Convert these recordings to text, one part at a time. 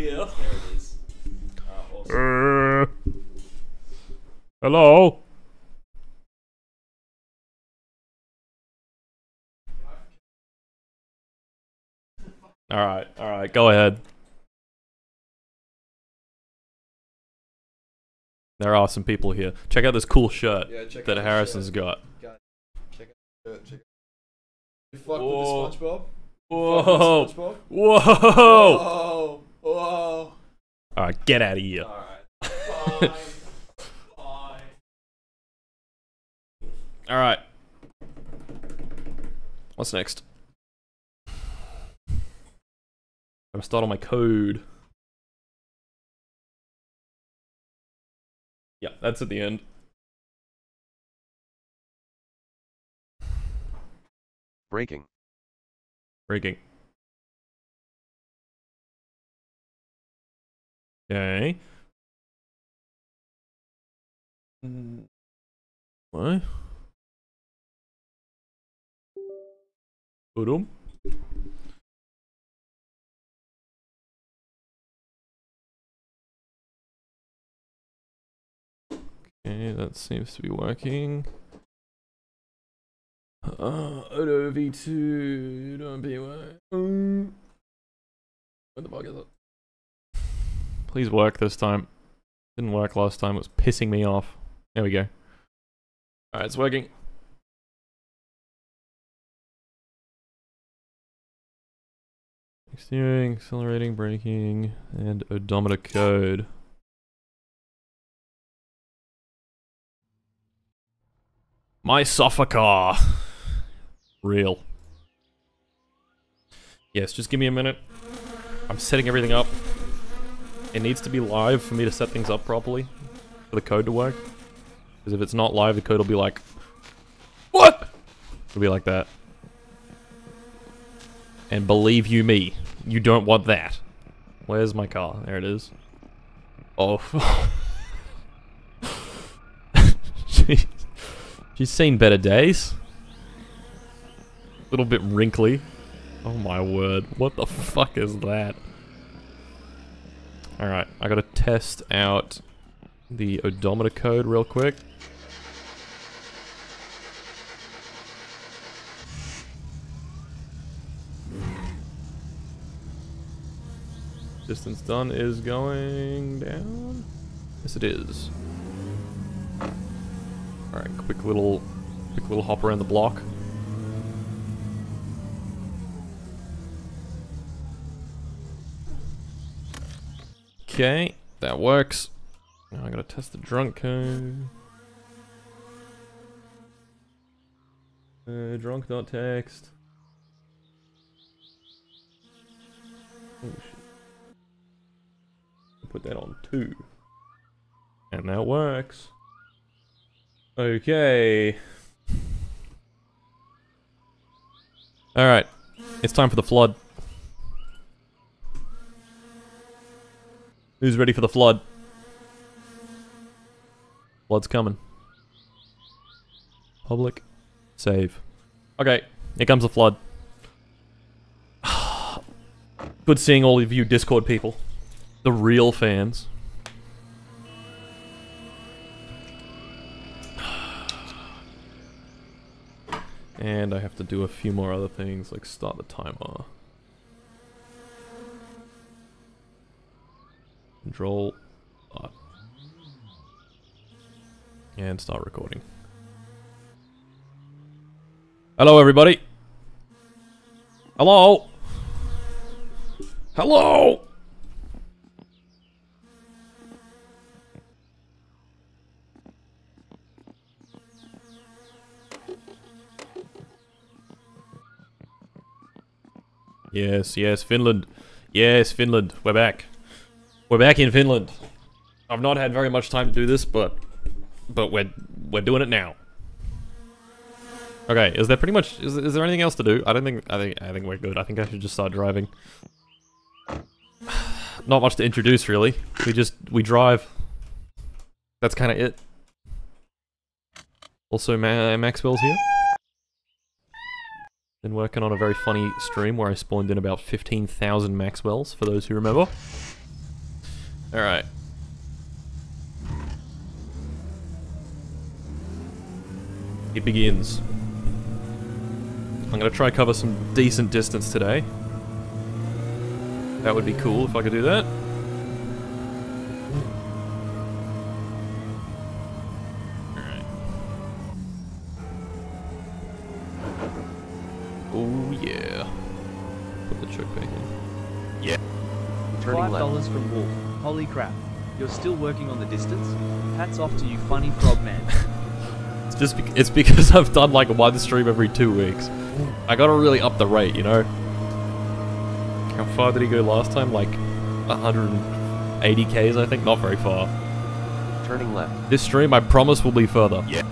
here. There it is. Uh, awesome. Uh, hello? Alright, alright, go ahead. There are some people here. Check out this cool shirt Yeah, check that out the Harrison's shirt. got. Check out the shirt, You fuck Whoa. with the SpongeBob? Whoa! SpongeBob? Whoa! Whoa! Whoa! Alright, get out of here. Alright. Fine. Fine. Alright. What's next? Gotta start on my code. Yeah, that's at the end. Breaking. Breaking. Okay. Mm, What? Boom. Okay, that seems to be working. Uh, Odo V2, don't be away. Um, What the fuck is it? Please work this time. Didn't work last time, it was pissing me off. There we go. Alright, it's working. Steering, accelerating, braking, and odometer code. My Sophicar. Real. Yes, just give me a minute. I'm setting everything up. It needs to be live for me to set things up properly. For the code to work. Because if it's not live, the code will be like... What? It'll be like that. And believe you me, you don't want that. Where's my car? There it is. Oh. She's seen better days. A Little bit wrinkly. Oh my word. What the fuck is that? Alright, I gotta test out the odometer code real quick. Distance done is going down. Yes, it is. Alright, quick little, quick little hop around the block. Okay, that works. Now I gotta test the drunk code. Uh, drunk dot text. Oh shit. Put that on two. And that works. Okay. Alright. It's time for the flood. Who's ready for the flood? Flood's coming. Public. Save. Okay. Here comes the flood. Good seeing all of you Discord people. The real fans. And I have to do a few more other things, like start the timer. Control. R. And start recording. Hello, everybody. Hello. Hello. Yes, yes, Finland. Yes, Finland. We're back. We're back in Finland. I've not had very much time to do this, but but we're we're doing it now. Okay, is there pretty much is, is there anything else to do? I don't think I think I think we're good. I think I should just start driving. Not much to introduce really. We just we drive. That's kind of it. Also, Ma Maxwell's here. Been working on a very funny stream where I spawned in about 15,000 Maxwells, for those who remember. Alright. It begins. I'm gonna try cover some decent distance today. That would be cool if I could do that. You're still working on the distance? Hats off to you, funny frog man. It's just bec it's because I've done like a one stream every two weeks. I gotta really up the rate, you know. How far did he go last time? Like 180 k's, I think. Not very far. Turning left. This stream, I promise, will be further. Yeah.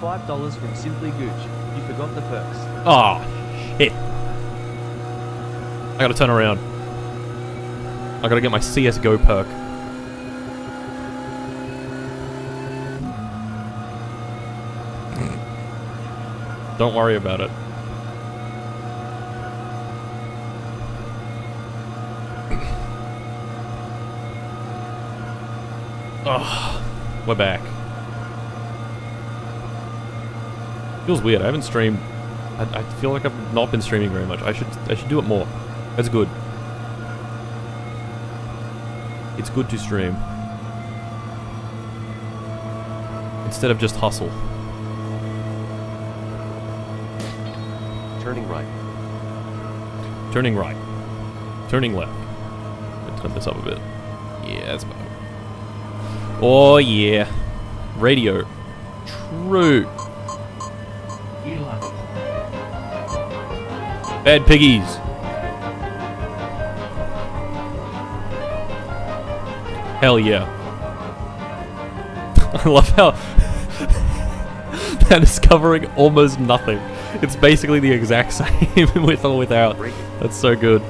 Five dollars from Simply Gooch. You forgot the perks. Ah, shit. I gotta turn around. I gotta get my CS:GO perk. Don't worry about it. Ugh, we're back. Feels weird. I haven't streamed. I, I feel like I've not been streaming very much. I should I should do it more. That's good. It's good to stream. Instead of just hustle. Turning right. Turning right. Turning left. Let's turn this up a bit. Yeah, that's better. Oh yeah. Radio. True. Bad piggies. Hell yeah. I love how they're discovering almost nothing. It's basically the exact same with or without. That's so good.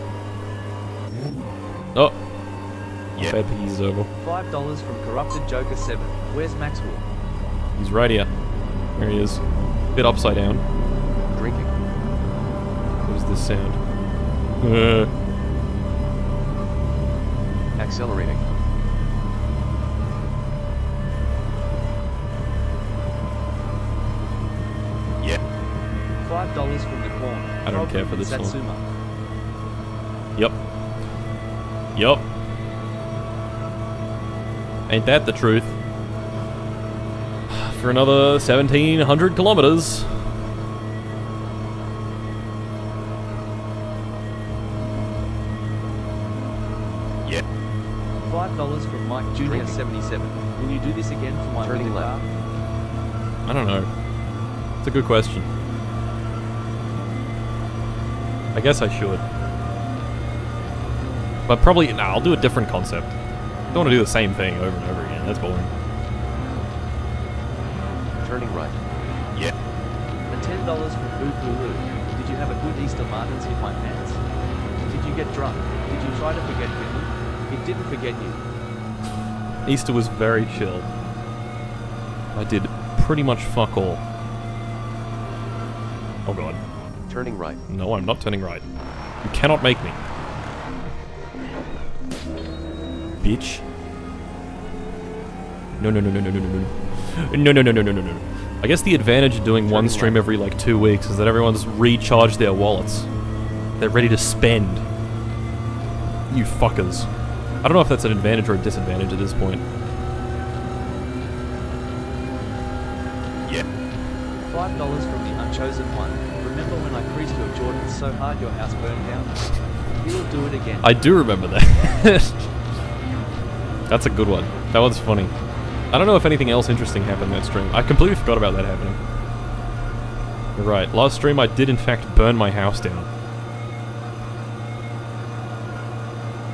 Oh. Yeah. Bad piggies is over. Five dollars from Corrupted Joker 7. Where's Maxwell? He's right here. There he is. Bit upside down. Drinking. What is this sound? Uh, Accelerating. Five dollars from the corn. I don't care for this song. Satsuma. Yup. Yup. Ain't that the truth? For another 1700 kilometers. Yeah. Five dollars from Mike Junior 77. Will you do this again for my Turning winter left. car? I don't know. It's a good question. I guess I should. But probably, nah, I'll do a different concept. I don't want to do the same thing over and over again. That's boring. Turning right. And ten dollars from Boo Poo Loo. Did you have a good Easter Martins in my pants? Did you get drunk? Did you try to forget me? It didn't forget you. Easter was very chill. I did pretty much fuck all. Oh god. Turning right. No, I'm not turning right. You cannot make me. Bitch. No, no, no, no, no, no, no, no. No, no, no, no, no, no, no. I guess the advantage of doing one stream left. every like two weeks is that everyone's recharged their wallets. They're ready to spend. You fuckers. I don't know if that's an advantage or a disadvantage at this point. Yeah. Five dollars from the unchosen one. Remember when I creased your Jordans so hard your house burned down? We will do it again. I do remember that. That's a good one. That one's funny. I don't know if anything else interesting happened that stream. I completely forgot about that happening. You're right. Last stream I did in fact burn my house down.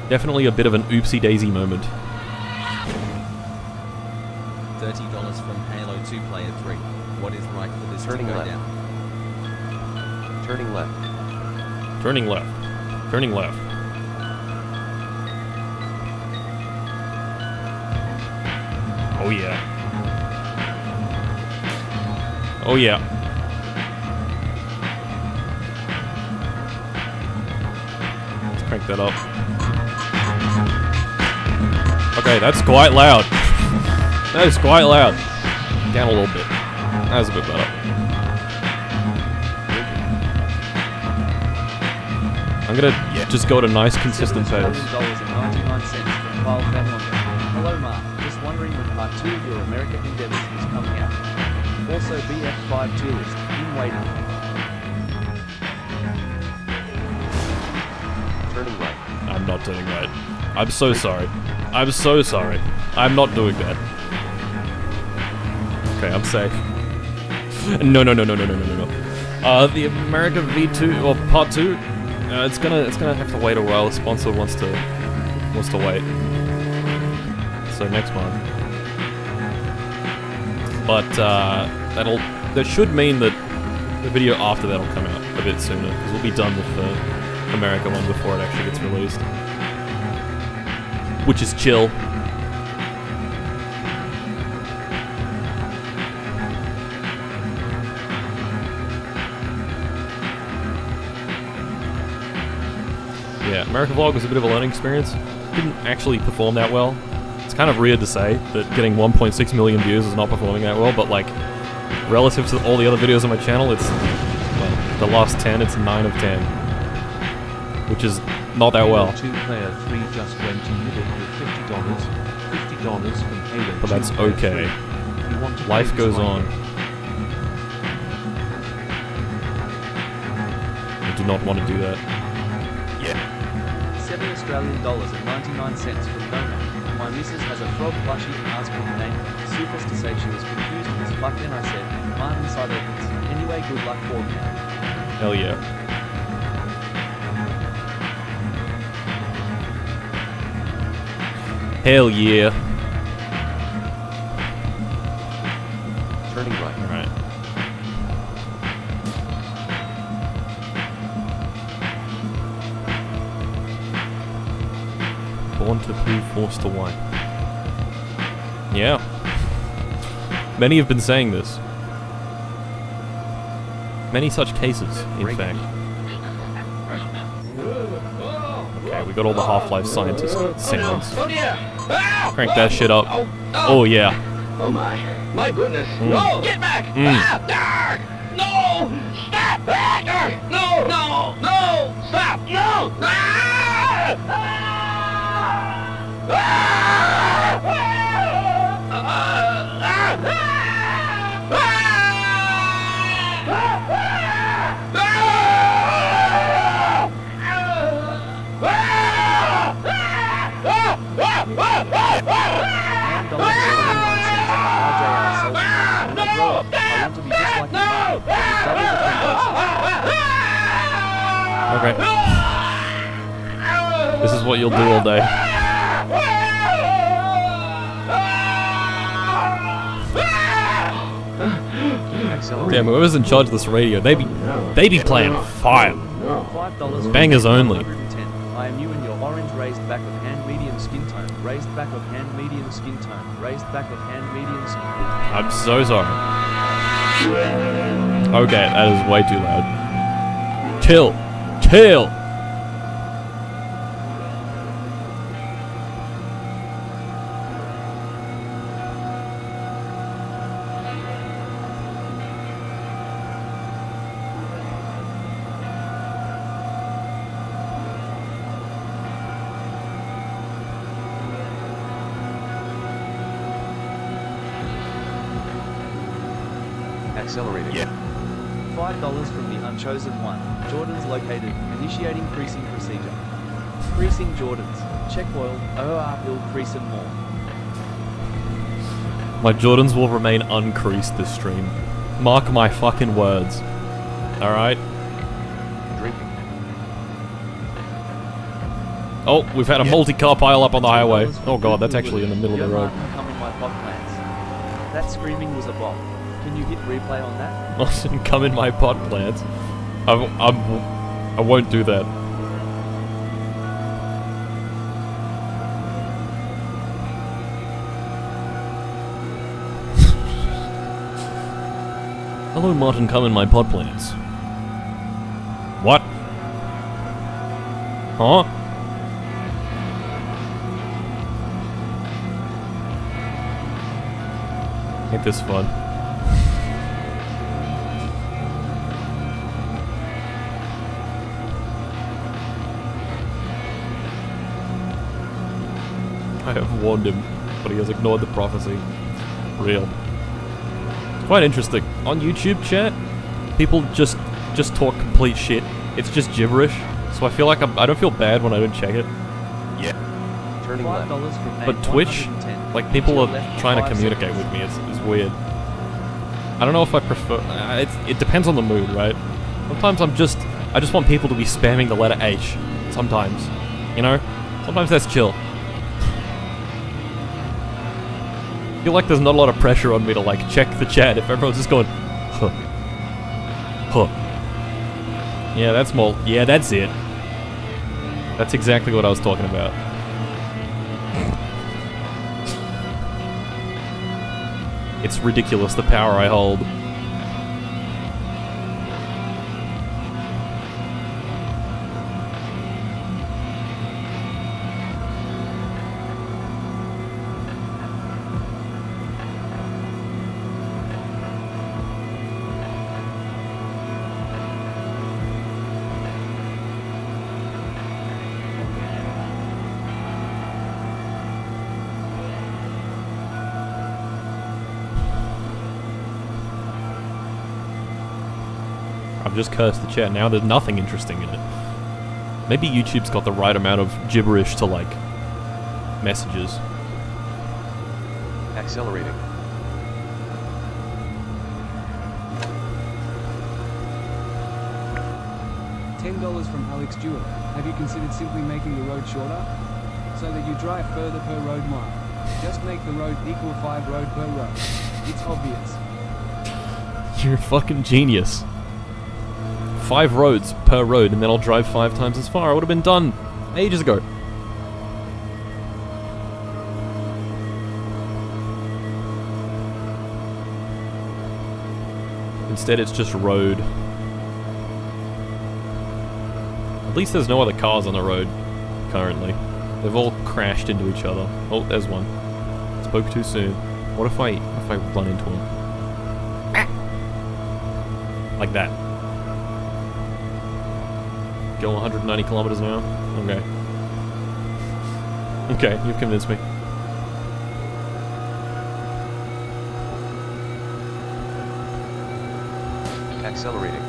Definitely a bit of an oopsie daisy moment. $30 from Halo 2 Player 3. What is right for this Turning to go left. down? Turning left. Turning left. Turning left. Oh yeah. Oh yeah. Let's crank that up. Okay, that's quite loud. That is quite loud. Down a little bit. That was a bit better. I'm gonna just go at a nice, consistent pace. $7 and 99 cents from Kyle Family. Hello, Mark. Just wondering when part two of your America endeavors is coming out. Also, BF5 tier list in waiting. Turning right. I'm not turning right. I'm so sorry. I'm so sorry. I'm not doing that. Okay, I'm safe. No, no, no, no, no, no, no, no, no. Uh, the America V2 or Part 2. Uh, it's gonna, it's gonna have to wait a while. The sponsor wants to, wants to wait. So next month. But uh, that'll, that should mean that the video after that'll come out a bit sooner because we'll be done with the America one before it actually gets released. Which is chill. Yeah, America Vlog was a bit of a learning experience. Didn't actually perform that well. It's kind of weird to say that getting 1.6 million views is not performing that well, but like, relative to all the other videos on my channel, it's, well, the last 10, it's 9 of 10. Which is not that well. Three just went to middle with fifty dollars. Fifty dollars from Halo. But that's okay. three. You want to Life goes on. I do not want to do that. 7 Australian dollars and 99 cents from Nona. My missus has a frog plushie and asked me the name. Supers to say she was confused as fuck then I said, Martin side opens. Anyway, good luck for me. Hell yeah. Hell yeah. Turning right. Alright. Prove, forced to whine. Yeah. Many have been saying this. Many such cases, in fact. Okay, we got all the Half-Life scientist sounds. Crank that shit up. Oh yeah. Oh my, my goodness. Mm. No, get back! Mm. Okay. This is what you'll do all day. Damn, whoever's in charge of this radio, they be they be playing fire. Bangers only. I am you in your orange raised back of hand medium skin tone. Raised back of hand medium skin tone. Raised back of hand medium skin I'm so sorry. Okay, that is way too loud. Chill tail. Initiating creasing procedure. Creasing Jordans. Check oil. OR build crease and more. My Jordans will remain uncreased this stream. Mark my fucking words. Alright? Oh, we've had a multi-car pile up on the highway. Oh god, that's actually in the middle of the road. Martin, Come in my pot plants. That screaming was a bot. Can you hit replay on that? Austin, come in my pot plants. I, w- I won't do that. Hello, Martin, come in my pod plants. What? Huh? Ain't this fun? Warned him, but he has ignored the prophecy. Real. It's quite interesting. On YouTube chat, people just just talk complete shit. It's just gibberish. So I feel like I'm, I don't feel bad when I don't check it. Yeah. Turning left. But Twitch, Like people are trying to communicate with me. It's, it's weird. I don't know if I prefer. Uh, it, it depends on the mood, right? Sometimes I'm just I just want people to be spamming the letter H. Sometimes, you know. Sometimes that's chill. Feel like there's not a lot of pressure on me to like check the chat if everyone's just going, huh, huh. Yeah, that's more. Yeah, that's it. That's exactly what I was talking about. It's ridiculous the power I hold. Just cursed the chat. Now there's nothing interesting in it. Maybe YouTube's got the right amount of gibberish to like messages. Accelerating. Ten dollars from Alex Stewart. Have you considered simply making the road shorter? So that you drive further per road mile. Just make the road equal five road per road. It's obvious. You're a fucking genius. Five roads per road, and then I'll drive five times as far. I would have been done ages ago. Instead, it's just road. At least there's no other cars on the road currently. They've all crashed into each other. Oh, there's one. Spoke too soon. What if I if I run into him? Like that. Go 190 kilometers an hour? Okay. Okay, you've convinced me. Accelerating.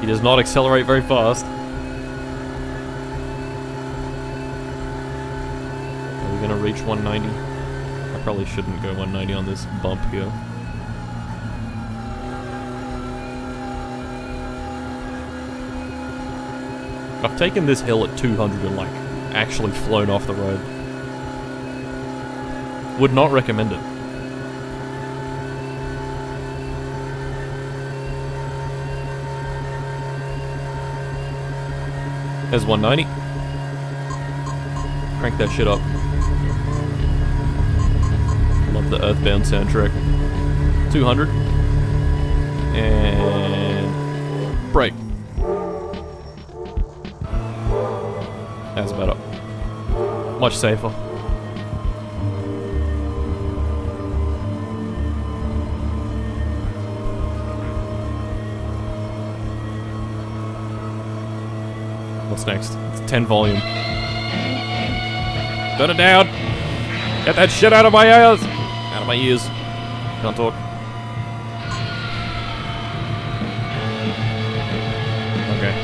He does not accelerate very fast. Reach 190? I probably shouldn't go 190 on this bump here. I've taken this hill at 200 and like actually flown off the road. Would not recommend it. There's 190. Crank that shit up. The Earthbound soundtrack. 200. And... Break. That's better. Much safer. What's next? It's 10 volume. Turn it down! Get that shit out of my ears! Of my ears. Can't talk. Okay.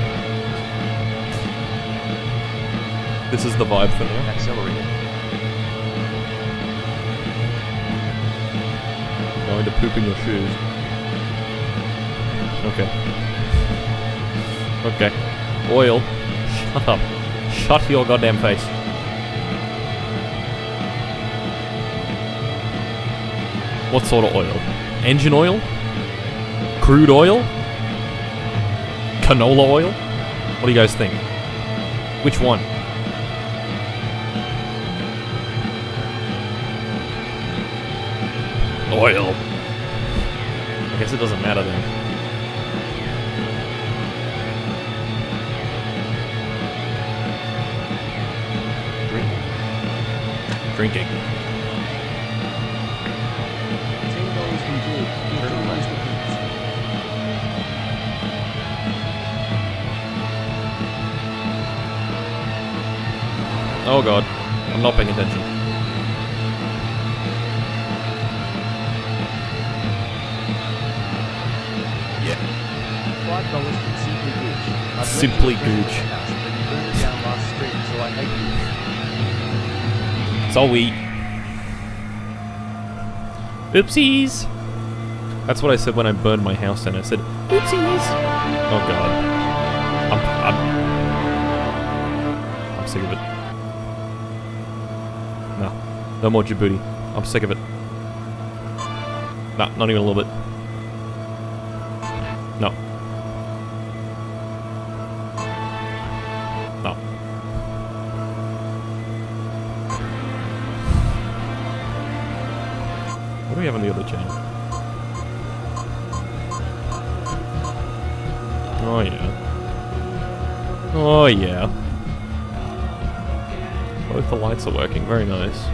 This is the vibe for now. Accelerating. Going to poop in your shoes. Okay. Okay. Oil. Shut up. Shut your goddamn face. What sort of oil? Engine oil? Crude oil? Canola oil? What do you guys think? Which one? Oil. Oopsies. That's what I said when I burned my house down. I said, oopsies. Oh god. I'm, I'm, I'm sick of it. No. No more Djibouti. I'm sick of it. No, not even a little bit. Have on the other channel? Oh yeah. Oh yeah. Both the lights are working, very nice.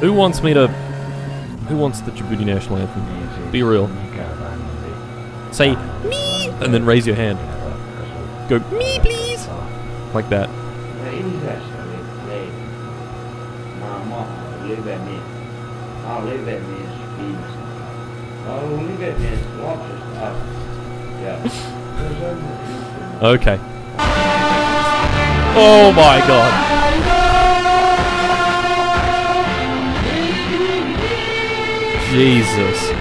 Who wants me to? Who wants the Djibouti national anthem? Be real. Say me, and then raise your hand. Go me, please, like that. Okay. Oh my god. Jesus.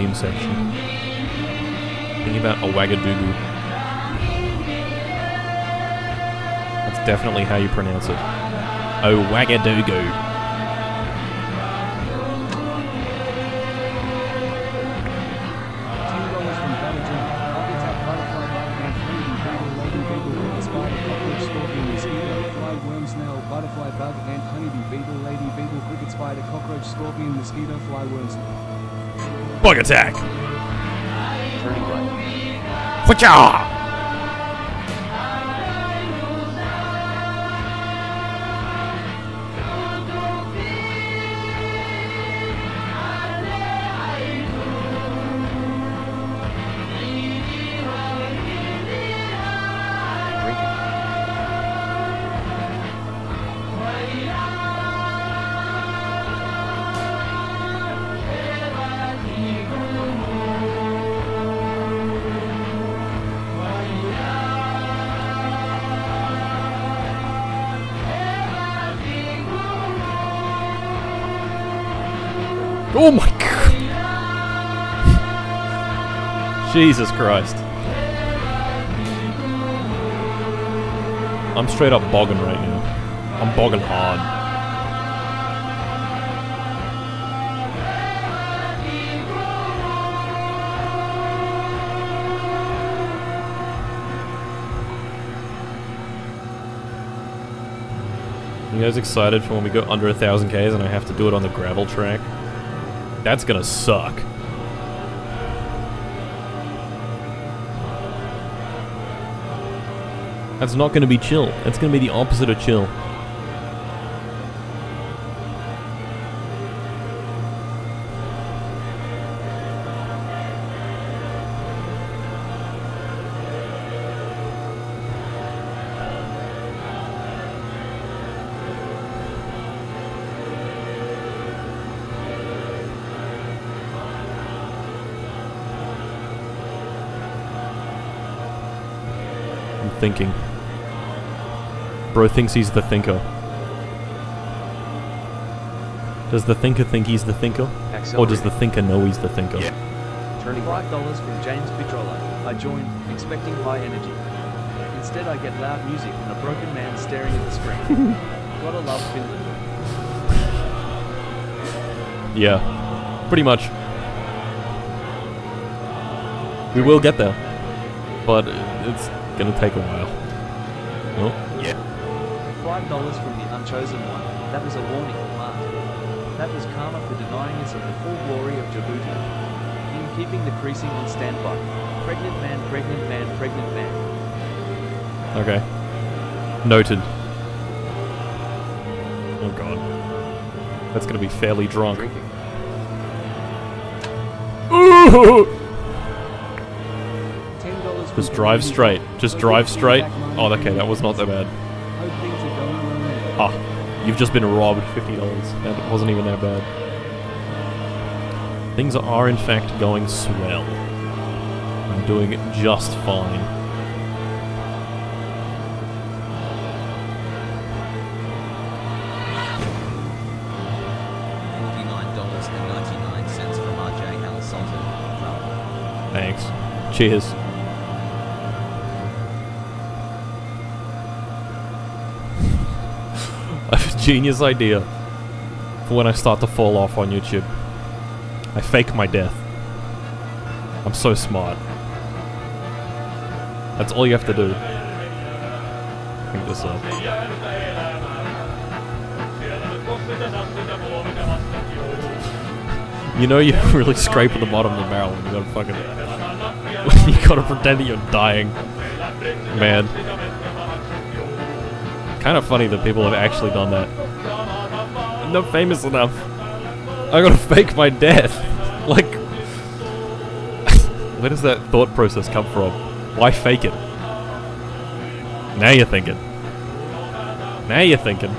Beam section. Thinking about a Ouagadougou. That's definitely how you pronounce it. Habitat butterfly bug ant honeybee beetle lady beetle cricket spider cockroach scorpion mosquito bug ant honeybee beetle Jesus Christ. I'm straight up bogging right now. I'm bogging hard. You guys excited for when we go under a thousand Ks and I have to do it on the gravel track? That's gonna suck. That's not gonna be chill. That's gonna be the opposite of chill. I'm thinking. Bro thinks he's the thinker. Does the thinker think he's the thinker? Or does the thinker know he's the thinker? Yeah. Turning. Five dollars from James Pitrola. I joined, expecting high energy. Instead, I get loud music and a broken man staring at the screen. Gotta love Finland. Yeah. Pretty much. We will get there. But it's gonna take a while. From the unchosen one. That was a warning, Mark. That was karma for denying us of the full glory of Djibouti. In keeping the creasing on standby. Pregnant man, pregnant man, pregnant man. okay. Noted. Oh god. That's gonna be fairly drunk. Drinking. Ooh! Just drive straight. Just drive straight. Oh, okay, that was not that bad. Hope things are going well. Ah, you've just been robbed $50. That wasn't even that bad. Things are in fact going swell. I'm doing it just fine. Forty-nine dollars genius idea for when I start to fall off on YouTube. I fake my death. I'm so smart. That's all you have to do. This up. You know you're really scraping the bottom of the barrel when you gotta fucking... you gotta pretend that you're dying. Man. Kind of funny that people have actually done that. I'm not famous enough. I gotta fake my death. Like... Where does that thought process come from? Why fake it? Now you're thinking. Now you're thinking.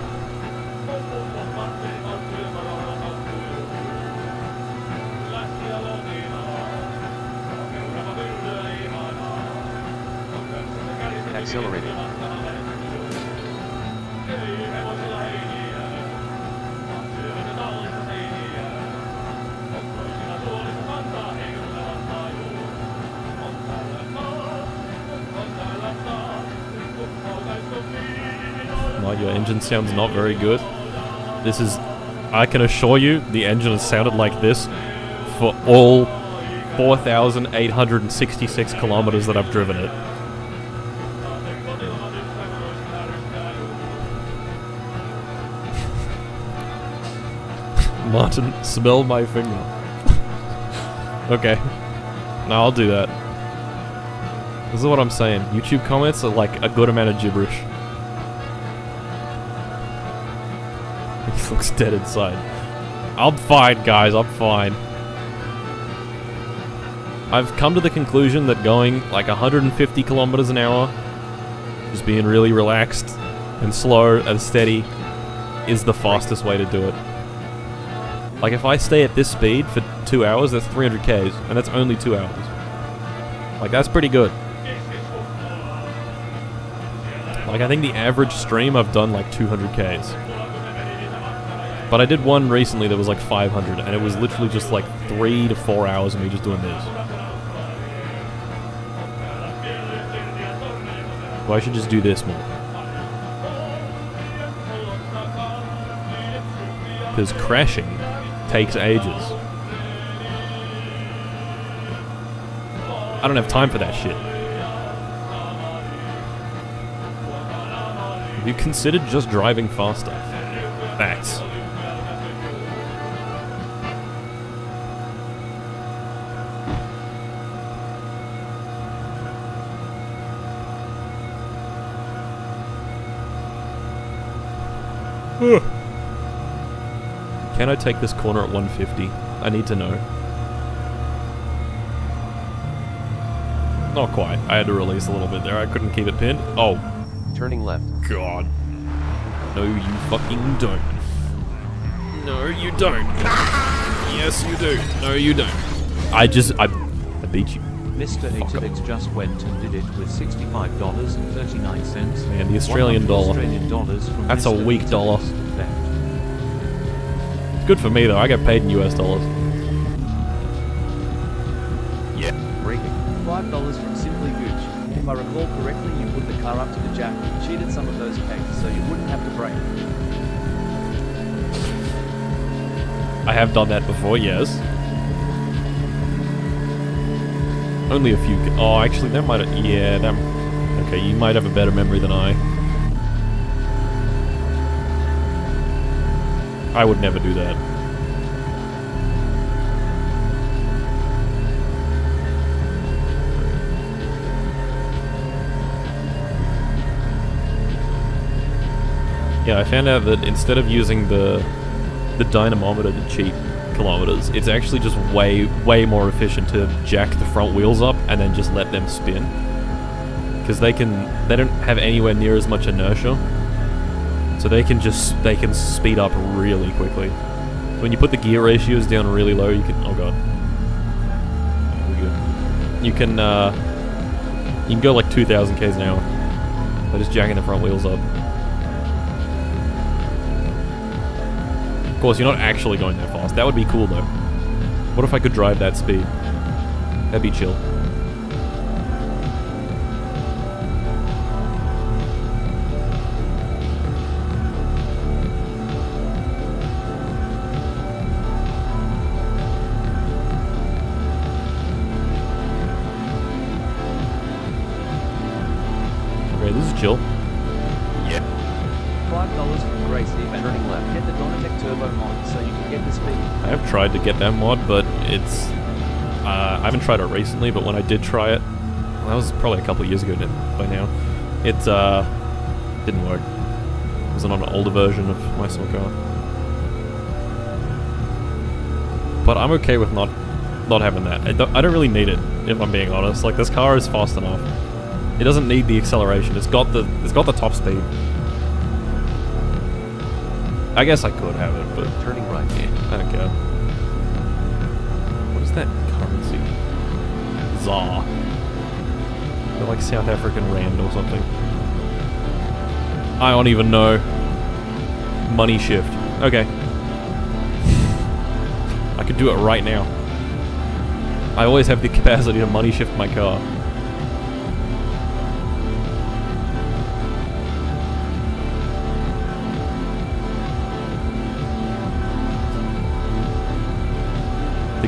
Sounds not very good. This is, I can assure you, the engine has sounded like this for all 4,866 kilometers that I've driven it. Martin, smell my finger. okay. Now I'll do that. This is what I'm saying. YouTube comments are like a good amount of gibberish. Dead inside. I'm fine, guys. I'm fine. I've come to the conclusion that going like 150 kilometers an hour, just being really relaxed and slow and steady, is the fastest way to do it. Like if I stay at this speed for two hours, that's 300 k's, and that's only two hours. Like that's pretty good. Like I think the average stream I've done like 200 k's. But I did one recently that was like 500, and it was literally just like three to four hours of me just doing this. Well, I should just do this more. Because crashing takes ages. I don't have time for that shit. Have you considered just driving faster? Facts. Can I take this corner at 150? I need to know. Not quite. I had to release a little bit there. I couldn't keep it pinned. Oh, Turning left. God. No, you fucking don't. No, you don't. Yes, you do. No, you don't. I just, I, I beat you. Mr. Fuck Ativix just went and did it with $65.39. Man, the Australian dollar. Australian dollars That's a weak Ativix dollar. Theft. Good for me though. I get paid in US dollars. Braking. Five dollars from Simply Gooch. If I recall correctly, you put the car up to the jack, cheated some of those pegs, so you wouldn't have to brake. I have done that before, yes. Only a few. Oh, actually, that might. have Yeah, that. Okay, you might have a better memory than I. I would never do that. Yeah, I found out that instead of using the the dynamometer to cheat kilometers, it's actually just way way more efficient to jack the front wheels up and then just let them spin. Because they can they don't have anywhere near as much inertia. So they can just they can speed up really quickly. When you put the gear ratios down really low, you can oh god. You can uh you can go like 2000 k's an hour by just jacking the front wheels up. Of course, you're not actually going that fast. That would be cool, though. What if I could drive that speed? That'd be chill. That mod, but it's. Uh, I haven't tried it recently, but when I did try it, well, that was probably a couple of years ago by now. It uh, didn't work. It was on an older version of my muscle car. But I'm okay with not not having that. I don't, I don't really need it, if I'm being honest. Like this car is fast enough. It doesn't need the acceleration. It's got the it's got the top speed. I guess I could have it, but Turning right. I don't care. What is currency? ZAR. They're like South African Rand or something. I don't even know. Money shift. Okay. I could do it right now. I always have the capacity to money shift my car.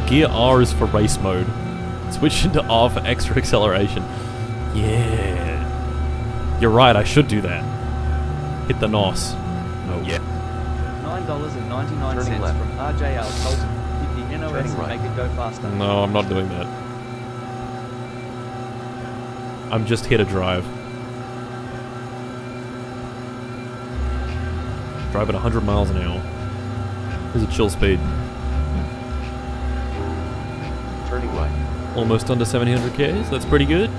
Gear R is for race mode. Switch into R for extra acceleration. Yeah. You're right, I should do that. Hit the NOS. No. Yeah. Nine dollars and ninety nine Turning cents left. from RJL Colton. Hit the NOS Turning and right. make it go faster. No, I'm not doing that. I'm just here to drive. Drive at 100 miles an hour. Here's a chill speed. Almost under 700 k's. That's pretty good.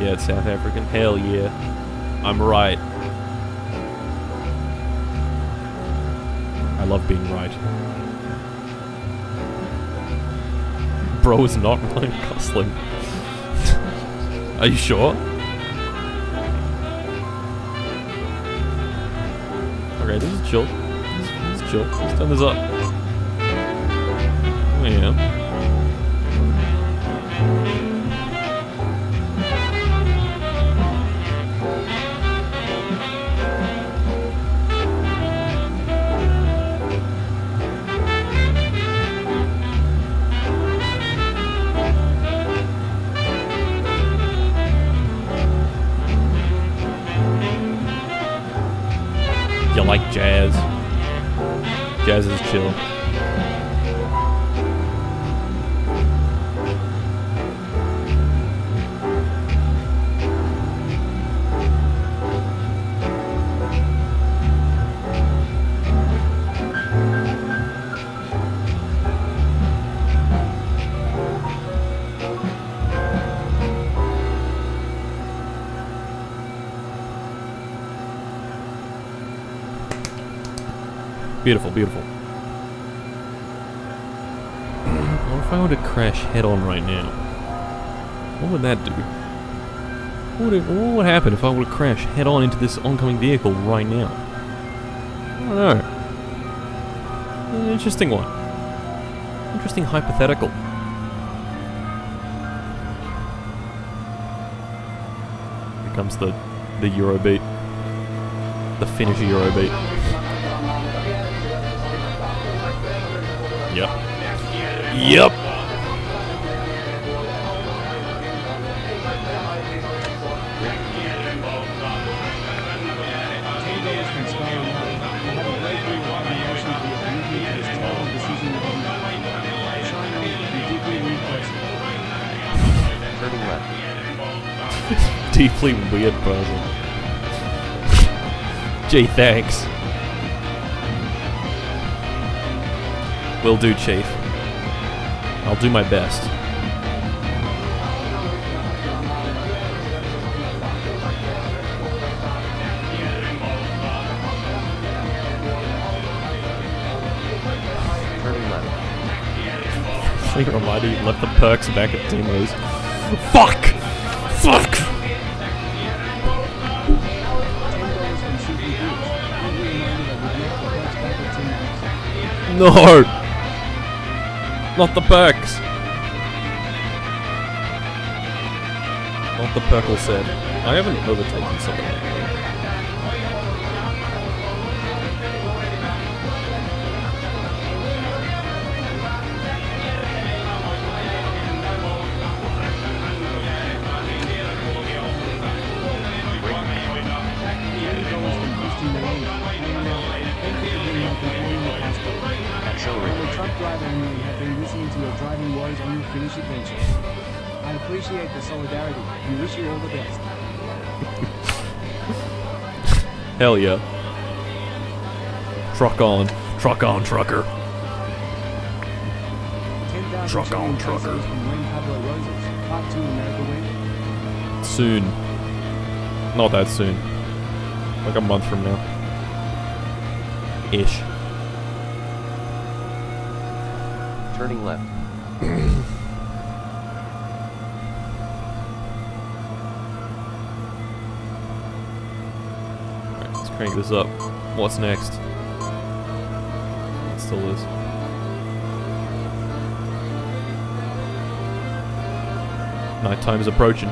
Yeah, it's South African. Hell yeah. I'm right. I love being right. Bro is not Ryan Gosling. Are you sure? Okay, this is chill. This, is chill. Let's this up. Chill. Head on right now? What would that do? What would, it, what would happen if I were to crash head on into this oncoming vehicle right now? I don't know. An interesting one. Interesting hypothetical. Here comes the the Eurobeat. The Finnish Eurobeat. Yep. Yep. Deeply weird person. Gee, thanks. Will do, Chief. I'll do my best. I think you left the perks back at Timo's. Fuck! Fuck! No! Not the perks! Not the Perkle said. I haven't overtaken somebody. Hell yeah. Truck on. Truck on, trucker. Truck on, trucker. pesos from Juan Pablo Roses. Part 2 America Win. Soon. Not that soon. Like a month from now. Ish. Turning left. Crank this up. What's next? It still is. Nighttime is approaching.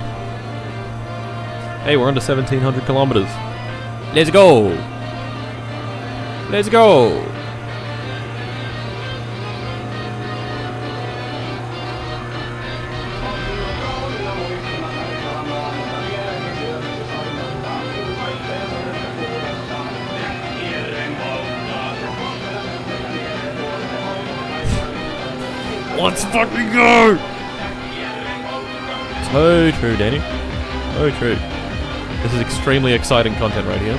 Hey, we're under 1700 kilometers. Let's go! Let's go! Go! So true, Danny. So true. This is extremely exciting content right here.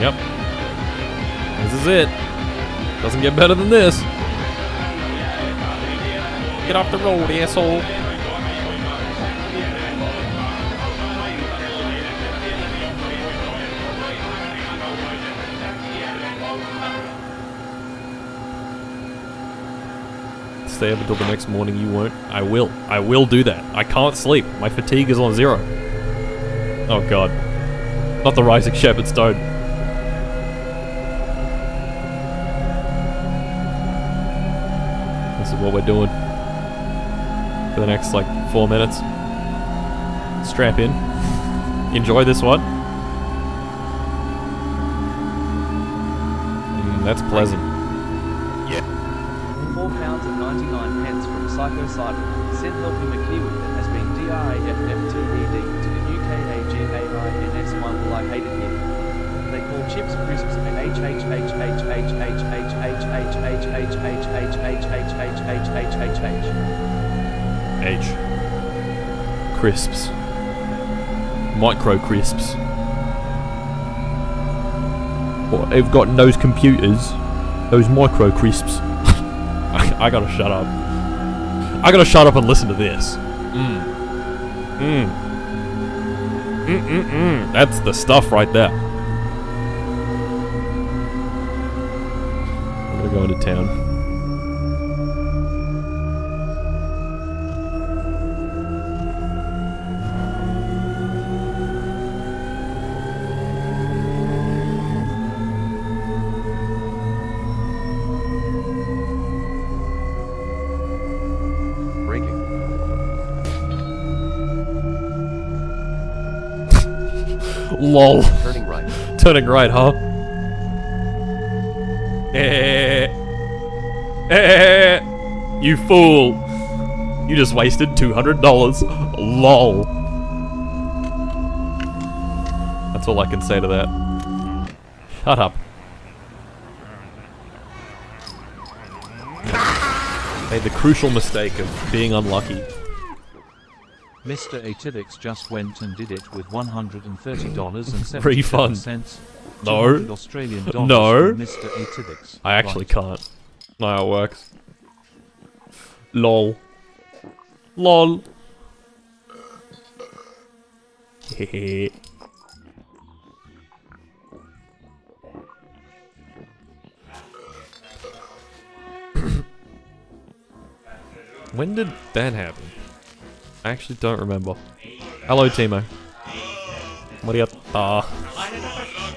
Yep. This is it. Doesn't get better than this. Get off the road, asshole. Until the next morning, you won't. I will. I will do that. I can't sleep. My fatigue is on zero. Oh god. Not the Rising Shepherd Stone. This is what we're doing. For the next, like, four minutes. Strap in. Enjoy this one. Mm, that's pleasant. Pence from Psycho Cyber. Send help him a Kiwi that has been DRAFFTED to the UK H-A-G-A-I-N-S, why will I hate it here? They call chips crisps and H I, gotta shut up. Gotta shut up and listen to this. Mm. Mm. Mm mm mm. That's the stuff right there. I'm gonna go into town. LOL. Turning right. Turning right, huh? Eh. Eh. You fool. You just wasted $200. LOL. That's all I can say to that. Shut up. Made the crucial mistake of being unlucky. Mr. Atidix just went and did it with $130.77. Refund. No. Australian dollars No. Mr. Atidix. I actually Right. can't. Know how it works. LOL. LOL. Hehe. when did that happen? I actually don't remember. Hello, Timo. What got? Ah.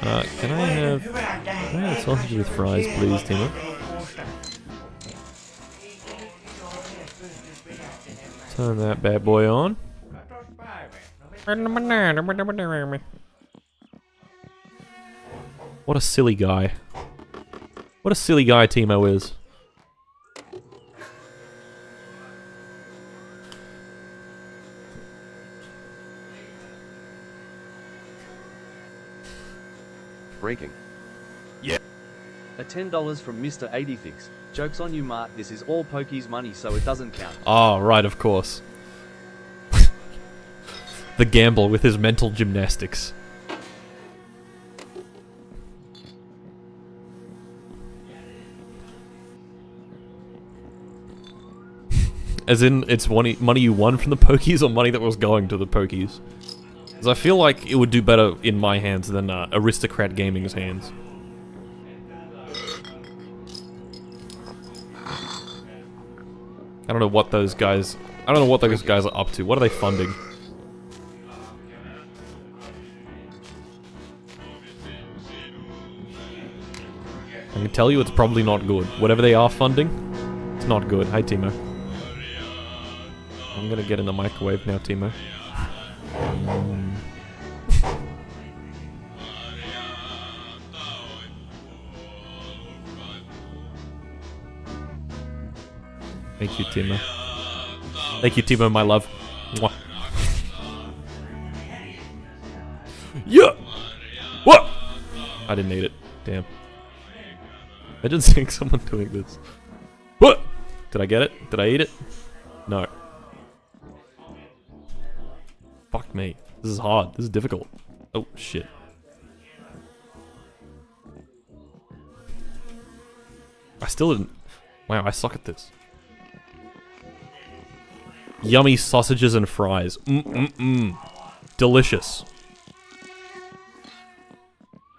Uh, can I have, can I have sausage with fries, please, Timo? Turn that bad boy on. What a silly guy. What a silly guy Timo is. Braking. A $10 from Mr. 86. Joke's on you, Mark. This is all Pokies money, so it doesn't count. Oh, right, of course. the gamble with his mental gymnastics. As in, it's money, money you won from the Pokies or money that was going to the Pokies? Because I feel like it would do better in my hands than uh, Aristocrat Gaming's hands. I don't know what those guys... I don't know what those guys are up to. What are they funding? I can tell you it's probably not good. Whatever they are funding, it's not good. Hi, Timo. I'm gonna get in the microwave now, Timo. Thank you, Timo. Thank you, Timo, my love. Mwah. Yeah! What? I didn't eat it. Damn. Imagine seeing someone doing this. What? Did I get it? Did I eat it? No. Fuck me. This is hard. This is difficult. Oh, shit. I still didn't... Wow, I suck at this. Yummy sausages and fries. Mm-mm-mm. Delicious.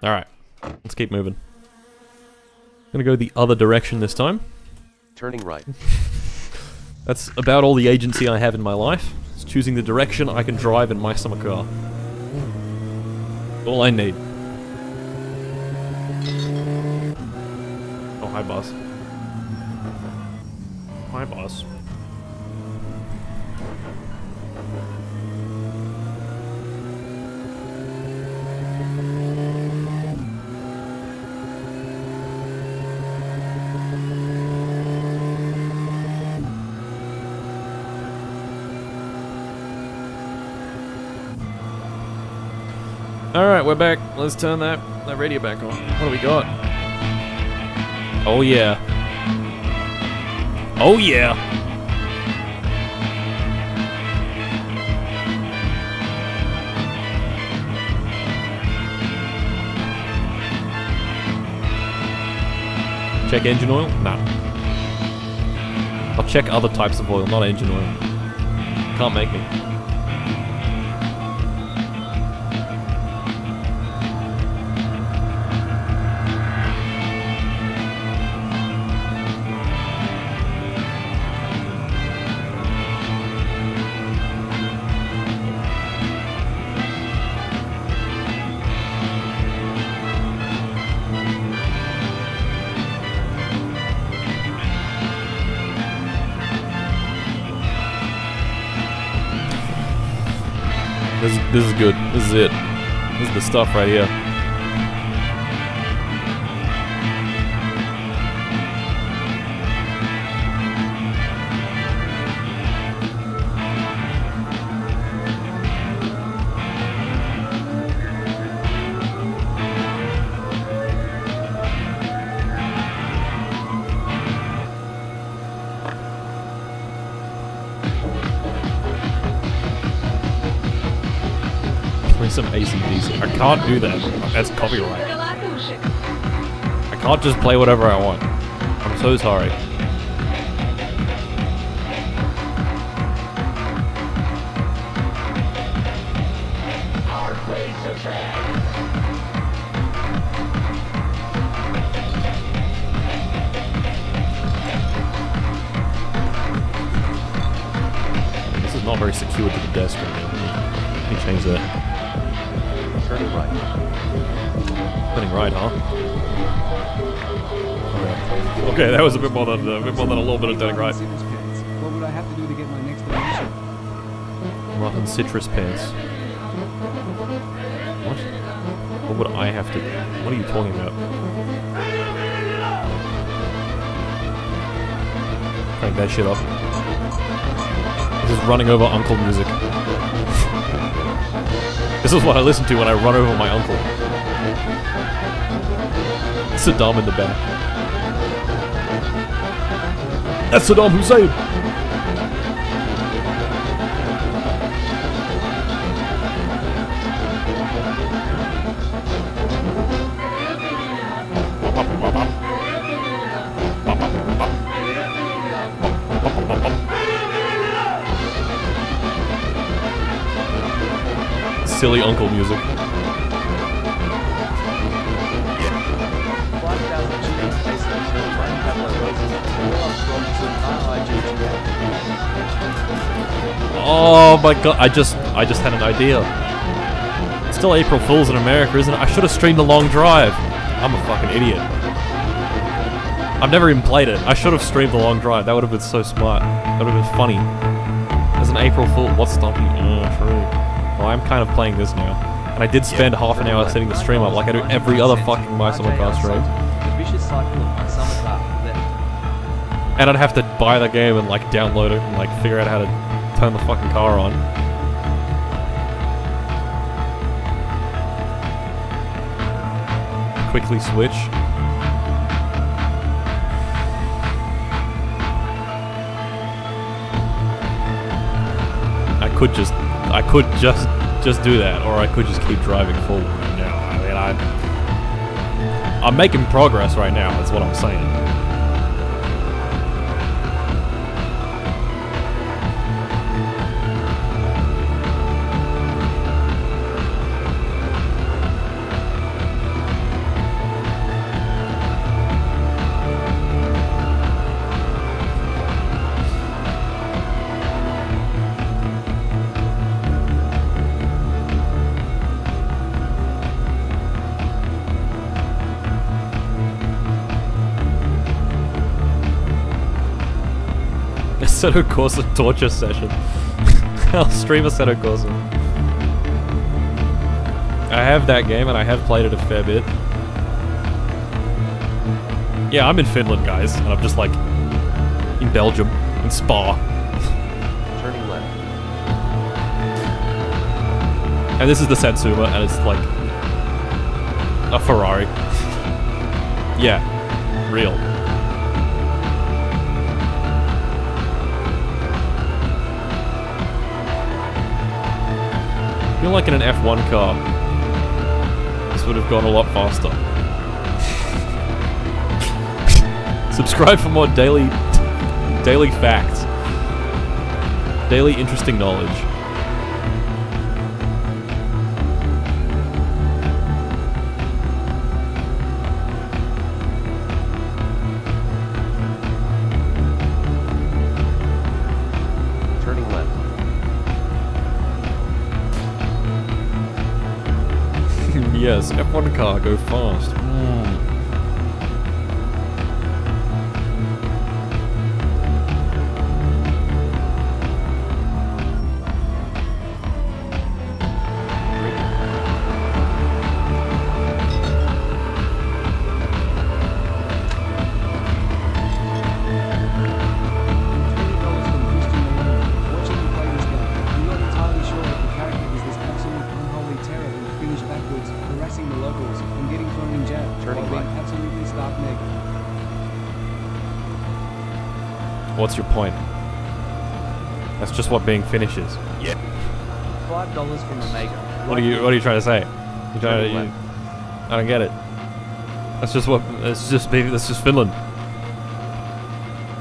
Alright. Let's keep moving. I'm Gonna go the other direction this time. Turning right. That's about all the agency I have in my life. It's choosing the direction I can drive in my summer car. All I need. Oh, hi, boss. Hi, boss. We're back. Let's turn that, that radio back on. What do we got? Oh yeah. Oh yeah. Check engine oil? No. I'll check other types of oil, not engine oil. Can't make me. This is, good. This is it. This is the stuff right here. Can't do that. That's copyright. I can't just play whatever I want. I'm so sorry. Citrus pants. What? What would I have to? What are you talking about? Crank that shit up. This is running over uncle music. this is what I listen to when I run over my uncle. Saddam in the back. That's Saddam Hussein! Silly uncle music. 5,000 cheap pesos for Juan Pablo Roses. Love Robinson, RIGGA. Oh my god, I just I just had an idea. It's still April Fool's in America, isn't it? I should have streamed the long drive. I'm a fucking idiot. I've never even played it. I should have streamed the long drive. That would have been so smart. That would have been funny. As an April Fool, what's stopping? Oh, true. Well, I'm kind of playing this now. And I did spend half an hour setting the stream up like I do every other fucking My Summer Car stream. The vicious cycle of my summer And I'd have to buy the game and like download it and like figure out how to turn the fucking car on. Quickly switch. I could just, I could just, just do that, or I could just keep driving forward now. I mean, I, I'm making progress right now. That's what I'm saying. Assetto Corsa torture session. I'll stream Assetto Corsa. I have that game and I have played it a fair bit. Yeah, I'm in Finland, guys, and I'm just like in Belgium, in Spa. Turning left. And this is the Satsuma, and it's like A Ferrari. Yeah. Real. Feel like in an F1 car, this would have gone a lot faster. Subscribe for more daily, daily facts, daily interesting knowledge. Chicago 5. What's your point? That's just what being Finnish is. Yeah. Five dollars from Omega. What are you What are you trying to say? You trying to? You. I don't get it. That's just what. That's just being. That's just Finland.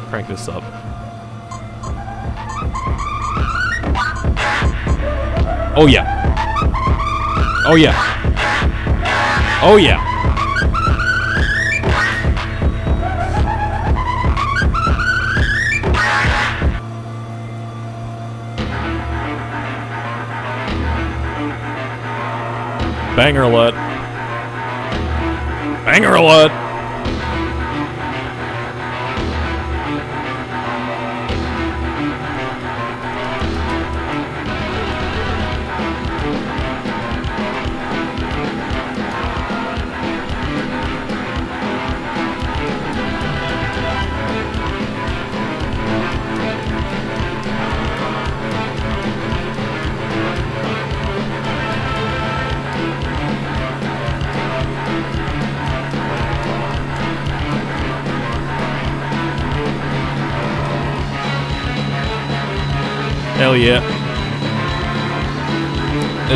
Crank this up. Oh yeah. Oh yeah. Oh yeah. Banger Alert. Banger Alert.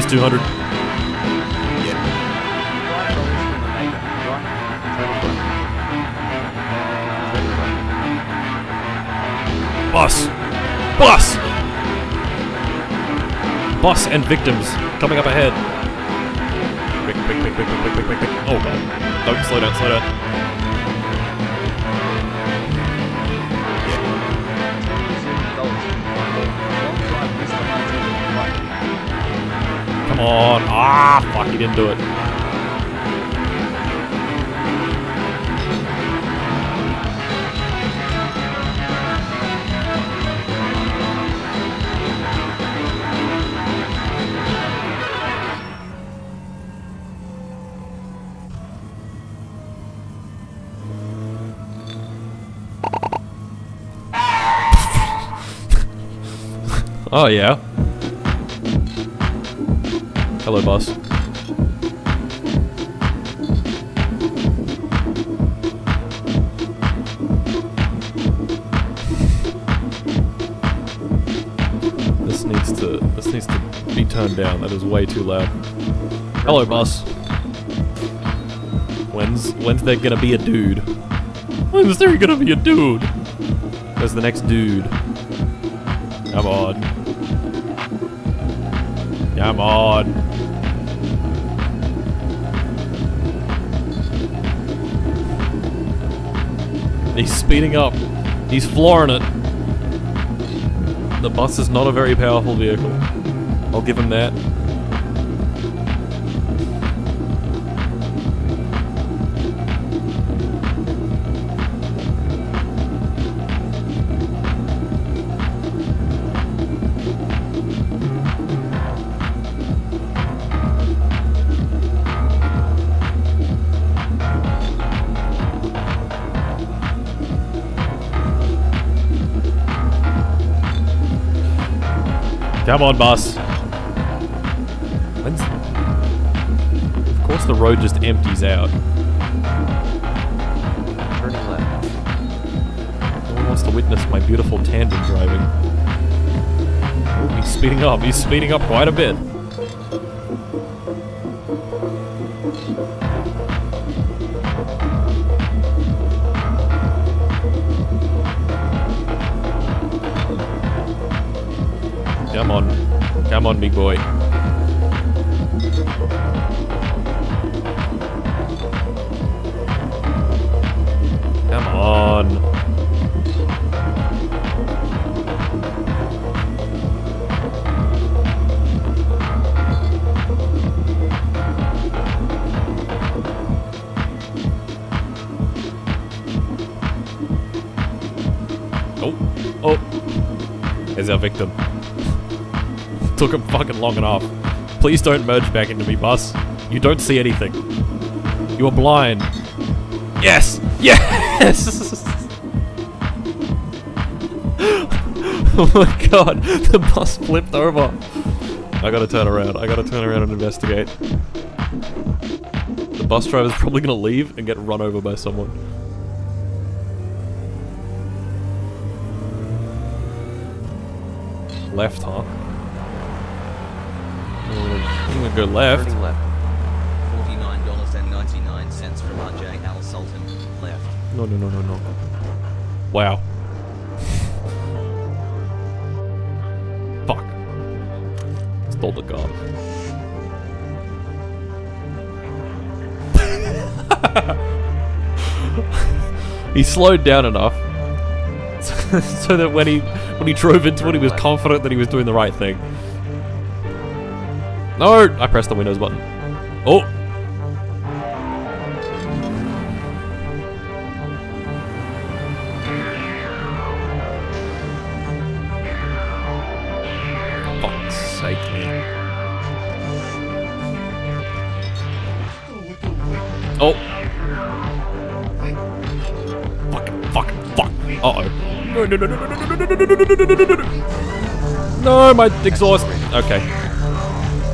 200. Five dollars from Omega. Right. Turning right. Boss! Boss! Boss and victims coming up ahead. Quick, quick, quick, quick, quick, quick, quick, quick, quick. Oh god. No, slow down, slow down. Come on. Ah, fuck, he didn't do it. Oh, yeah. Hello, boss. This needs to this needs to be turned down. That is way too loud. Hello, boss. When's when's there gonna be a dude? When's there gonna be a dude? Where's the next dude? Come on. Come on. He's speeding up. He's flooring it. The bus is not a very powerful vehicle. I'll give him that. Come on, boss. When's... Of course the road just empties out. Turning left. No one wants to witness my beautiful tandem driving. Oh, he's speeding up. He's speeding up quite a bit. Boy. Come on. Oh, oh. There's our victim. Took him fucking long enough. Please don't merge back into me, bus. You don't see anything. You are blind. Yes! Yes! oh my god, the bus flipped over. I gotta turn around. I gotta turn around and investigate. The bus driver's probably gonna leave and get run over by someone. Left, huh? Go left. Turning left. $49.99 from RJ Al Sultan. Left. No, no, no, no, no. Wow. Fuck. Stole the car. he slowed down enough so that when he when he drove into it, he was confident that he was doing the right thing. No! I pressed the Windows button. Oh! Fuck's sake, man. Oh! Fucking, fucking, fuck! Oh! No, my exhaust! Okay.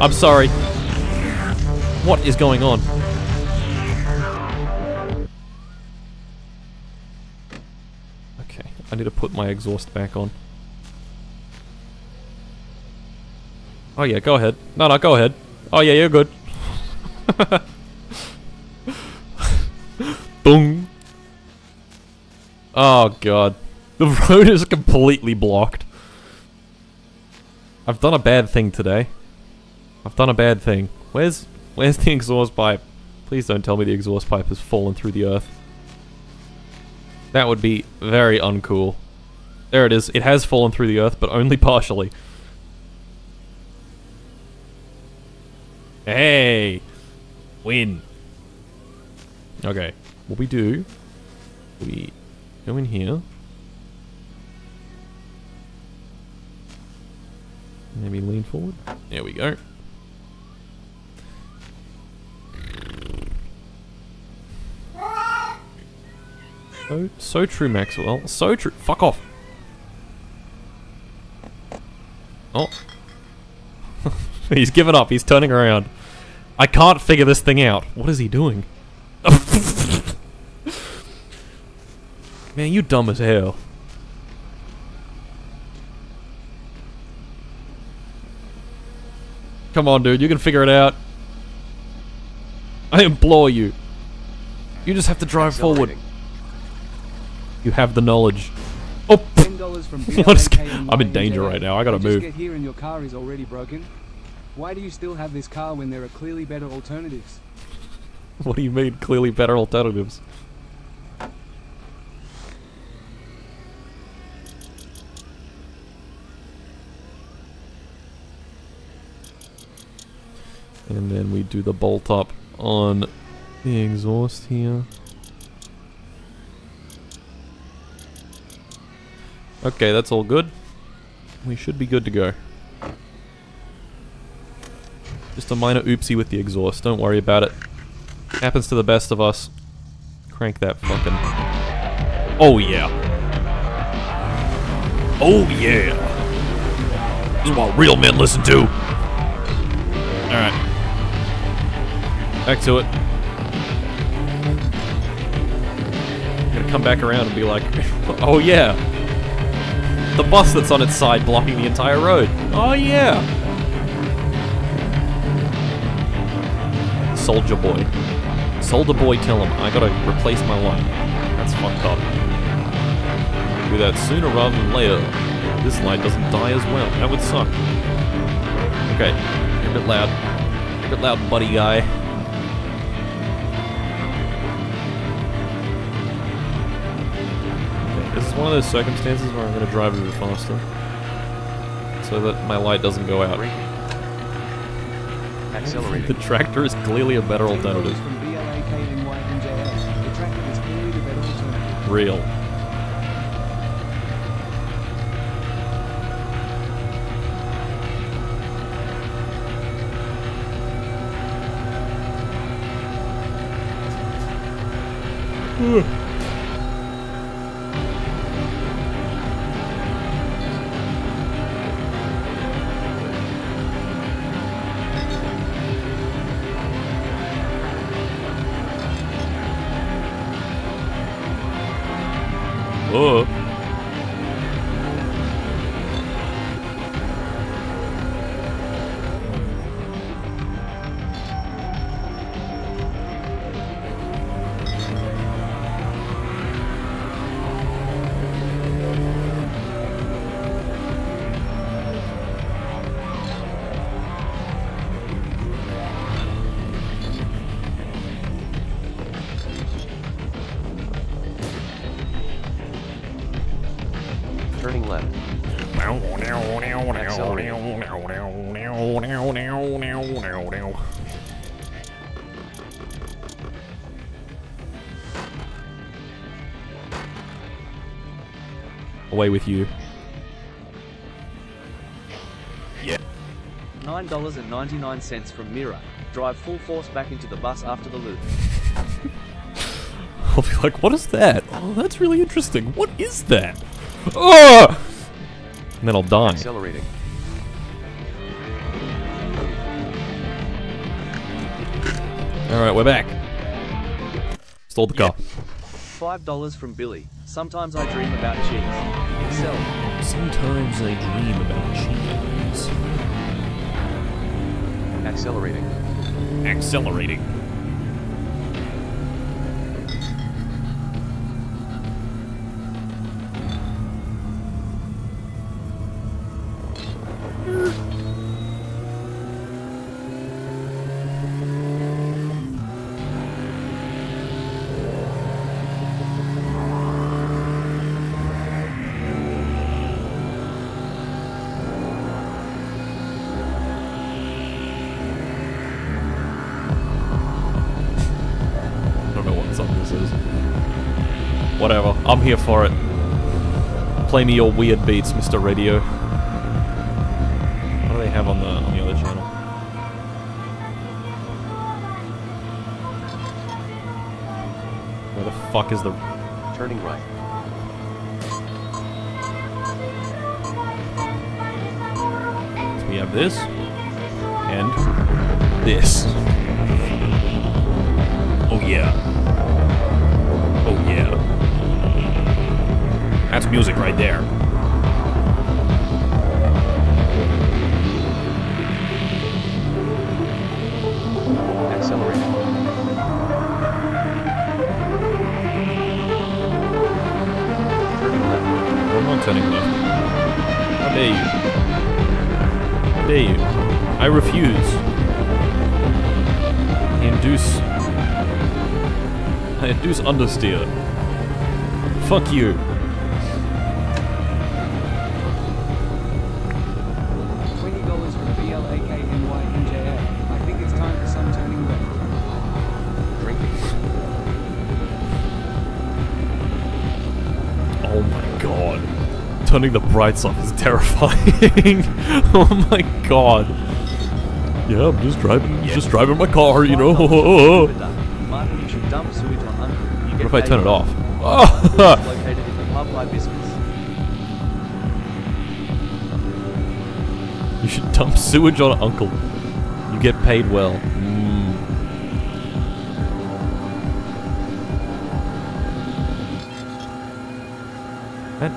I'm sorry. What is going on? Okay, I need to put my exhaust back on. Oh yeah, go ahead. No, no, go ahead. Oh yeah, you're good. Boom. Oh god. The road is completely blocked. I've done a bad thing today. I've done a bad thing. Where's where's the exhaust pipe? Please don't tell me the exhaust pipe has fallen through the earth. That would be very uncool. There it is. It has fallen through the earth, but only partially. Hey! Win. Okay. What we do, we go in here. Maybe lean forward. There we go. So, so true, Maxwell. So true. Fuck off. Oh. He's given up. He's turning around. I can't figure this thing out. What is he doing? Man, you dumb as hell. Come on, dude. You can figure it out. I implore you. You just have to drive forward. You have the knowledge. Oh, $10 What is- I'm in danger right now. I gotta move. Get here and your car is already broken. Why do you still have this car when there are clearly better alternatives? what do you mean? Clearly better alternatives. And then we do the bolt up on the exhaust here. Okay, that's all good. We should be good to go. Just a minor oopsie with the exhaust, don't worry about it. Happens to the best of us. Crank that fucking... Oh yeah. Oh yeah. This is what real men listen to. Alright. Back to it. I'm gonna come back around and be like, oh yeah. The bus that's on its side blocking the entire road. Oh yeah. Soldier boy. Soldier boy, tell him I gotta replace my light. That's fucked up. Do that sooner rather than later. This light doesn't die as well. That would suck. Okay, a bit loud. A bit loud, buddy guy. One of those circumstances where I'm going to drive a bit faster. So that my light doesn't go out. Accelerating. The tractor is clearly a better alternative. from BLAKNYNJL. Away with you. Nine dollars and ninety nine cents from Mira. Drive full force back into the bus after the loop. I'll be like, what is that? Oh, that's really interesting. What is that? Oh! And then I'll die. Accelerating. Alright, we're back. Stole the car. Five dollars from Billy. Sometimes I dream about cheese. Accel. Sometimes I dream about cheese. Accelerating. Accelerating. Here for it. Play me your weird beats, Mr. Radio. What do they have on the on the other channel? Where the fuck is the Turning right. So we have this and this. Oh yeah. That's music right there. Turning left. How dare you? How dare you? I refuse. I induce. I induce understeer. Fuck you. Turning the brights off is terrifying. oh my god. Yeah, I'm just driving, just driving my car, you know. $5 Martin, you should dump sewage on Uncle. You What if I turn it off? You should dump sewage on Uncle. You get paid well.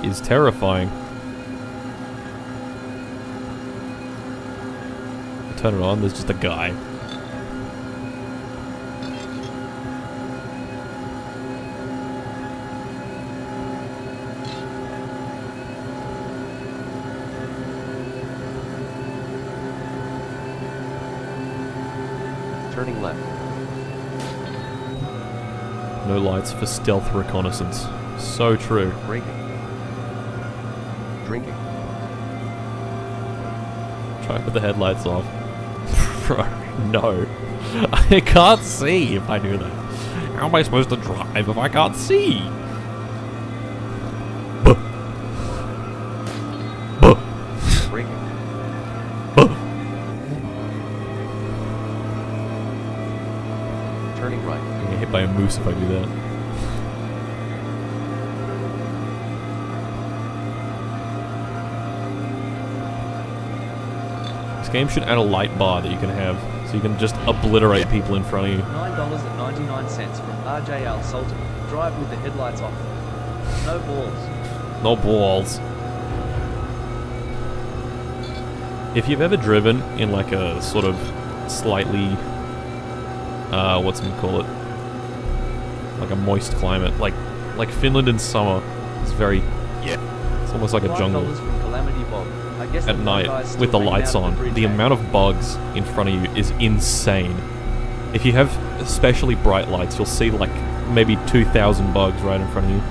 Is terrifying. Turn it on, there's just a guy. Turning left. No lights for stealth reconnaissance. So true. Braking. With the headlights off. Bro, no. I can't see if I do that. How am I supposed to drive if I can't see? Buh. Buh. Buh. Turning right. I'm gonna get hit by a moose if I do that. This game should add a light bar that you can have, so you can just obliterate people in front of you. $9.99 from RJL Sultan. Drive with the headlights off. No balls. No balls. If you've ever driven in like a sort of slightly, uh, what's it call it? Like a moist climate, like like Finland in summer It's very, yeah, it's almost like a jungle. At night with the lights on, the eh? amount of bugs in front of you is insane. If you have especially bright lights, you'll see like maybe 2,000 bugs right in front of you.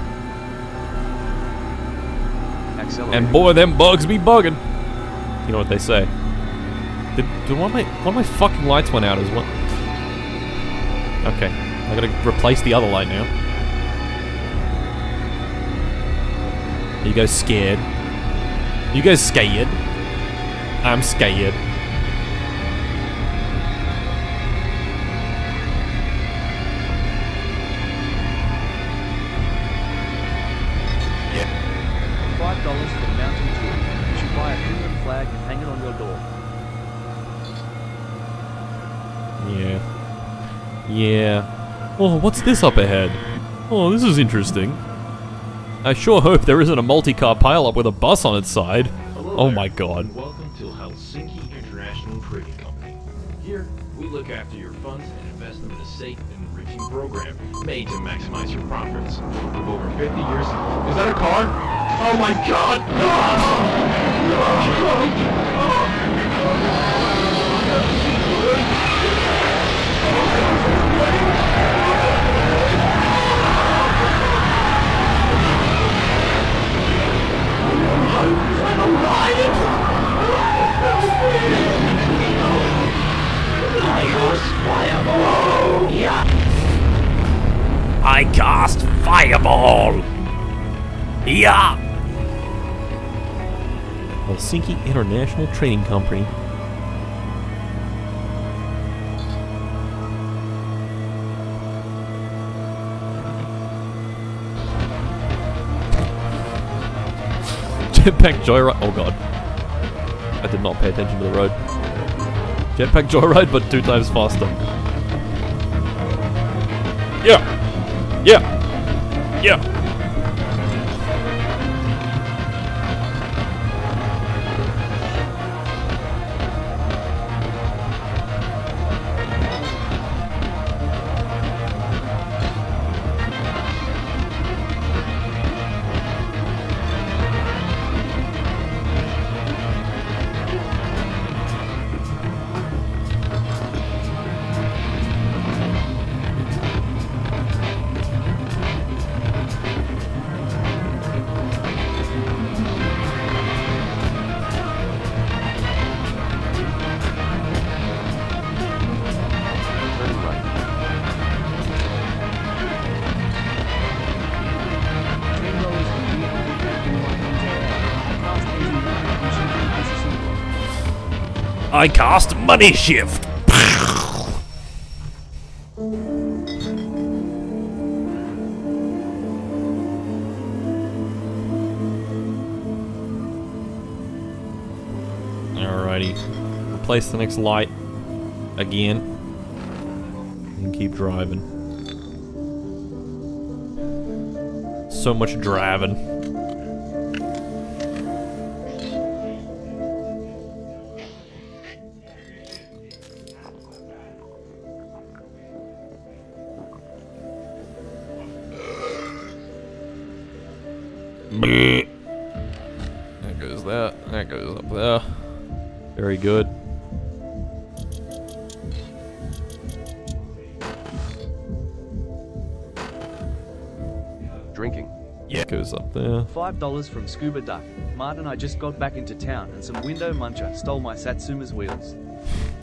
And boy, them bugs be bugging. You know what they say. Did, did one of my one of my fucking lights went out as well? Okay, I gotta replace the other light now. You guys scared? You guys scared? I'm scared. Five dollars for Mountain Dew. You should buy a Finland flag and hang it on your door. Yeah. Yeah. Oh, what's this up ahead? Oh, this is interesting. I sure hope there isn't a multi-car pileup with a bus on its side. Oh my god. Welcome to Helsinki International Trading Company. Here, we look after your funds and invest them in a safe and enriching program made to maximize your profits. With over 50 years... Is that a car? Oh my god! I cast Fireball! Yeah! Helsinki International Trading Company. Jetpack Joyride. Oh god. I did not pay attention to the road. Jetpack Joyride, but two times faster. Yeah! Yeah! Yeah! I cast Money Shift! Alrighty. Replace the next light again. And keep driving. So much driving. $5 from Scuba Duck. Mart and I just got back into town and some window muncher stole my Satsuma's wheels.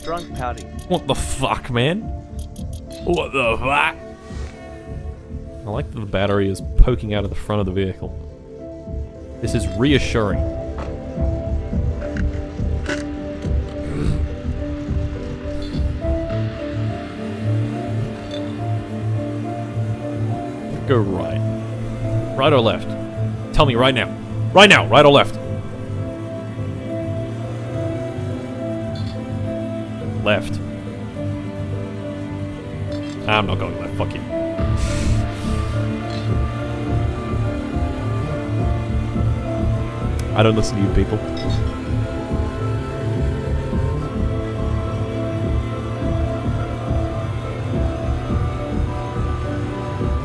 Drunk pouting. What the fuck, man? What the fuck? I like that the battery is poking out of the front of the vehicle. This is reassuring. Go right. Right or left? Tell me right now. Right now, right or left? Left. I'm not going left, fuck you. I don't listen to you people.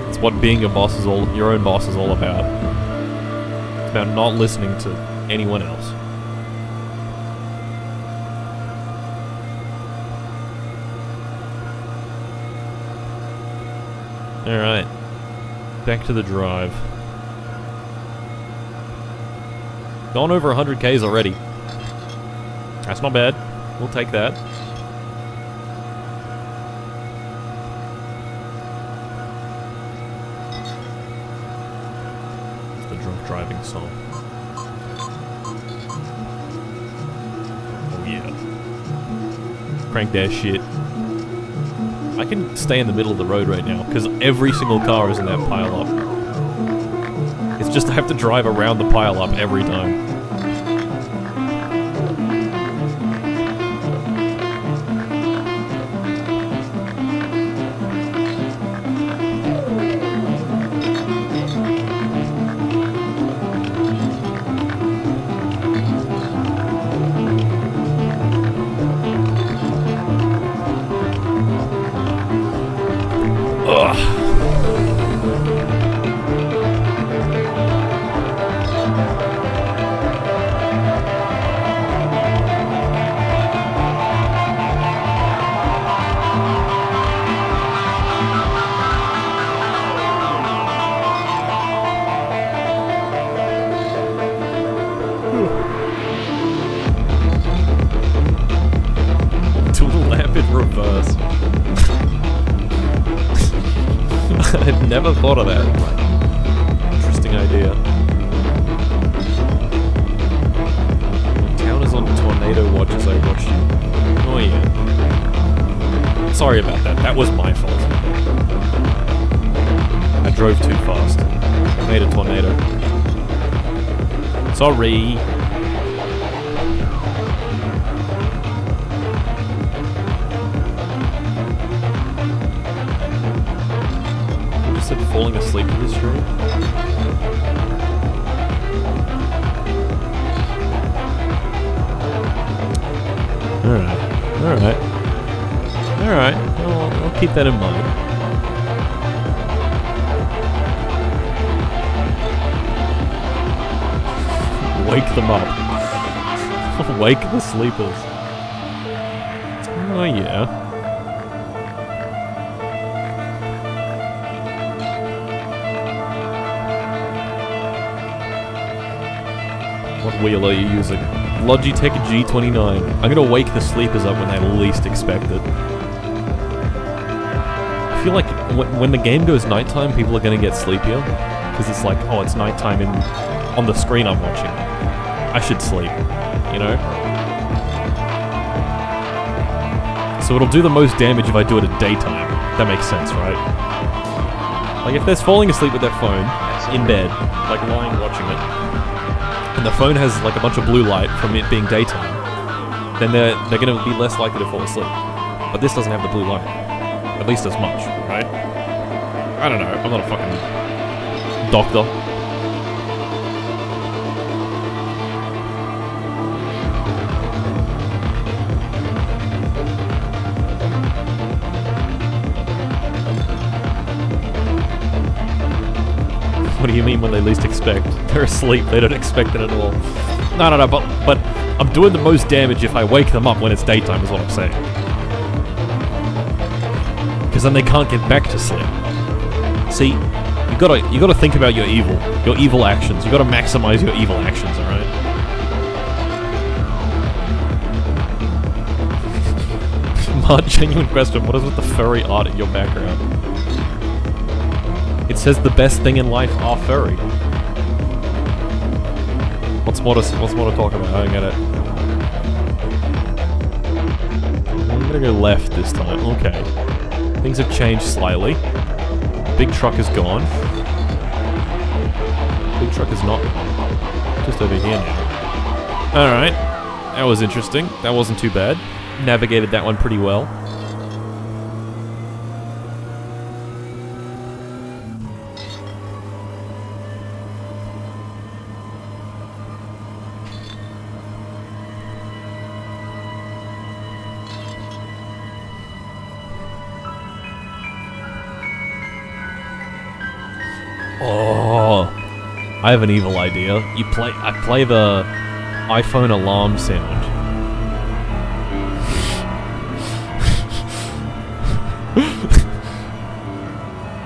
It's what being a boss is all your own boss is all about. About not listening to anyone else. Alright. Back to the drive. Gone over 100 Ks already. That's not bad. We'll take that. Song. Oh yeah. Crank that shit. I can stay in the middle of the road right now, because every single car is in that pile up. It's just I have to drive around the pile up every time. Thought of that. Sleepers. Oh yeah. What wheel are you using? Logitech G29. I'm gonna wake the sleepers up when they least expect it. I feel like when, the game goes nighttime, people are gonna get sleepier. Because it's like, oh, it's nighttime in, on the screen I'm watching. I should sleep, you know? So it'll do the most damage if I do it at daytime. That makes sense, right? Like if they're falling asleep with their phone in bed, like lying watching it, and the phone has like a bunch of blue light from it being daytime, then they're they're gonna be less likely to fall asleep. But this doesn't have the blue light, at least as much, right? I don't know. I'm not a fucking doctor. When they least expect? They're asleep, they don't expect it at all. No, no, no, but, but I'm doing the most damage if I wake them up when it's daytime is what I'm saying. Because then they can't get back to sleep. See, you gotta, you gotta think about your evil, your evil actions. You gotta maximize your evil actions, alright? Genuine question, what is with the furry art in your background? Says the best thing in life are furry. What's more to what's more to talk about? I don't get it. I'm gonna go left this time. Okay. Things have changed slightly. Big truck is gone. Big truck is not just over here now. Alright. That was interesting. That wasn't too bad. Navigated that one pretty well. I have an evil idea. You play, I play the iPhone alarm sound.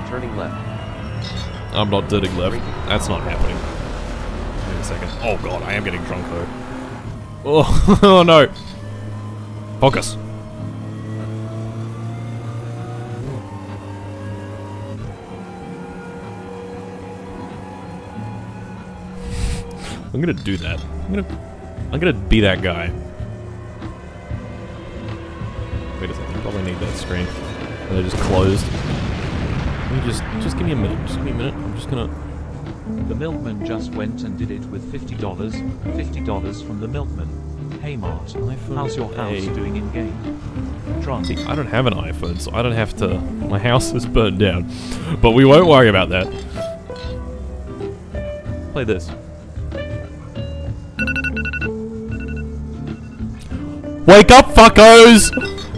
Turning left. I'm not turning left. That's not happening. Wait a second. Oh god, I am getting drunk though. Oh, oh no. Focus. I'm gonna do that. I'm gonna, I'm gonna be that guy. Wait a second. Probably need that screen. Are they just closed? Just, just give me a minute. Just give me a minute. I'm just gonna. The milkman just went and did it with $50. $50 from the milkman. Hey Mart, how's your house Hey. doing in game? Drunk. See, I don't have an iPhone, so I don't have to. My house is burned down. But we won't worry about that. Play this. Wake up, fuckos!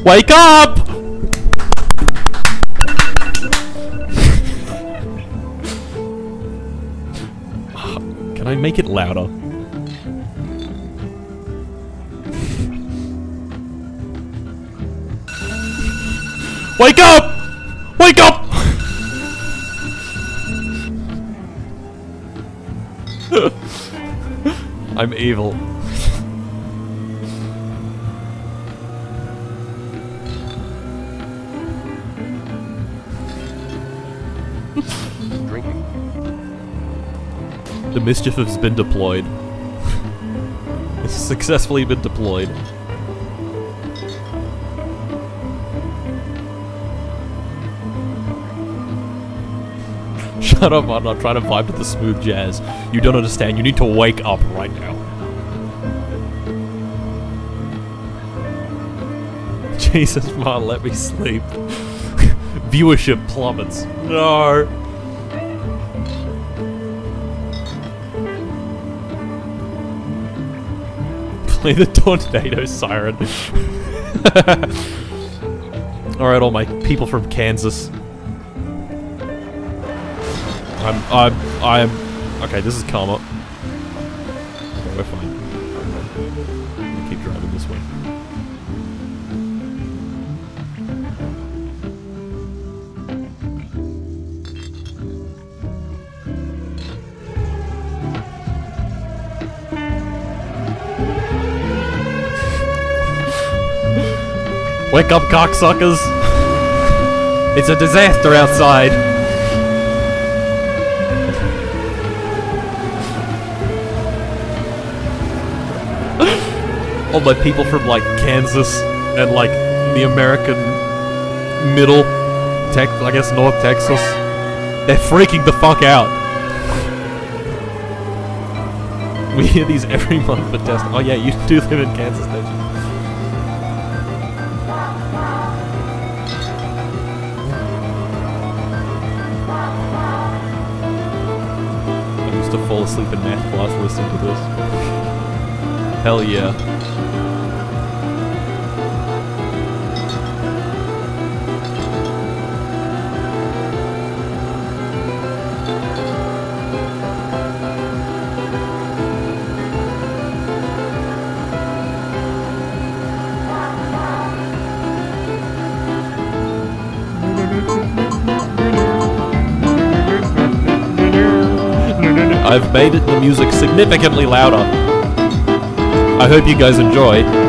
Wake up! Can I make it louder? Wake up! Wake up! I'm evil. Mischief has been deployed. it's successfully been deployed. Shut up, I'm not trying to vibe to the smooth jazz. You don't understand, you need to wake up right now. Jesus, man, let me sleep. Viewership plummets. No. Play the tornado siren. Alright, all my people from Kansas. I'm, I'm, I'm, okay, this is calmer. Wake up, cocksuckers! It's a disaster outside! All my people from like Kansas and like the American middle, Tex I guess North Texas, they're freaking the fuck out. We hear these every month for test. Oh yeah, you do live in Kansas, don't you? To this. Hell yeah. I've made the music significantly louder. I hope you guys enjoy.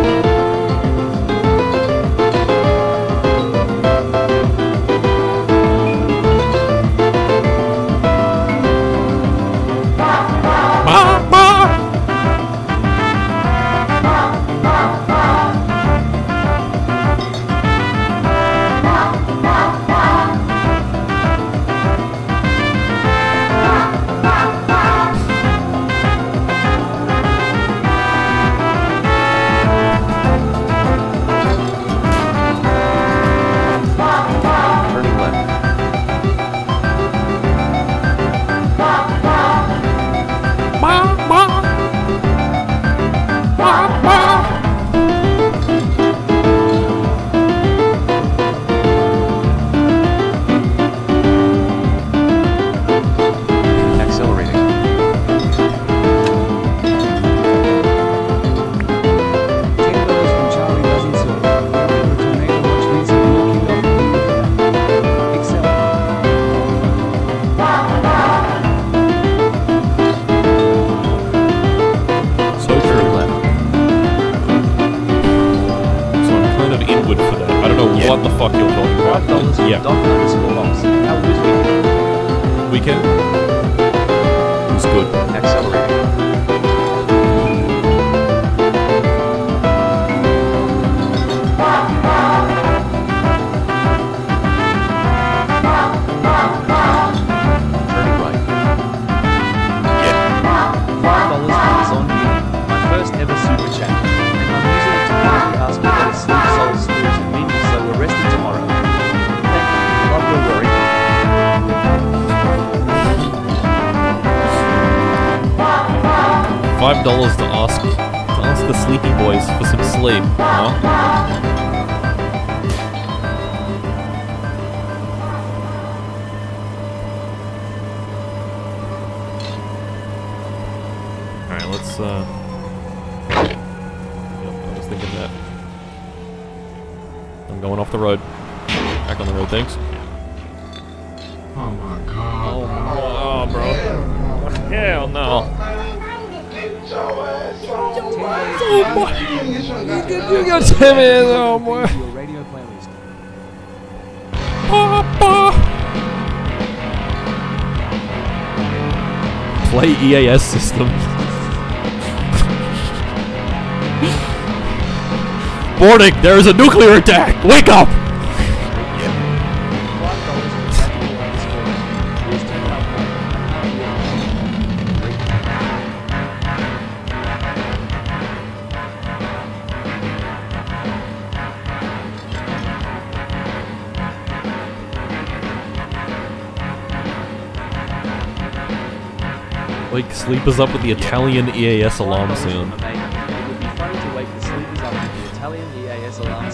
Warning, there is a nuclear attack! Wake up! Five Sleep it up. With the Italian EAS alarm sound. Is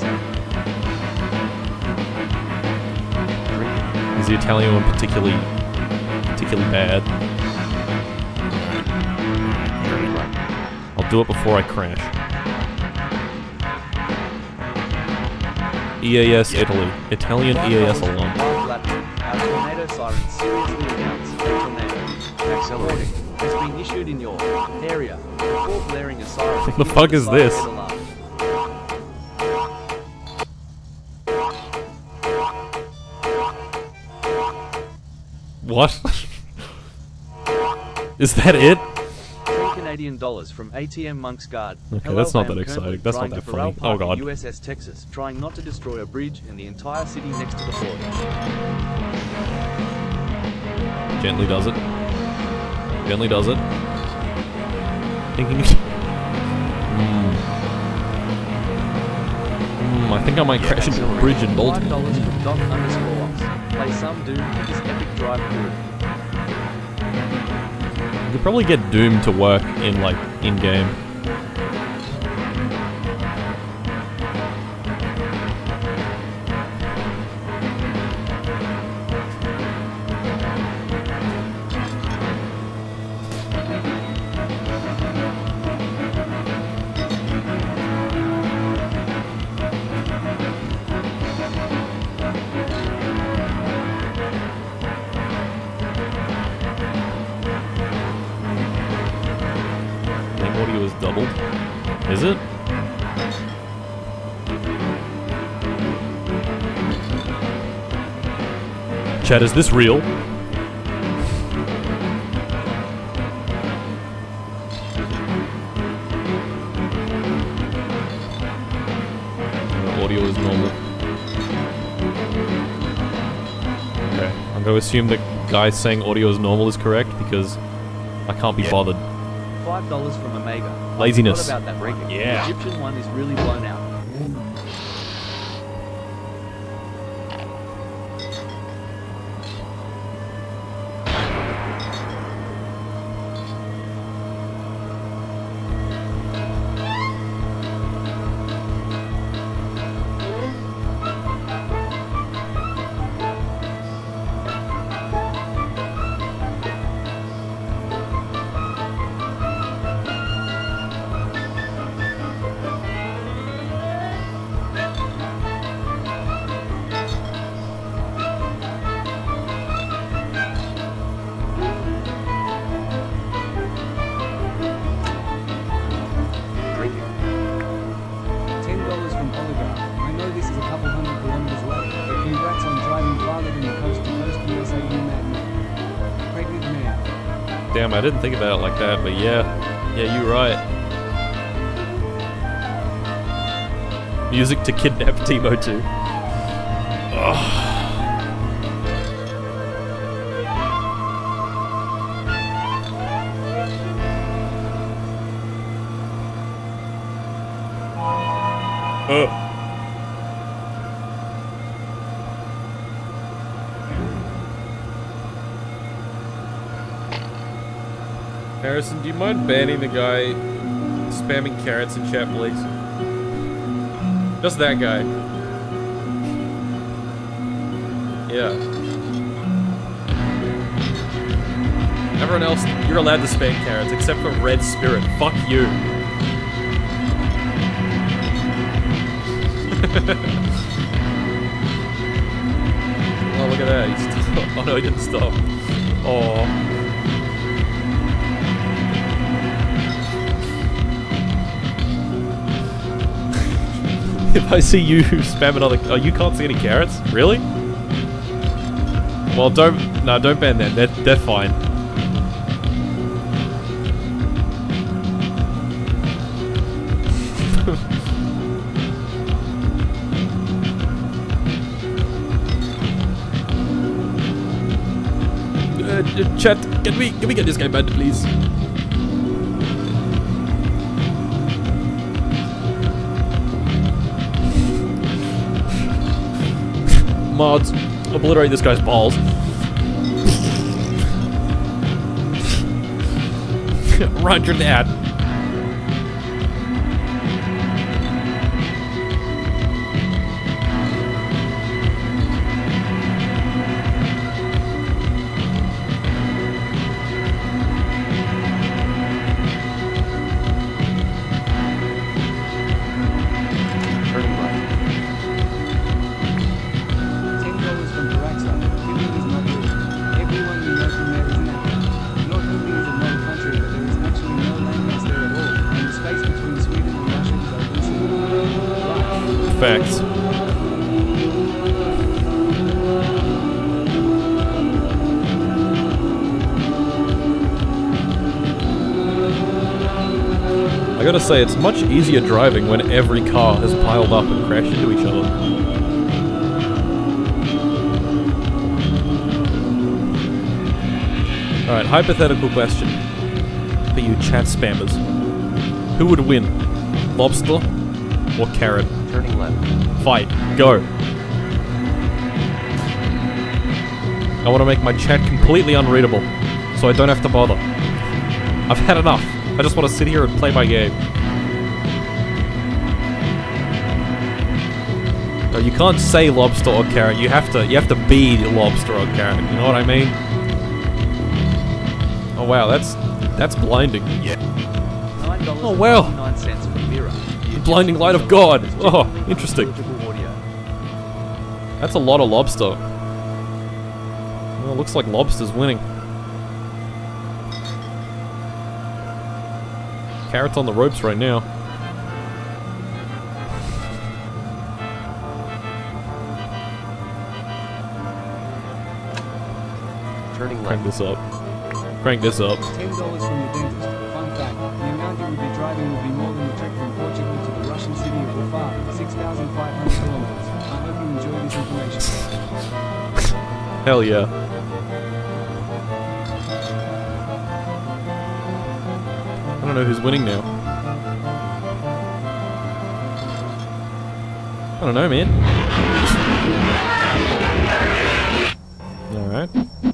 the Italian one particularly particularly bad? I'll do it before I crash. EAS Italy. Italian EAS alone. What the fuck is this? What? Is that it? Canadian dollars from ATM Monk's Guard. Okay, Hello, that's not that exciting. That's not that funny. Oh, God. USS Texas, trying not to destroy a bridge and the entire city next to the fort. Gently does it. Gently does it. Thinking. Hmm. Hmm, I think I might crash into a bridge in Baltimore. dollars from Doc underscore. Play some Doom with this epic drive through. You could probably get Doom to work in like in game. Chat, is this real? Audio is normal. Okay, I'm gonna assume the guy saying audio is normal is correct because I can't be bothered. Five dollars from Omega. Laziness. What about that breaker? Yeah. The Egyptian one is really blown out. didn't think about it like that, but yeah. Yeah, you're right. Music to Kidnap Timo 2. Mind banning the guy spamming carrots in chat, please? Just that guy. Yeah. Everyone else, you're allowed to spam carrots, except for Red Spirit. Fuck you. oh, look at that. He stopped. Oh no, he didn't stop. Oh. if I see you spam another, oh, you can't see any carrots, really? Well, don't, no, don't ban them. They're, they're fine. Uh, chat, can we can we get this guy banned, please? Mods, obliterate this guy's balls. Roger that. Much easier driving when every car has piled up and crashed into each other. Alright, hypothetical question for you chat spammers. Who would win? Lobster or carrot? Turning left. Fight. Go. I want to make my chat completely unreadable, so I don't have to bother. I've had enough. I just want to sit here and play my game. No, you can't say lobster or carrot. You have to. You have to be lobster or carrot. You know what I mean? Oh wow, that's that's blinding. Yeah. Oh, wow. Nine cents from Mira. The blinding light of God. Oh, interesting. That's a lot of lobster. Well, it looks like lobster's winning. Carrot's on the ropes right now. Crank left. this up. Crank this up. Ten dollars from the dentist. Fun fact: the amount you would be driving would be more than the trek from Portugal to the Russian city of Rafah, 6,500 kilometers. I hope you enjoy this information. Hell yeah. I don't know who's winning now. I don't know, man. Alright.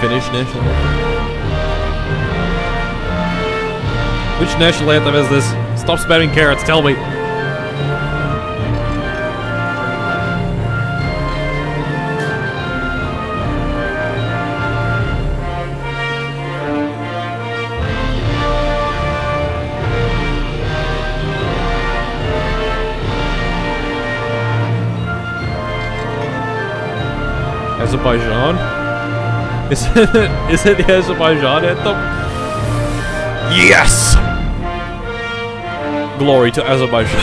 Finnish national? Which national anthem is this? Stop spamming carrots, tell me. Azerbaijan? Is it, is it the Azerbaijan anthem? Yes! Glory to Azerbaijan.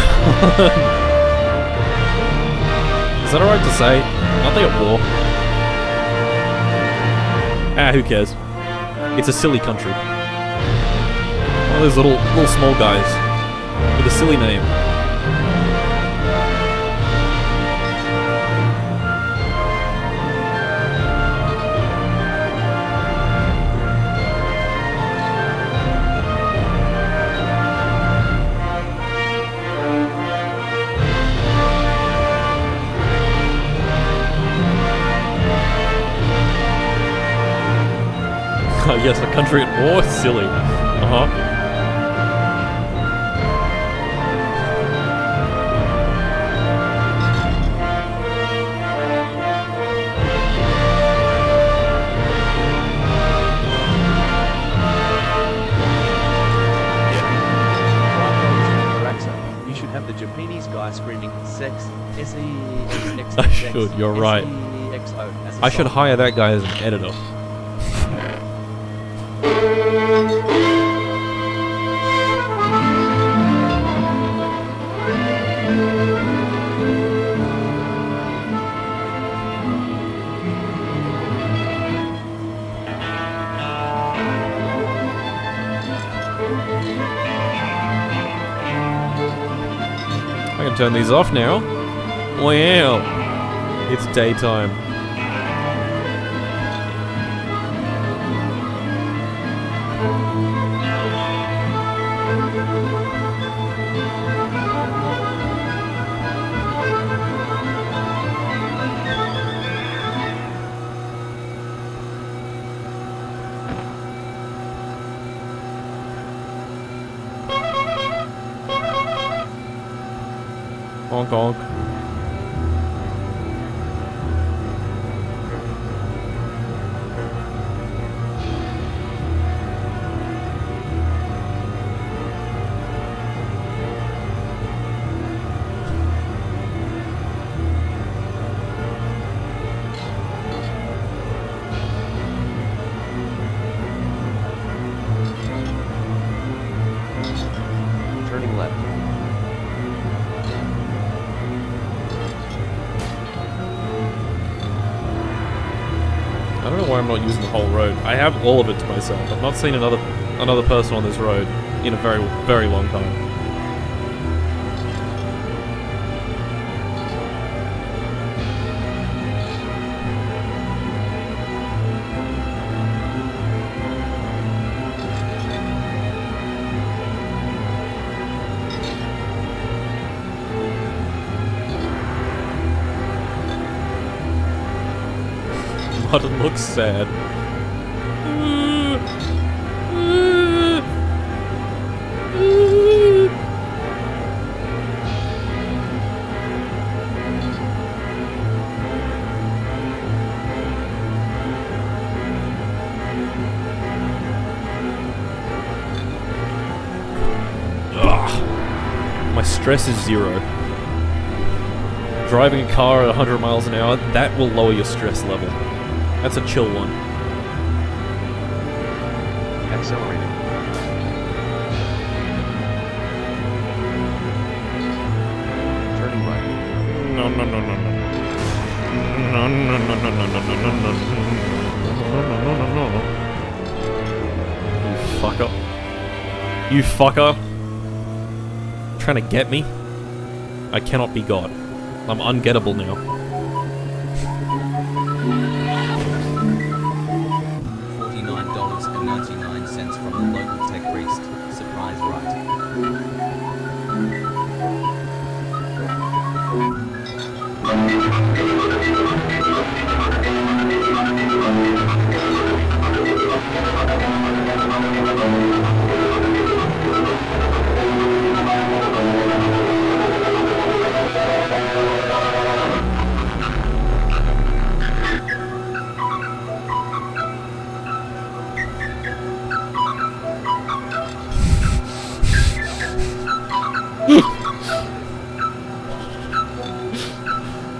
is that alright to say? Aren't they at war? Ah, who cares? It's a silly country. One of those little, little small guys with a silly name. Oh yes, a country at war? Silly. Uh-huh. You should have the Japanese guy screaming sex, I should, you're right. I should hire that guy as an editor. Turn these off now. Wow. It's daytime. All of it to myself. I've not seen another another person on this road in a very very long time. Martin looks sad. Stress is zero. Driving a car at 100 miles an hour, that will lower your stress level. That's a chill one. Accelerating. Turning right. No, no, no, no, no. No, no, no, no, no, no, no, no, no, no, no, no, no, no. You fucker. You fucker. Trying to get me? I cannot be God. I'm ungettable now.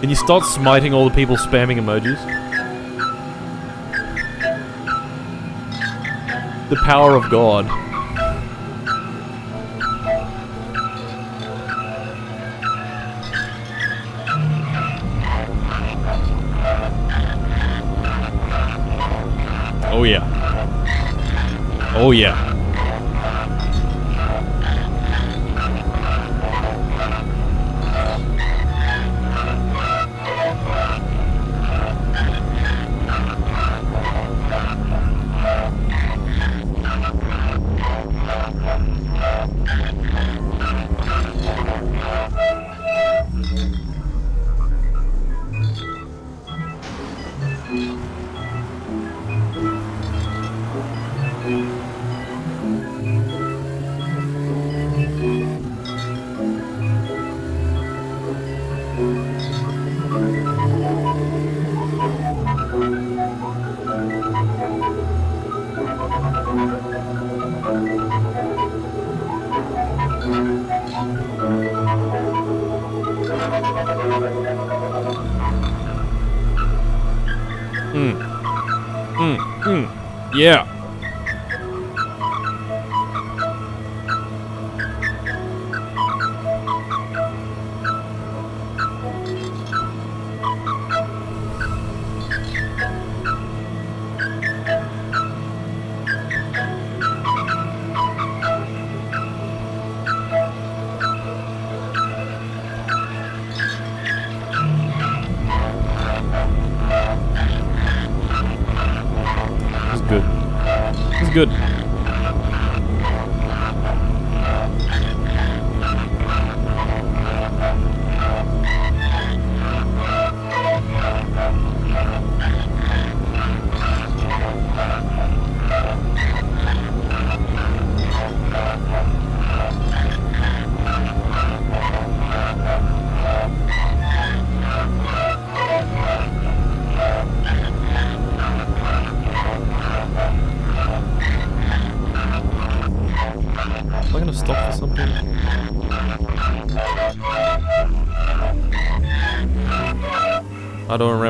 Can you start smiting all the people spamming emojis? The power of God.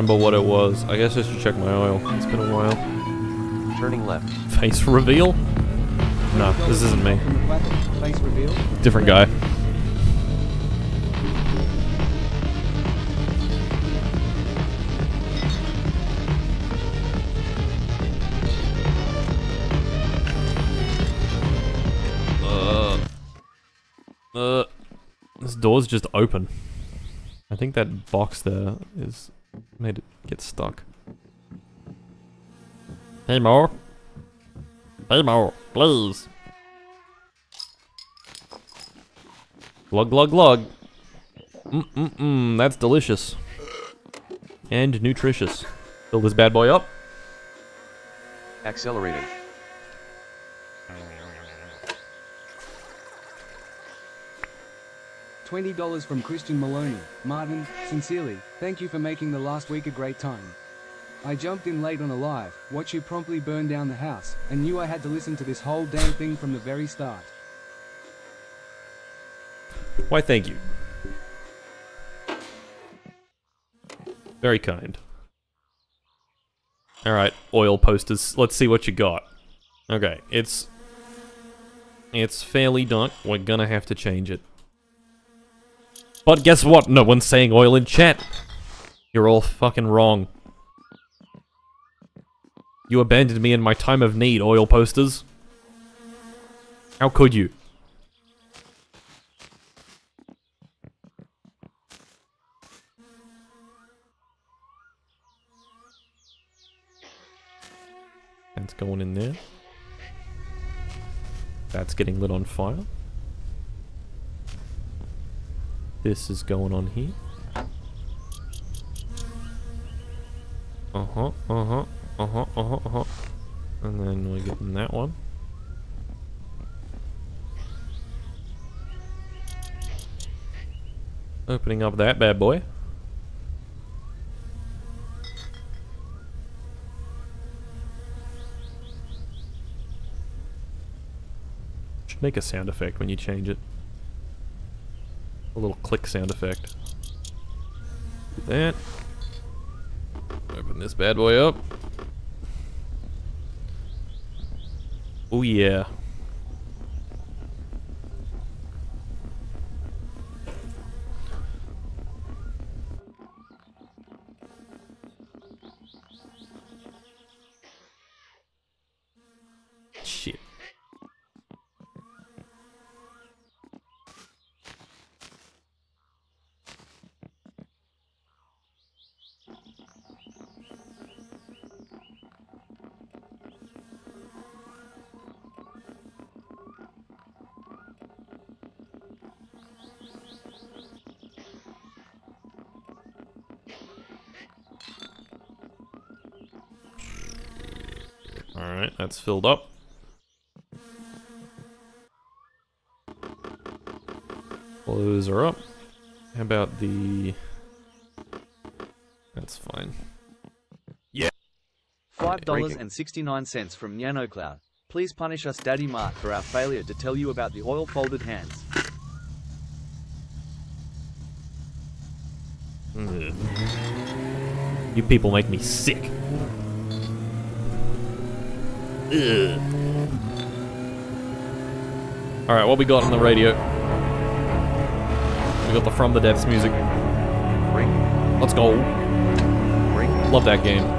Remember what it was. I guess I should check my oil. It's been a while. Turning left. Face reveal? No, this isn't me. From the clapper, face reveal. Different guy. Uh, uh, this door's just open. I think that box there is made it get stuck. Hey, more. Hey, please. Glug, glug, glug. Mm, mm, mm, that's delicious. And nutritious. Fill this bad boy up. Accelerating. $20 from Christian Maloney. Martin, sincerely, thank you for making the last week a great time. I jumped in late on a live, watched you promptly burn down the house, and knew I had to listen to this whole damn thing from the very start. Why, thank you. Very kind. Alright, oil posters. Let's see what you got. Okay, it's it's fairly dark. We're gonna have to change it. But guess what? No one's saying oil in chat. You're all fucking wrong. You abandoned me in my time of need, oil posters. How could you? That's going in there. That's getting lit on fire. This is going on here. Uh-huh, uh-huh, uh-huh, uh-huh, uh-huh. And then we're getting that one. Opening up that bad boy. Should make a sound effect when you change it. A little click sound effect. Do that. Open this bad boy up. Oh yeah. Alright, that's filled up. All Those are up. How about the... That's fine. Yeah! Five dollars and sixty-nine cents from NanoCloud. Please punish us, Daddy Mark, for our failure to tell you about the oil-folded hands. You people make me sick. Ugh. Alright, what we got on the radio? We got the From the Depths music. Let's go. Love that game.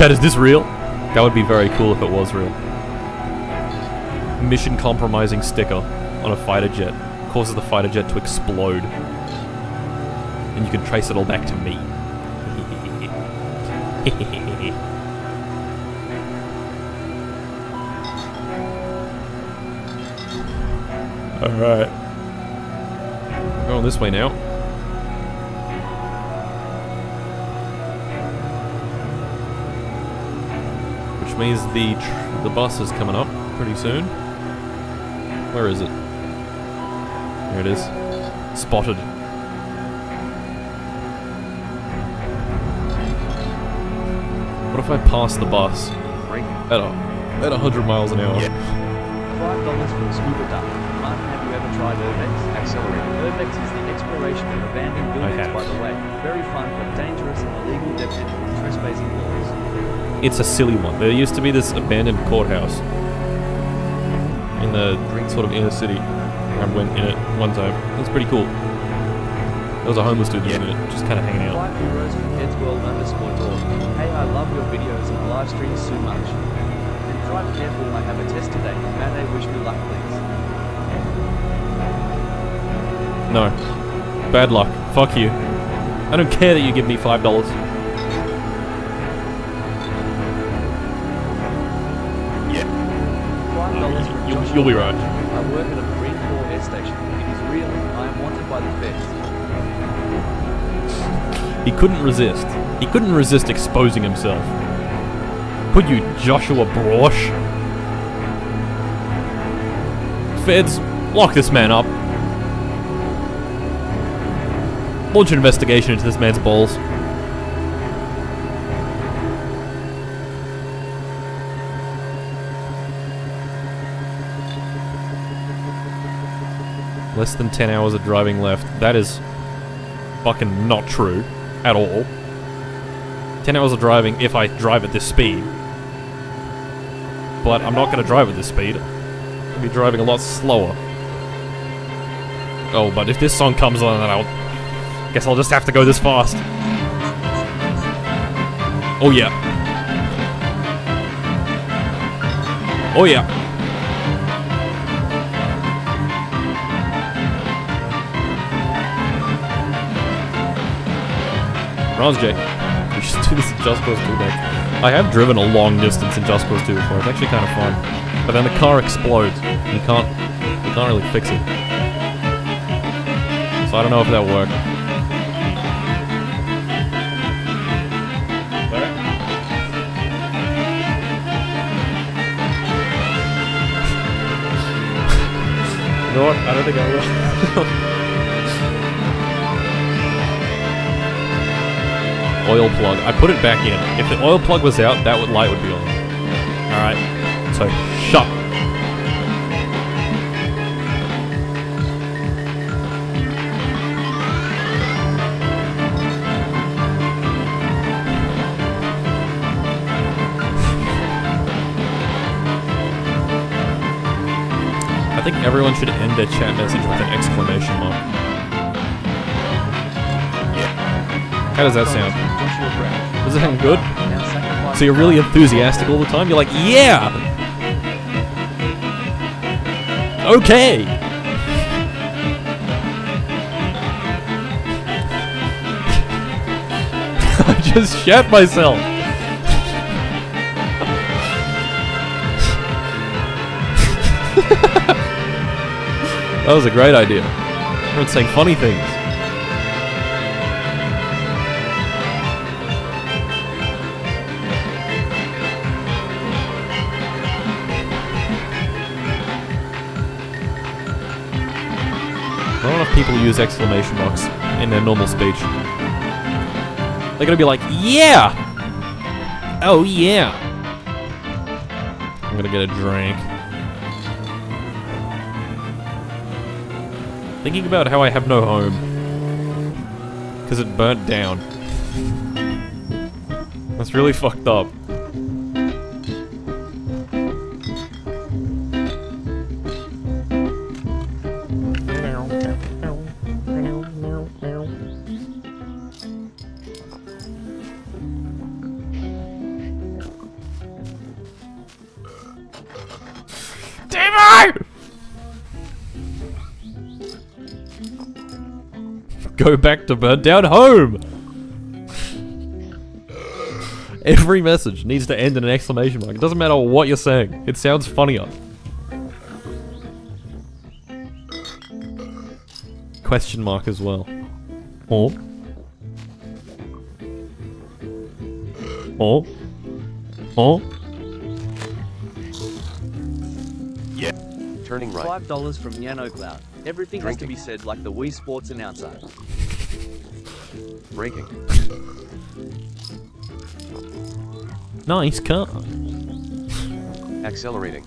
Chad, is this real? That would be very cool if it was real. Mission compromising sticker on a fighter jet causes the fighter jet to explode. And you can trace it all back to me. Alright. Going this way now. Means the tr- the bus is coming up pretty soon. Where is it? There it is. Spotted. What if I pass the bus at a at 100 miles an hour? Five dollars from Scuba Duck. Martin, have you ever tried Urbex? Accelerate. Urbex is the exploration of abandoned buildings, by the way. Very fun, but dangerous and illegal depending on trespassing laws. It's a silly one. There used to be this abandoned courthouse in the sort of inner city. I went in it one time. It's pretty cool. There was a homeless dude yeah. in it, just kind of hanging out. Hey, I love your videos and live streams so much. And drive careful, I have a test today. May they wish me luck, please. No. Bad luck. Fuck you. I don't care that you give me $5. You'll, be right. I work at a Marine Corps air station. It is real. I am wanted by the feds. He couldn't resist. He couldn't resist exposing himself. Could you, Joshua Brosh? Feds, lock this man up. Launch an investigation into this man's balls. Less than 10 hours of driving left. That is fucking not true at all. 10 hours of driving if I drive at this speed. But I'm not going to drive at this speed. I'll be driving a lot slower. Oh, but if this song comes on, then I'll... Guess I'll just have to go this fast. Oh, yeah. Oh, yeah. Bronze J. We should do this in Just Cause 2 next. I have driven a long distance in Just Cause 2 before. It's actually kind of fun. But then the car explodes. You can't, you can't really fix it. So I don't know if that worked. You know what? I don't think I will. oil plug. I put it back in. If the oil plug was out, that would light would be on. Alright. So shut. I think everyone should end their chat message with an exclamation mark. How does that sound? Does it sound good? So you're really enthusiastic all the time? You're like, yeah! Okay! I just shat myself! that was a great idea. Everyone's saying funny things. People use exclamation marks in their normal speech. They're gonna be like, yeah! Oh yeah! I'm gonna get a drink. Thinking about how I have no home. Because it burnt down. That's really fucked up. Go back to burnt down home! Every message needs to end in an exclamation mark. It doesn't matter what you're saying. It sounds funnier. Question mark as well. Or. Or. Or. Yeah. Turning right. Five dollars from Yano Cloud. Everything has to be said like the Wii Sports announcer. Braking. Nice car. Accelerating.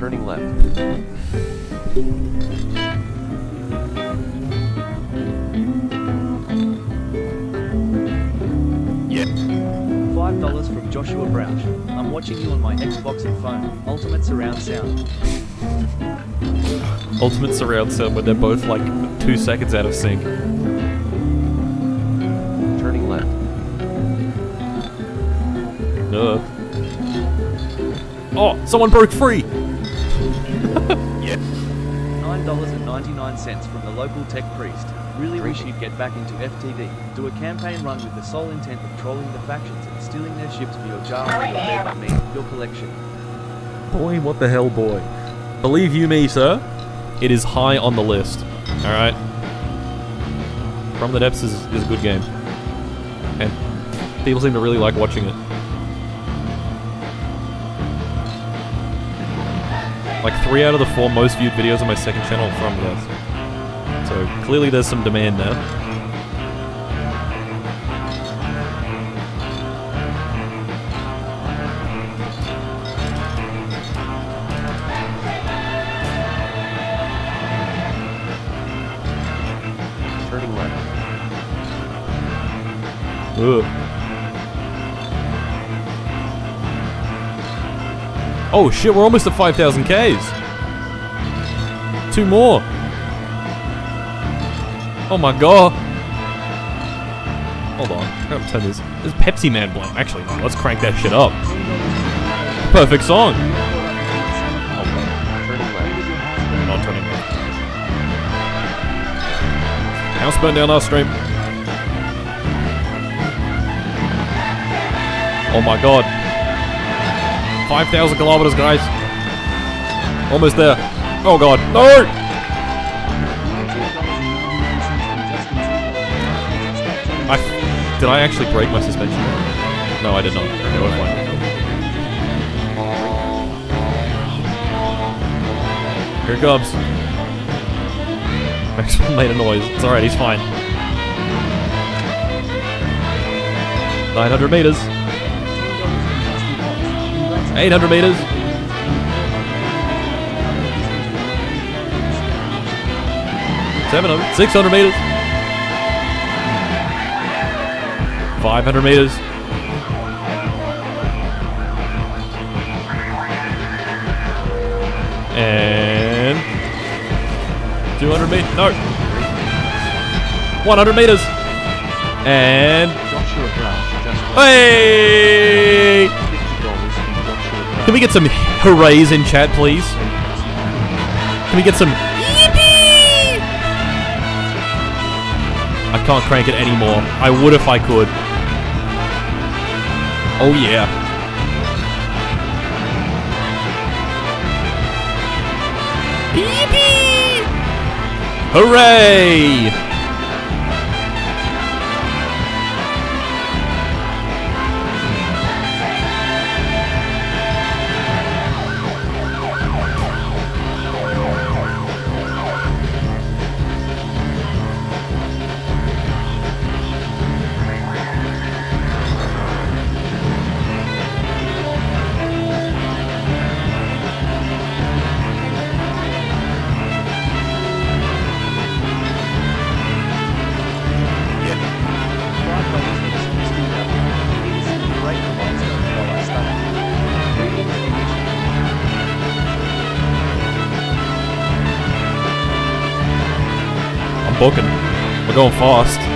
Turning left. Five dollars from Joshua Brouch. I'm watching you on my Xbox and phone. Ultimate surround sound. Ultimate surround sound when they're both like two seconds out of sync. Turning left. No. Oh, someone broke free! Nine $9.99 from the local tech priest. Really wish he'd get back into FTD. Do a campaign run with the sole intent of trolling the factions and stealing their ships for your jar or your bed, I your collection. Boy, what the hell, boy. Believe you me, sir, it is high on the list. Alright? From the Depths is, is a good game. And people seem to really like watching it. Like three out of the four most viewed videos on my second channel from Depths. So clearly there's some demand left. Ugh. Oh shit, we're almost at 5,000 Ks. Two more. Oh my god. Hold on. I gotta turn this. This Pepsi Man blow. Actually, no, let's crank that shit up. Perfect song. House burn down our stream. Oh my god. 5,000 kilometers, guys. Almost there. Oh god. No! Did I actually break my suspension? No, I did not. Fine. Here it comes. Maxwell made a noise. It's alright, he's fine. 900 meters. 800 meters. Seven hundred, six hundred meters. 500 meters. And 200 meters. No. 100 meters. And Joshua Brown hey! Can we get some hoorays in chat, please? Can we get some yippee? I can't crank it anymore. I would if I could. Oh yeah. Yippee! Hooray! Booking. We're going fast.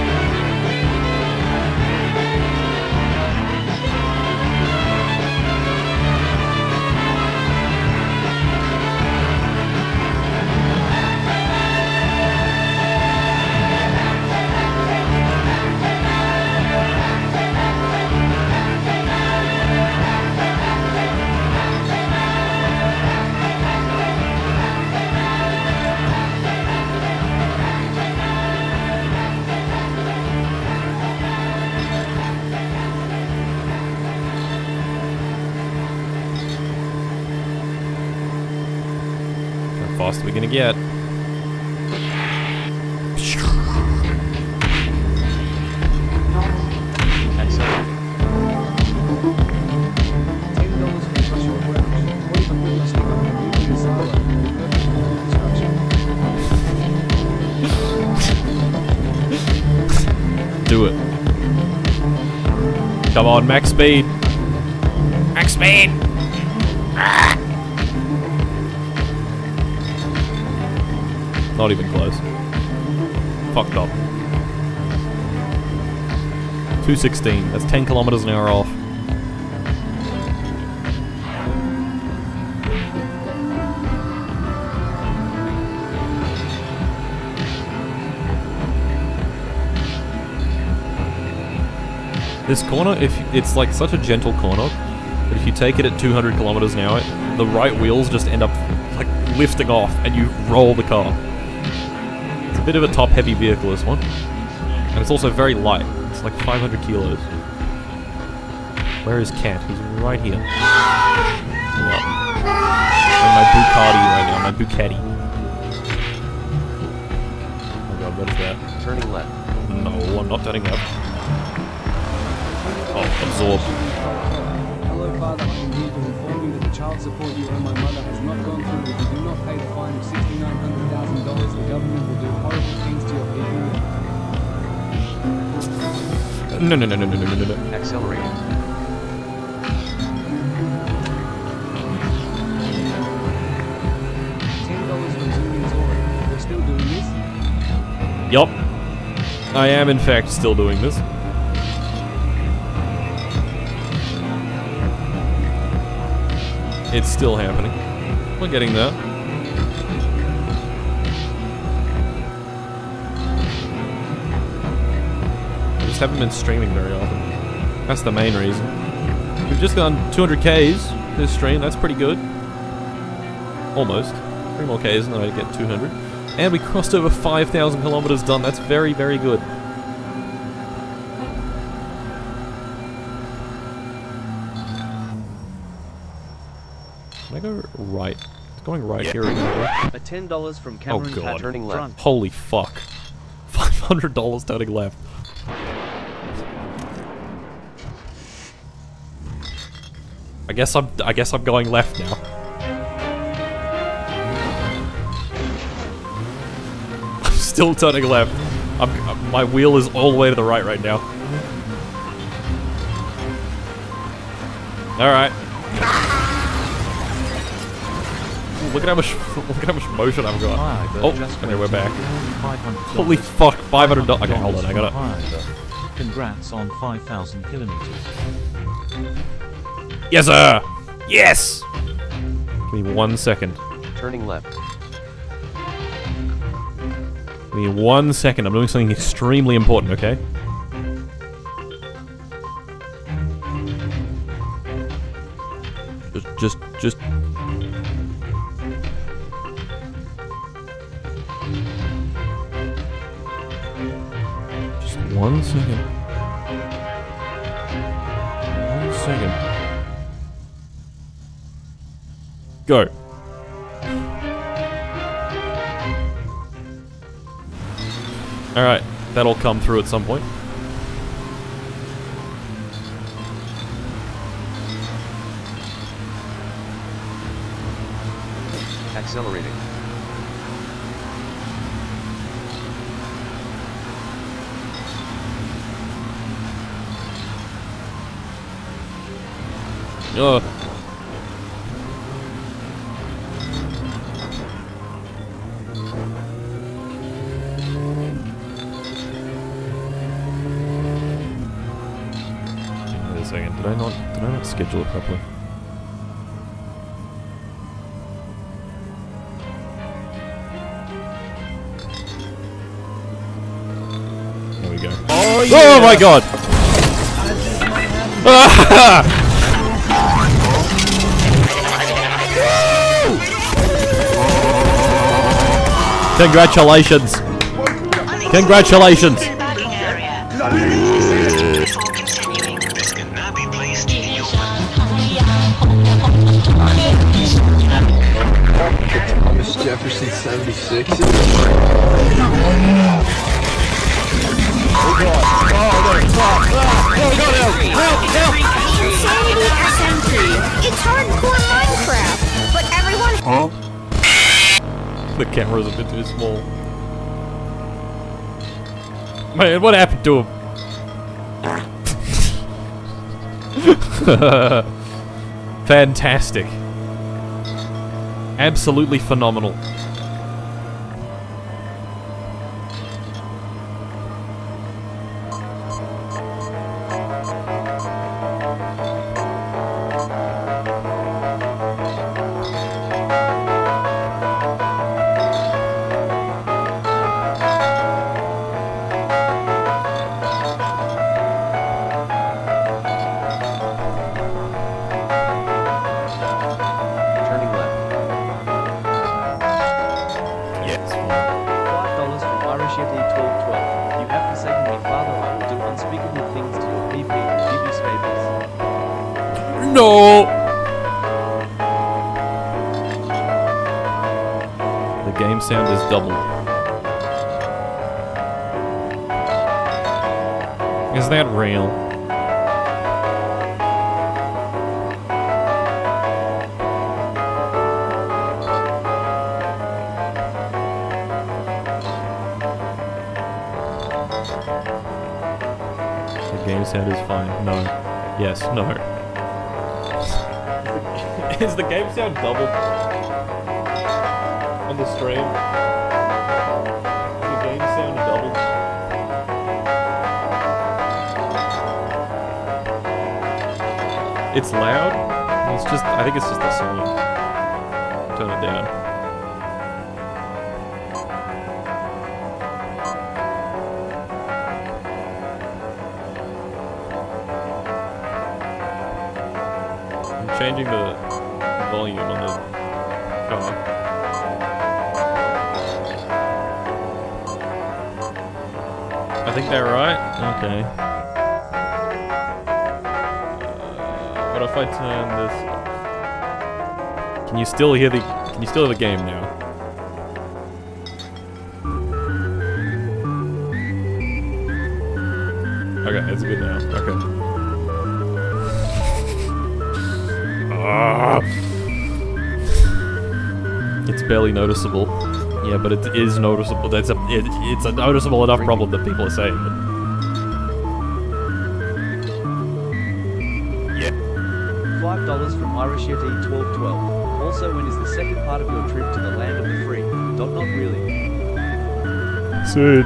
Not even close. Fucked up. 216. That's 10 kilometers an hour off. This corner, if it's like such a gentle corner, but if you take it at 200 kilometers an hour, the right wheels just end up like lifting off, and you roll the car. It's a bit of a top-heavy vehicle, this one, and it's also very light. It's like 500 kilos. Where is Cat? He's right here. Yeah. My Bucati right now, my Bucati. Oh god, what is that? Turning left. No, I'm not turning left. Oh, absorb. Hello, Father. I am here to inform you that the child support you owe my mother has not gone through. If you do not pay the fine of sixty-nine hundred thousand dollars, the government will do horrible things to your people. No, no, no, no, no, no, no, no. Accelerating. Ten dollars from Zooming Zora. You're still doing this? Yup. I am, in fact, still doing this. It's still happening. We're getting there. I just haven't been streaming very often. That's the main reason. We've just gone 200 Ks this stream, that's pretty good. Almost. Three more Ks and then I get 200. And we crossed over 5,000 kilometers done. That's very, very good. Going right here. isn't it? A ten dollars from oh, Cameron God. Turning left. Drunk. Holy fuck. $500 turning left. I guess I'm I guess I'm going left now. I'm still turning left. I'm, my wheel is all the way to the right right now. All right. Look at how much look at how much motion I've got. Oh, just okay, we're back. Holy fuck, five hundred dollars. Okay, hold on, I got it. Congrats on 5,000 kilometers. Yes, sir. Yes. Give me one second. Turning left. Give me one second. I'm doing something extremely important. Okay. Just, just, just. One second. One second. Go. Alright, that'll come through at some point. Accelerating. Ugh. Wait a second. Did I not? Did I not schedule it properly? There we go. Oh, oh my god! Congratulations! Congratulations! The camera's a bit too small. Man, what happened to him? Fantastic. Absolutely phenomenal. It's loud. It's just. I think it's just the song. Turn it down. I'm changing the volume on the car. I think they're right. Okay. I turn this? Can you still hear the? Can you still hear the game now? Okay, it's good now. Okay. Ah. It's barely noticeable. Yeah, but it is noticeable. That's a it, it's a noticeable enough problem that people are saying Yeti 1212. Also, when is the second part of your trip to the land of the free? Not really. Soon.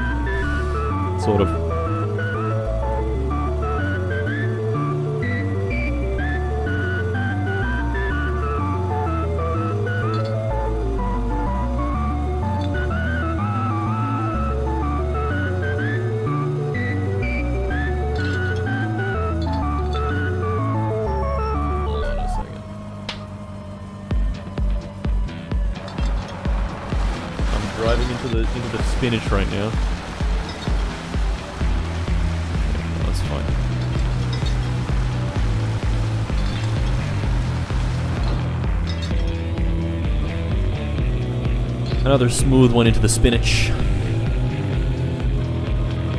Another smooth one into the spinach.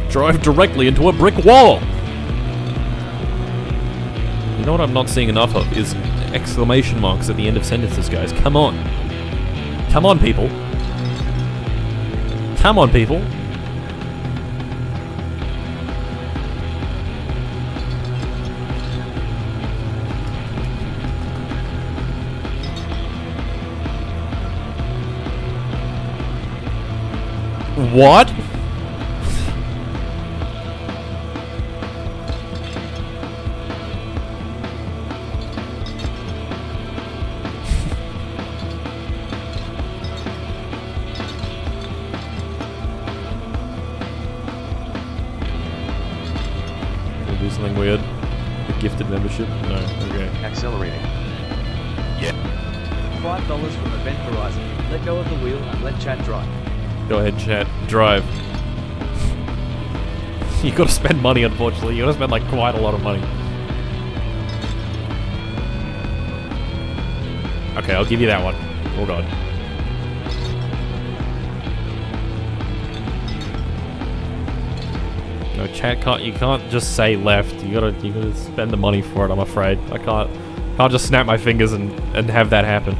Drive directly into a brick wall! You know what I'm not seeing enough of is exclamation marks at the end of sentences, guys. Come on. Come on, people. Come on, people. What? Gotta spend money, unfortunately. You gotta spend like quite a lot of money. Okay, I'll give you that one. Oh, Hold on. No, chat can't. You can't just say left. You gotta. You gotta spend the money for it. I'm afraid. I can't. Can't just snap my fingers and and have that happen.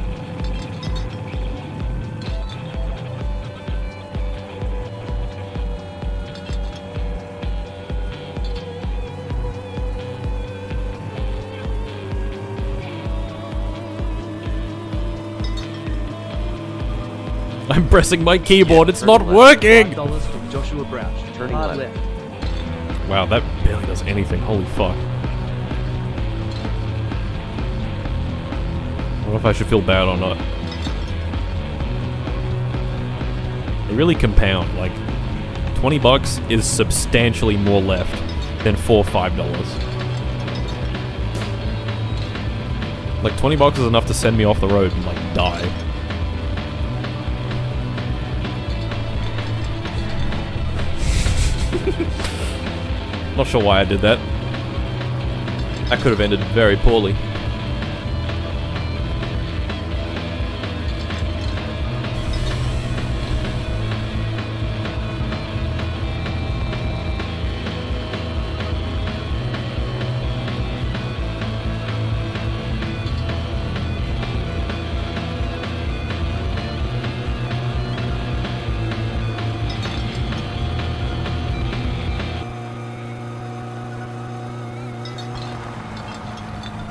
Pressing my keyboard. It's not working. Five dollars from Joshua Brouch. Turning left. left. Wow, that barely does anything. Holy fuck. I don't know if I should feel bad or not. They really compound. Like, 20 bucks is substantially more left than 4 or $5. Like, 20 bucks is enough to send me off the road and, like, die. Not sure why I did that. That could have ended very poorly.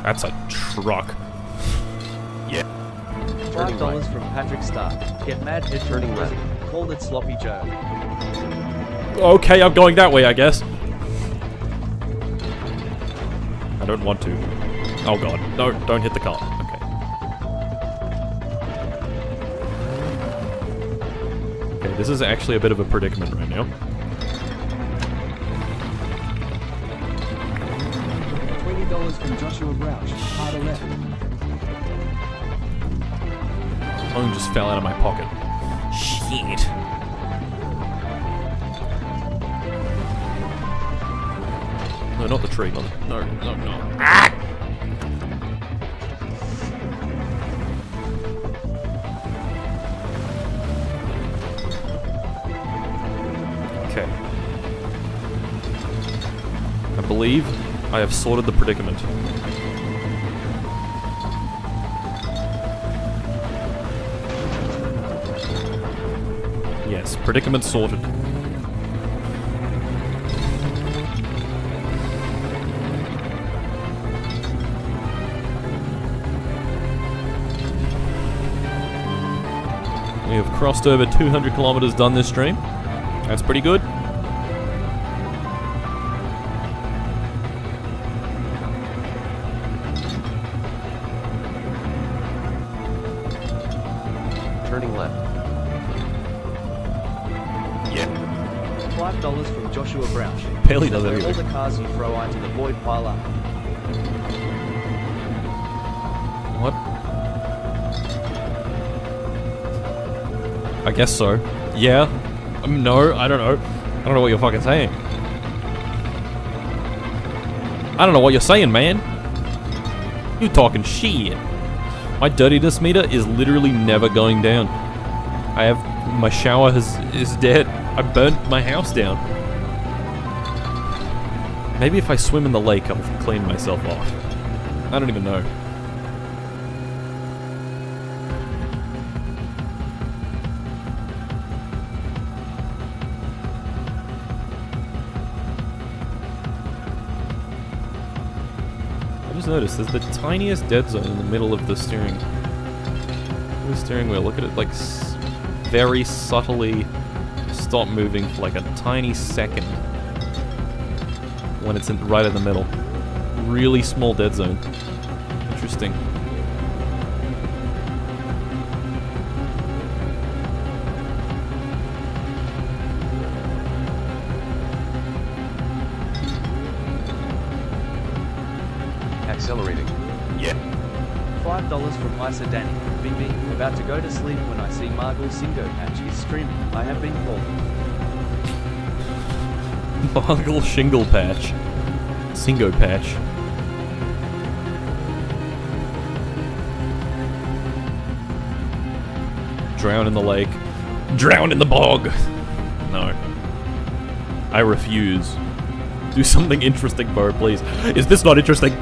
That's a truck. Yeah. Five dollars from Patrick Stark. Get mad head turning left. Called it sloppy Joe. Okay, I'm going that way, I guess. I don't want to. Oh god. No, don't hit the car. Okay. Okay, this is actually a bit of a predicament right now. Joshua Grouch. Harder left. Phone just fell out of my pocket. Shit. No, not the tree. Not the, no, no, no. Ah! Okay. I believe I have sorted the predicament. Predicament sorted. We have crossed over 200 kilometers done this stream. That's pretty good. Guess so. Yeah. Um, no, I don't know. I don't know what you're fucking saying. I don't know what you're saying, man. You talking shit. My dirtiness meter is literally never going down. I have my shower has is dead. I burnt my house down. Maybe if I swim in the lake, I'll clean myself off. I don't even know. Noticed there's the tiniest dead zone in the middle of the steering. The steering wheel. Look at it, like very subtly stop moving for like a tiny second when it's in, right in the middle. Really small dead zone. Isa Danny. About to go to sleep when I see Margle Singo Patch is streaming. I have been called. Boggle Shingle Patch. Singo Patch. Drown in the lake. Drown in the bog! No. I refuse. Do something interesting, Bo, please. Is this not interesting?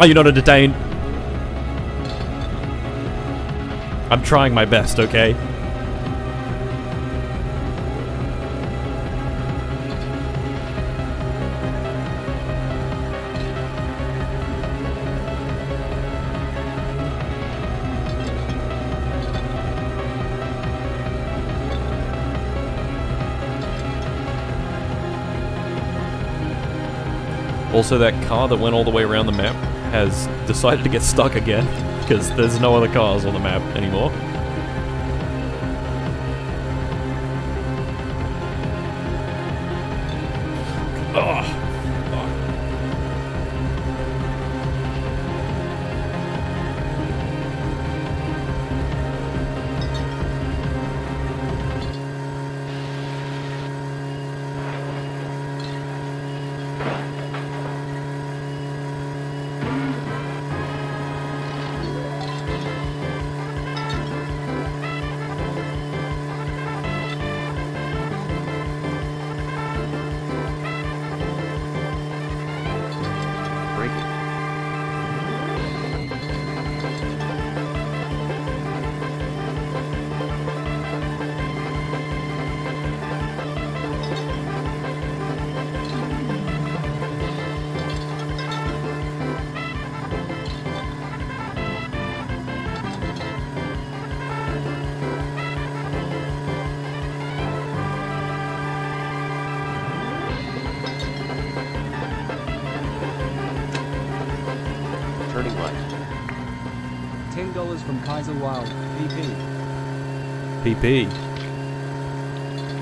Are you not entertained? I'm trying my best, okay? Also, that car that went all the way around the map has decided to get stuck again because there's no other cars on the map anymore.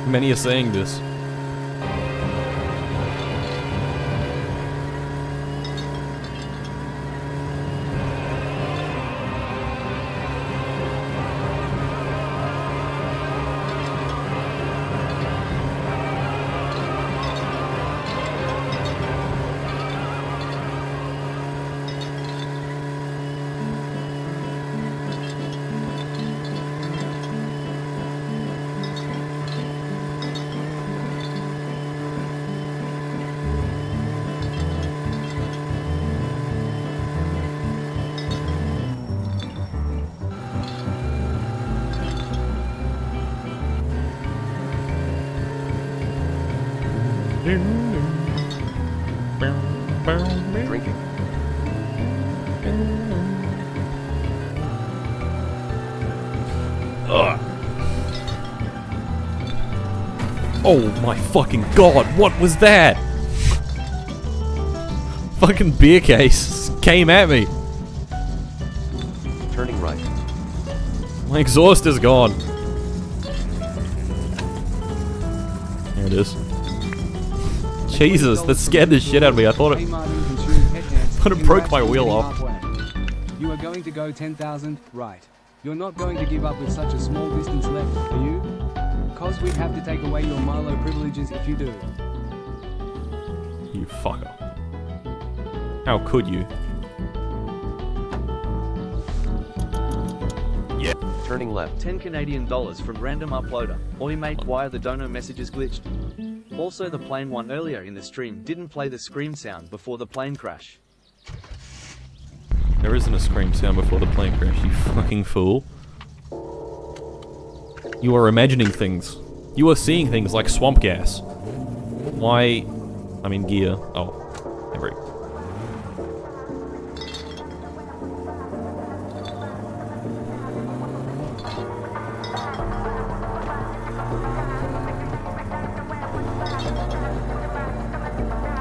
Many are saying this. Oh my fucking god, what was that? fucking beer case came at me. Turning right. My exhaust is gone. There it is. Jesus, that scared the shit out of me. I thought it, thought it broke my wheel off. You are going to go 10,000, right. You're not going to give up with such a small distance left, are you? Cause we'd have to take away your Milo privileges if you do. You fucker. How could you? Yeah. Turning left. 10 Canadian dollars from random uploader. Oi mate, why are the dono messages glitched? Also the plane one earlier in the stream didn't play the scream sound before the plane crash. There isn't a scream sound before the plane crash, you fucking fool. You are imagining things. You are seeing things like swamp gas. Why... I mean gear. Oh. Every...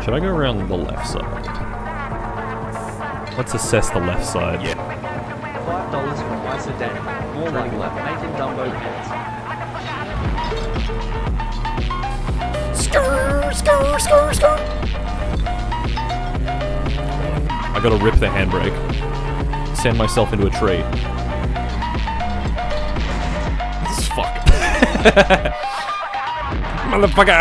Should I go around the left side? Let's assess the left side. Yeah. Five dollars from Isa Danny. More like left. making Dumbo pants. Skr, skr, skr, skr. I gotta rip the handbrake. Send myself into a tree. This is fuck. Motherfucker.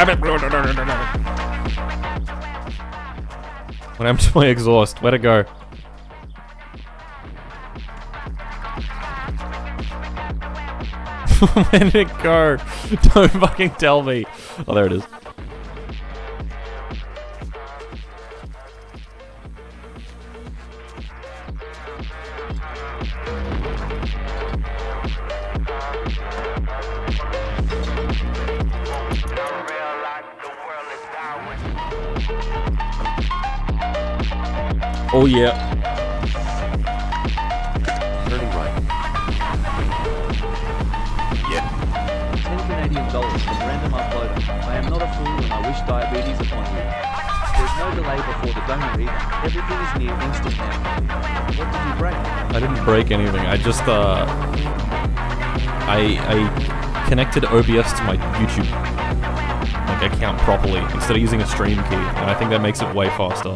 What happened to my exhaust? Where'd it go? Where did it go? Don't fucking tell me. Oh, there it is. Yeah. Turning right. Yeah. 10 Canadian dollars from random uploader. I am not a fool and I wish diabetes upon you. There's no delay before the donor either. Everything is near instant now. What did you break? I didn't break anything. I just uh I I connected OBS to my YouTube like account properly instead of using a stream key, and I think that makes it way faster.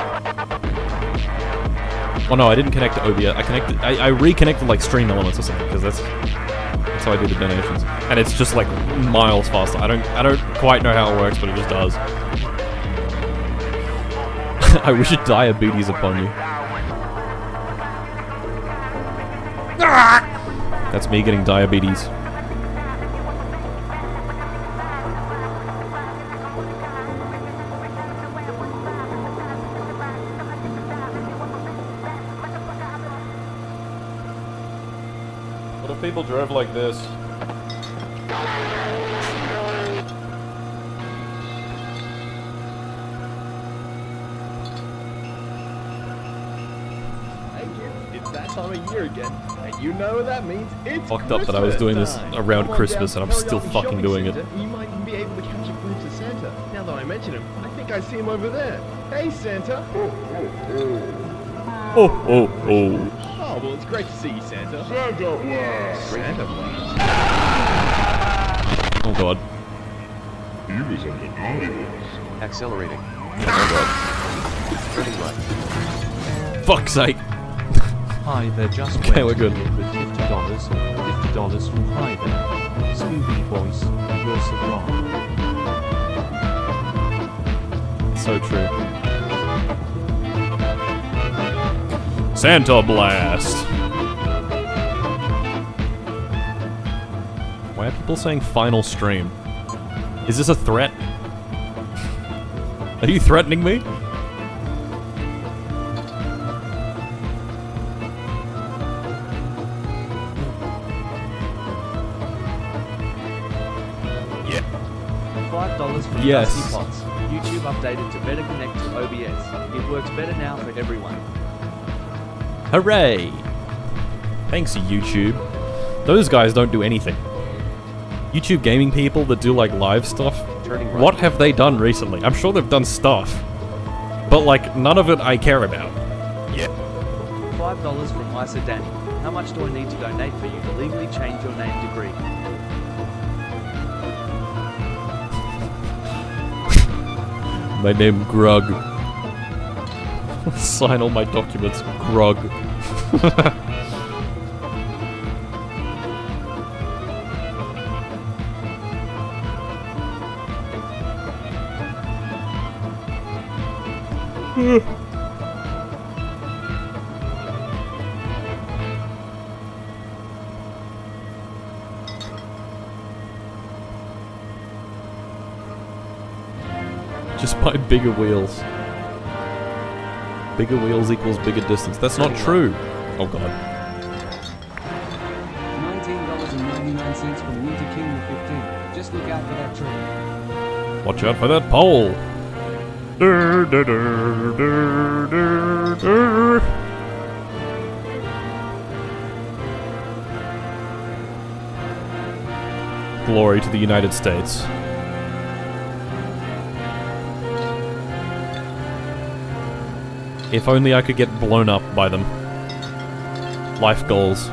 Oh no, I didn't connect to OBS. I connected. I, I reconnected like Stream Elements or something because that's that's how I do the donations, and it's just like miles faster. I don't I don't quite know how it works, but it just does. I wish it diabetes upon you. That's me getting diabetes. Fucked up that I was doing this around. Christmas and I'm still fucking doing it. You might even be able to catch a glimpse of Santa. Now that I mention him, I think I see him over there. Hey, Santa. Oh, oh, oh. Oh, well, it's great to see you, Santa. Santa Blast! Santa Blast. Oh god. He was in the naughty list. Accelerating. Oh Turning right. god. Fuck's sake. Hi there, just Okay, we're good. In with fifty dollars. Fifty dollars from Hi there. Scooby voice, Wilson Rock. So true. Santa Blast! Why are people saying final stream? Is this a threat? Are you threatening me? Yes. Dusty Pots. YouTube updated to better connect to OBS. It works better now for everyone. Hooray! Thanks, YouTube. Those guys don't do anything. YouTube gaming people that do like live stuff, right. what have they done recently? I'm sure they've done stuff. But like, none of it I care about. Yeah. Five dollars from Isa Danny. How much do I need to donate for you to legally change your name to Greek? My name Grug. Sign all my documents, Grug. bigger wheels. Bigger wheels equals bigger distance. That's not true. Oh god. $19.99 from Winter King 15. Just look out for that tree. Watch out for that pole. Dur, dur, dur. Glory to the United States. If only I could get blown up by them. Life goals.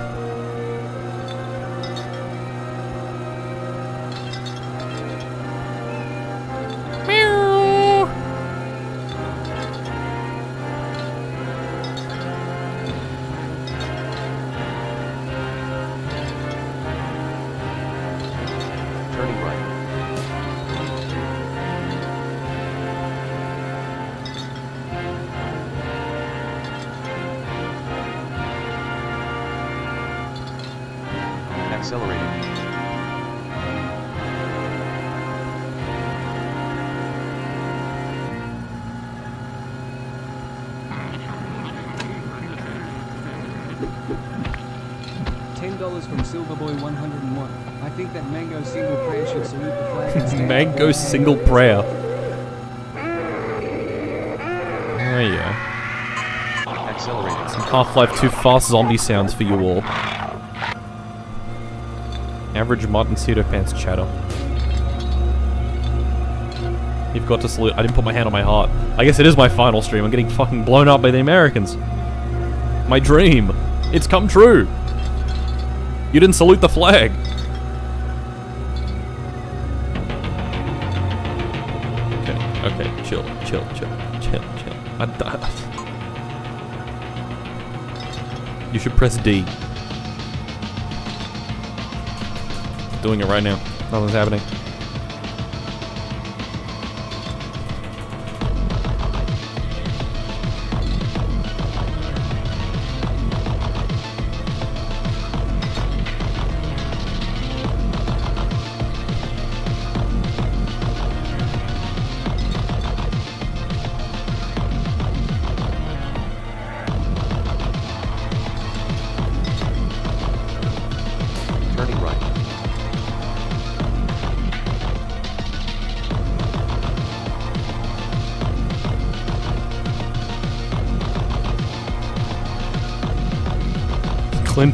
Single prayer. There you go. Some Half-Life 2 fast zombie sounds for you all. Average modern pseudo pants chatter. You've got to salute. I didn't put my hand on my heart. I guess it is my final stream. I'm getting fucking blown up by the Americans. My dream. It's come true. You didn't salute the flag. You should press D. Doing it right now. Nothing's happening.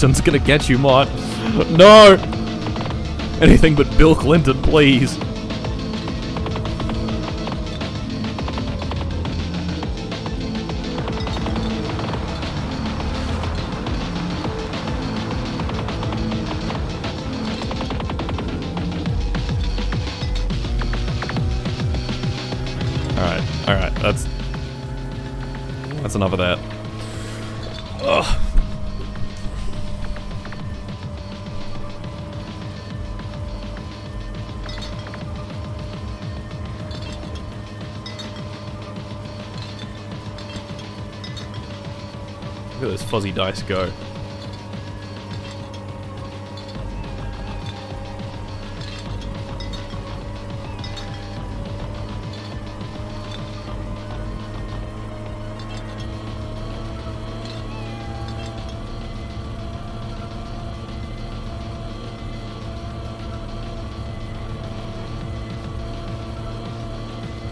Clinton's gonna get you, Mott. No! Anything but Bill Clinton, please. Dice go.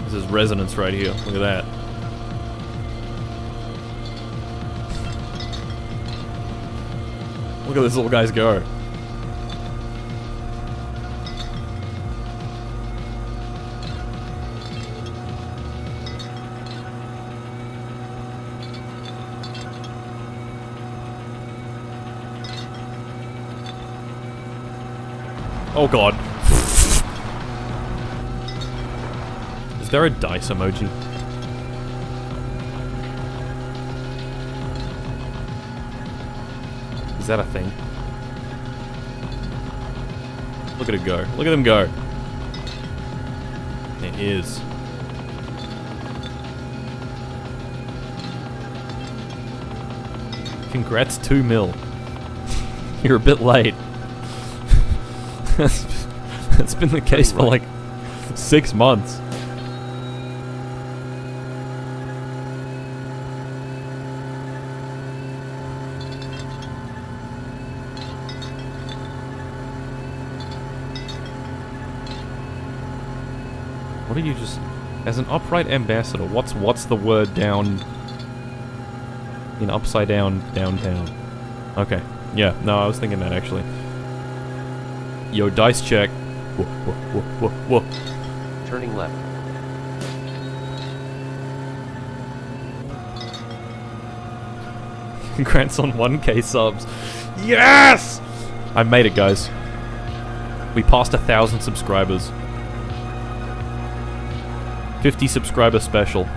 This is resonance right here. Look at that. Look at this little guys go. Oh god. Is there a dice emoji? That a thing? Look at it go. Look at him go. It is. Congrats, 2 mil. You're a bit late. That's that's been the case for like six months. As an upright ambassador? What's what's the word down in upside down downtown? Okay, yeah, no, I was thinking that actually. Yo, dice check. Whoa, whoa, whoa, whoa, whoa. Turning left. Congrats on 1k subs. Yes! I made it, guys. We passed a thousand subscribers. 50 subscriber special.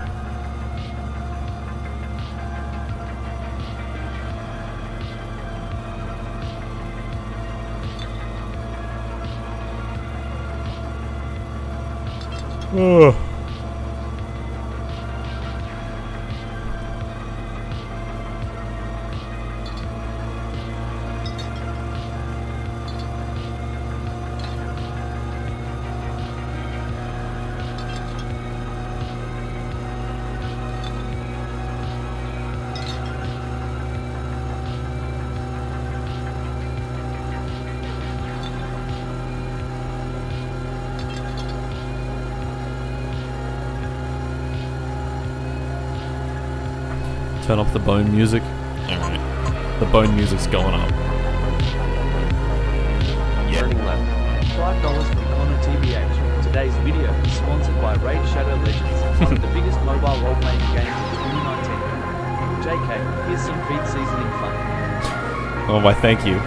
Music. Alright. The bone music's going up. Turning left. Five dollars from Connor TBH. Today's video is sponsored by Raid Shadow Legends, one of the biggest mobile role-playing games of 2019. JK, here's some feet seasoning fun. Oh, why thank you.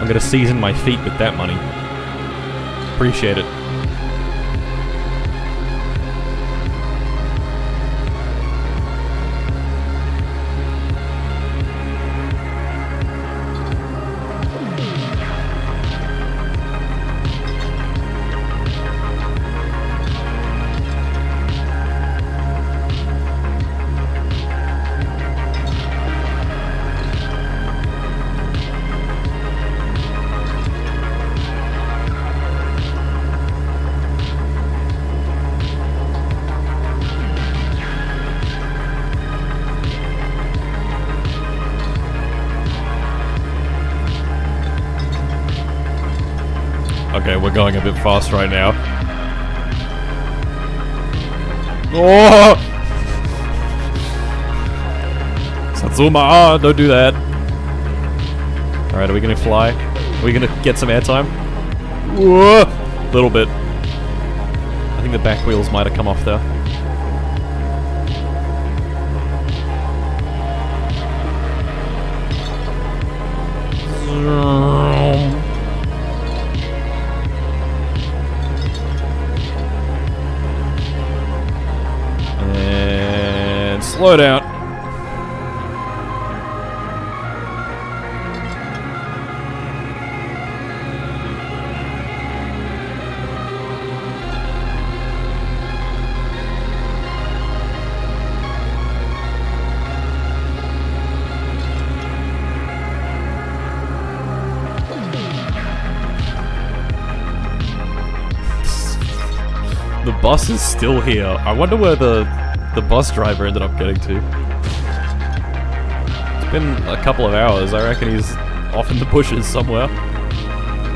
I'm gonna season my feet with that money. Appreciate it. Bit fast right now. Oh! Satsuma, ah, don't do that. Alright, are we gonna fly? Are we gonna get some airtime? Whoa! Little bit. I think the back wheels might have come off there. Slow down. The bus is still here. I wonder where the the bus driver ended up getting to. It's been a couple of hours. I reckon he's off in the bushes somewhere.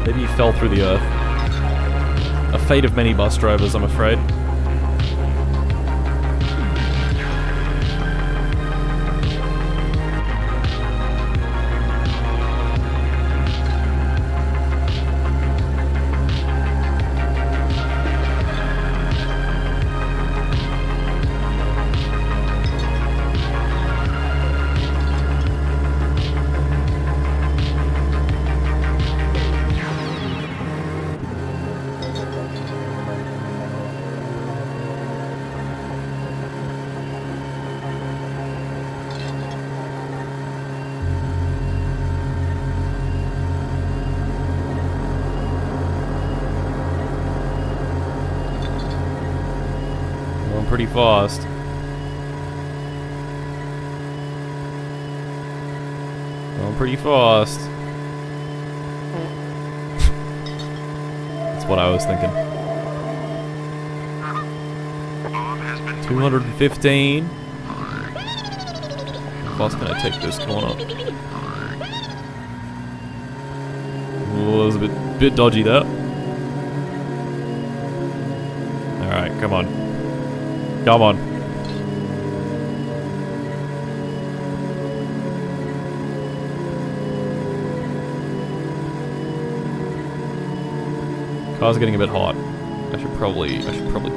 Maybe he fell through the earth. A fate of many bus drivers, I'm afraid. 215. How fast can I take this corner? Ooh, that was a bit, bit dodgy there. Alright, come on. Come on. Car's getting a bit hot. I should probably I should probably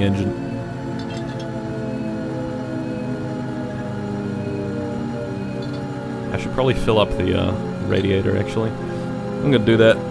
the engine. I should probably fill up the uh, radiator actually. I'm gonna do that.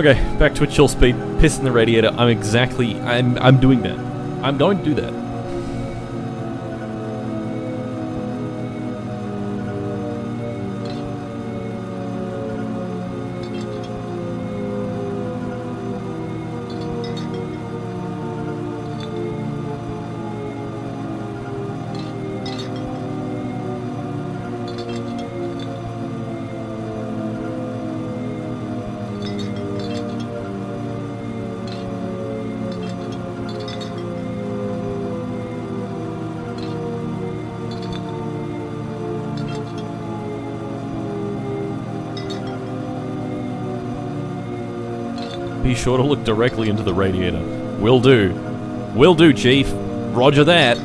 Okay, back to a chill speed. Piss in the radiator. I'm exactly. I'm. I'm doing that. I'm going to do that. Be sure to look directly into the radiator. Will do. Will do, Chief. Roger that.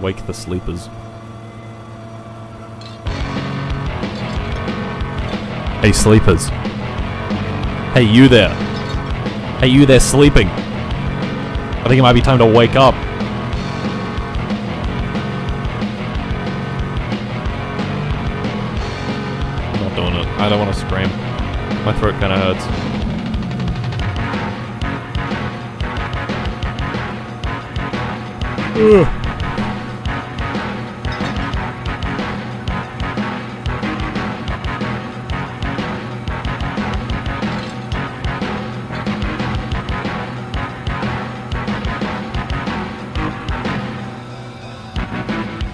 Wake the sleepers. Hey, sleepers. Hey, you there. Hey, you there sleeping. I think it might be time to wake up. My throat kind of hurts. Ugh.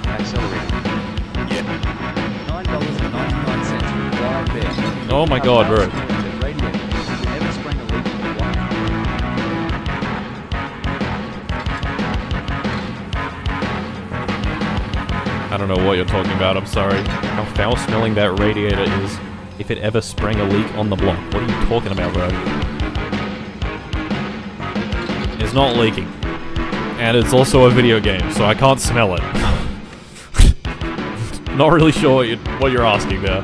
Accelerating. Nine dollars and ninety-nine cents from Wild Bear. Oh my god, bro. Sorry. How foul smelling that radiator is if it ever sprang a leak on the block. What are you talking about, bro? It's not leaking. And it's also a video game, so I can't smell it. Not really sure what, you, what you're asking there.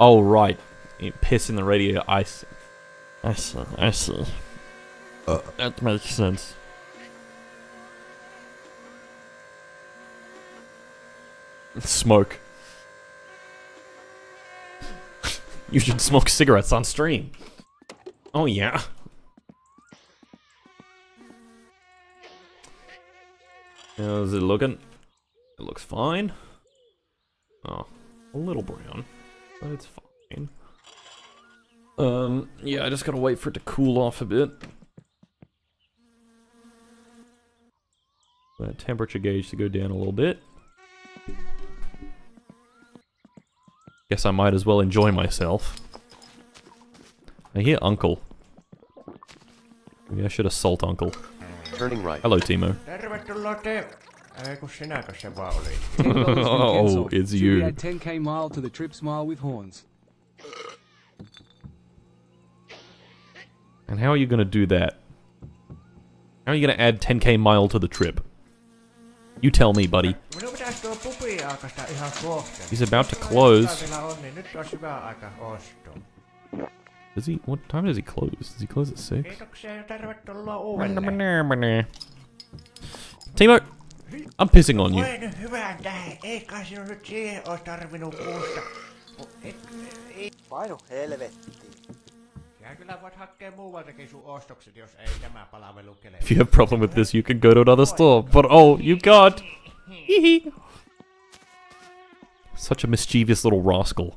Oh right, piss in the radio. I see. I see. I see. Uh. that makes sense. Smoke. you should smoke cigarettes on stream. Oh yeah. How's it looking? It looks fine. Oh, a little brown, but it's fine. Um, yeah, I just gotta wait for it to cool off a bit. That temperature gauge to go down a little bit. Guess I might as well enjoy myself. I hear Uncle. Maybe I should assault Uncle. Turning right. Hello, Timo. Tervetuloa te... Ei kun sinäkö se vaan oli? oh, oh it's Should we you. add 10k mile to the trip smile with horns? And how are you gonna do that? How are you gonna add 10k mile to the trip? You tell me, buddy. Minun pitäis tuo pubi aukasta ihan kohta. He's about to close. Vielä on, niin nyt olisi hyvä aika ostoon. Does he? What time does he close? Does he close at six? Kiitoksia ja. Timo, I'm pissing on you. Voi nyt hyvän tähden, ei kai sinun nyt siihen ois tarvinnut kuusta. Painu helvettiin. Ja kyllä voit hakea muualtakin sun ostokset, jos ei tämä palvelu kele. If you have a problem with this, you can go to another store. But oh, you can't. Such a mischievous little rascal.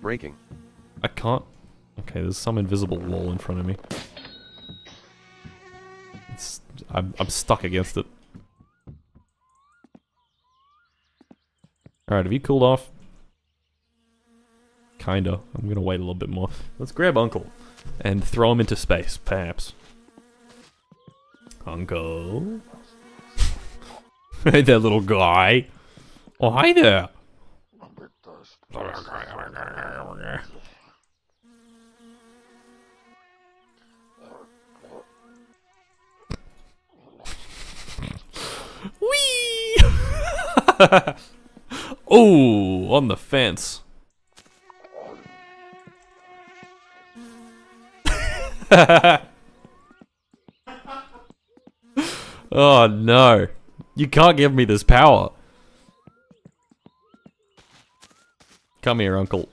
Breaking. I can't. Okay, there's some invisible wall in front of me. I'm. I'm stuck against it. All right, have you cooled off? Kinda. I'm gonna wait a little bit more. Let's grab Uncle and throw him into space, perhaps. Uncle. hey there, little guy. Oh, hi there. Whee! oh, on the fence. oh no. You can't give me this power. Come here, uncle.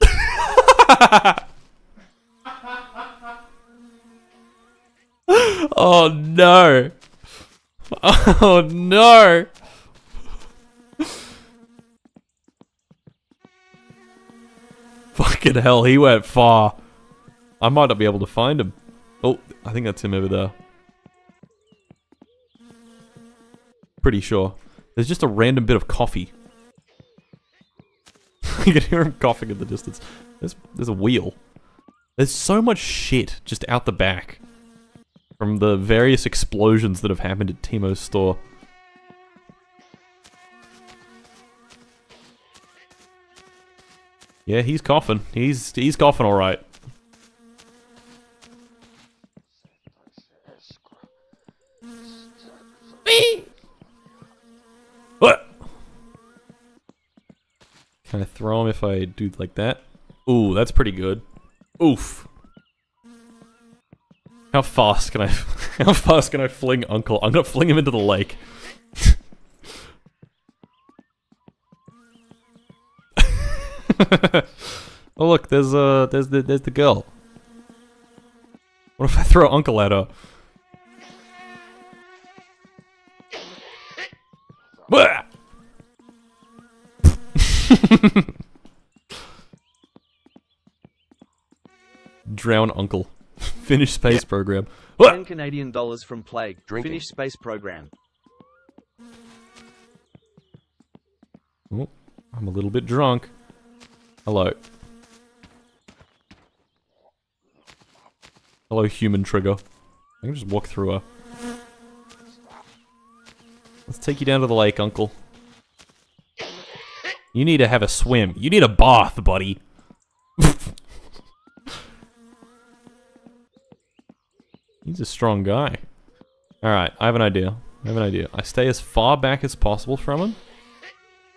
oh no. Oh no. Fucking hell, he went far. I might not be able to find him. Oh, I think that's him over there. Pretty sure. There's just a random bit of coffee. you can hear him coughing in the distance. There's, there's a wheel. There's so much shit just out the back. From the various explosions that have happened at Timo's store. Yeah, he's coughing. He's he's coughing all right. What? Can I throw him if I do like that? Ooh, that's pretty good. Oof. How fast can I how fast can I fling Uncle? I'm gonna fling him into the lake. oh look, there's uh there's the there's the girl. What if I throw Uncle at her? Drown Uncle. Finish space program. 10 ah! Canadian dollars from Plague. Drinking. Finish space program. Oh, I'm a little bit drunk. Hello. Hello, human trigger. I can just walk through her. Let's take you down to the lake, uncle. You need to have a swim. You need a bath, buddy. He's a strong guy. Alright, I have an idea. I have an idea. I stay as far back as possible from him.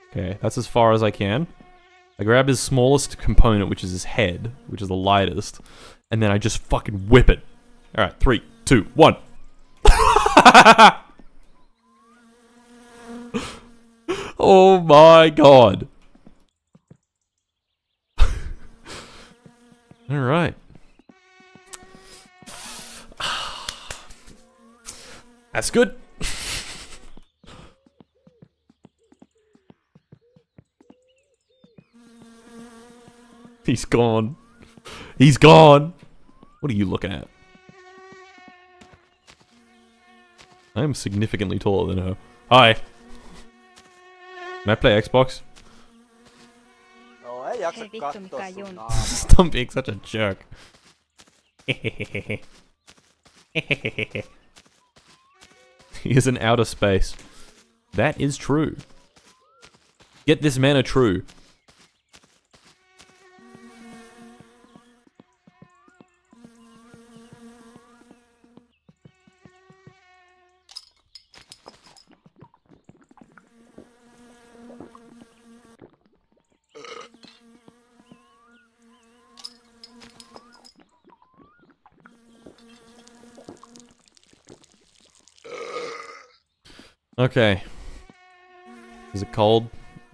Okay, that's as far as I can. I grab his smallest component, which is his head, which is the lightest, and then I just fucking whip it. Alright, three, two, one. oh my god. Alright. That's good. He's gone. He's gone. What are you looking at? I am significantly taller than her. Hi. Can I play Xbox? No, ei jaksa katsoa sun naamaa. Stop being such a jerk. he is in outer space. That is true. Get this man a true. Okay. Is it cold?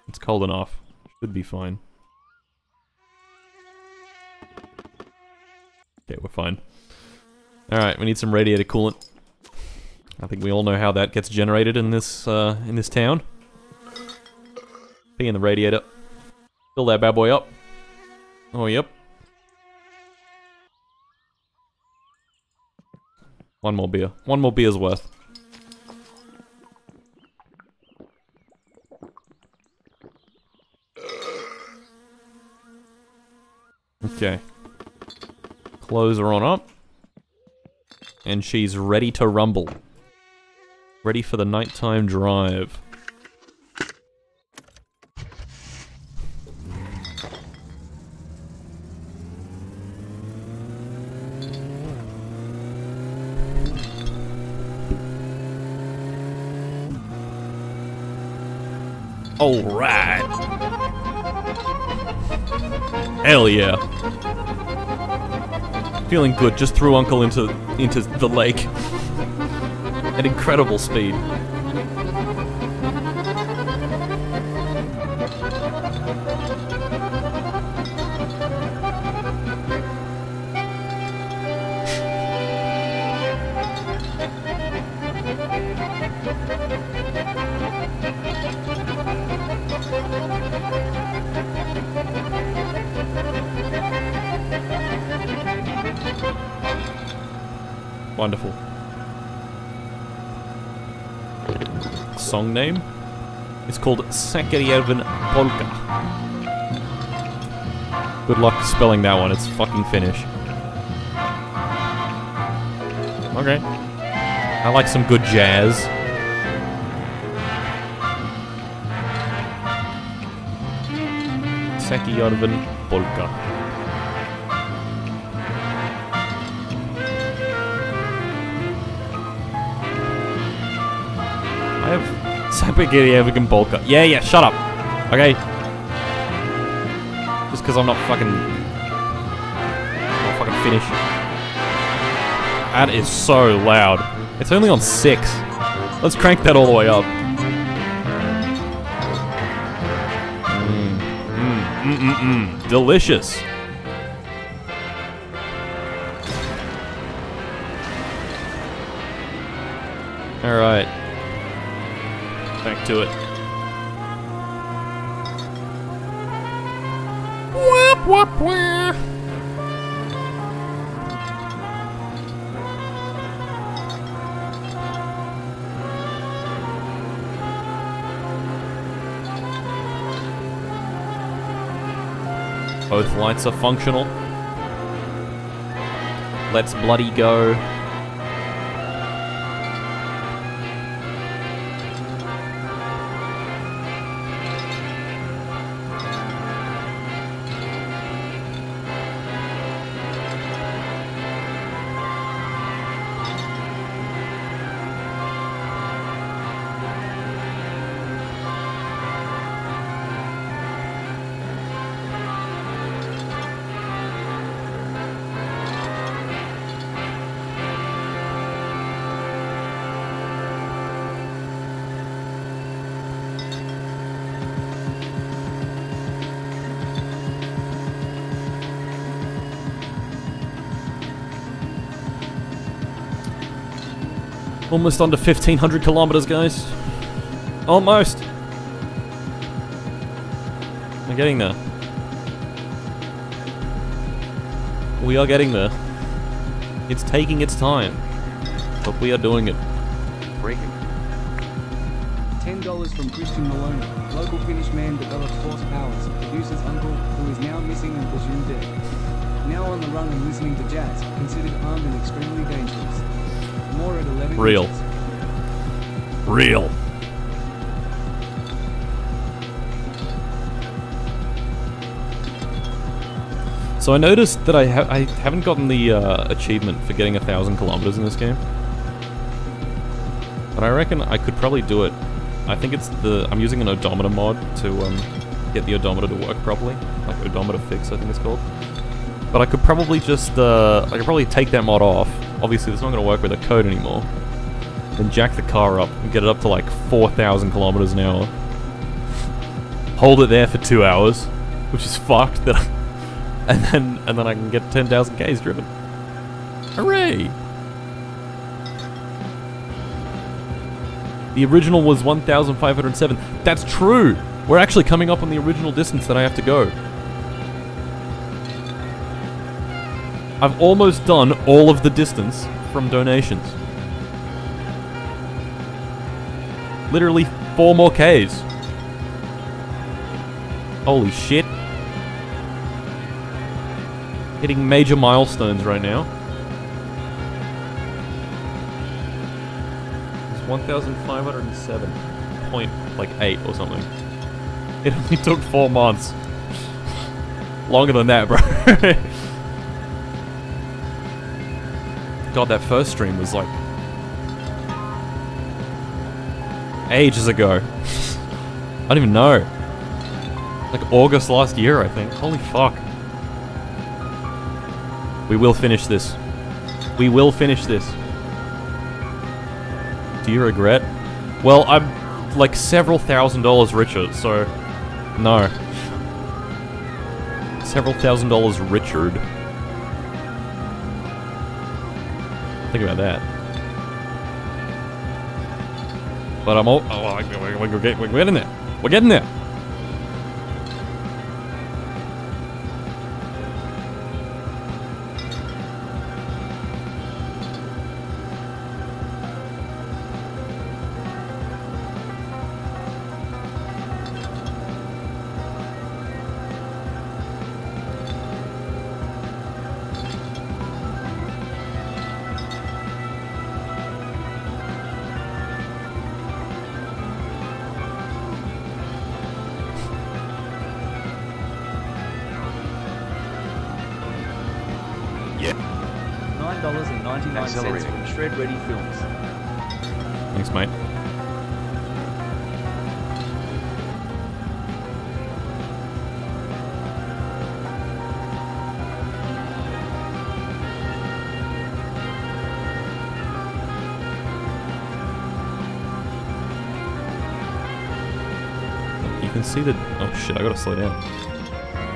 It's cold enough. Should be fine. Okay, we're fine. Alright, we need some radiator coolant. I think we all know how that gets generated in this, uh, in this town. Be in the radiator. Fill that bad boy up. Oh, yep. One more beer. One more beer's worth. Okay. Clothes are on up. And she's ready to rumble. Ready for the nighttime drive. Alright. Hell yeah. Feeling good, just threw Uncle into into the lake. At incredible speed. Called Polka. Good luck spelling that one, it's fucking Finnish. Okay. I like some good jazz. Sakarjärven Polka. Sakarjärven Polka. Yeah, yeah, shut up. Okay. Just because I'm not fucking... not fucking Finnish. That is so loud. It's only on 6. Let's crank that all the way up. Mm, mm, mm, mm, mm. Delicious. Are functional. Let's bloody go. Almost under 1500 kilometers, guys. Almost. We're getting there. We are getting there. It's taking its time. But we are doing it. Breaking. $10 from Christian Maloney. Local Finnish man develops force powers. Producer's uncle, who is now missing and presumed dead. Now on the run and listening to jazz, considered armed and extremely dangerous. More at 11 Real. Real. So I noticed that I, ha I haven't gotten the uh, achievement for getting a thousand kilometers in this game. But I reckon I could probably do it. I think it's the I'm using an odometer mod to um, get the odometer to work properly, like odometer fix I think it's called. But I could probably just uh, I could probably take that mod off. Obviously, it's not going to work with a code anymore. Then jack the car up and get it up to like 4,000 kilometers an hour. Hold it there for two hours, which is fucked. That, and then and then I can get 10,000 k's driven. Hooray! The original was 1,507. That's true. We're actually coming up on the original distance that I have to go. I've almost done all of the distance from donations. Literally four more Ks. Holy shit. Hitting major milestones right now. It's 1,507 point like eight or something. It only took four months. Longer than that, bro. God, that first stream was like ages ago. I don't even know. Like August last year, I think. Holy fuck. We will finish this. We will finish this. Do you regret? Well, I'm like several thousand dollars richer, so no. Several thousand dollars Richard. Think about that. But I'm all. Oh, we're, we're getting there. We're getting there. See the. Oh shit! I gotta slow down.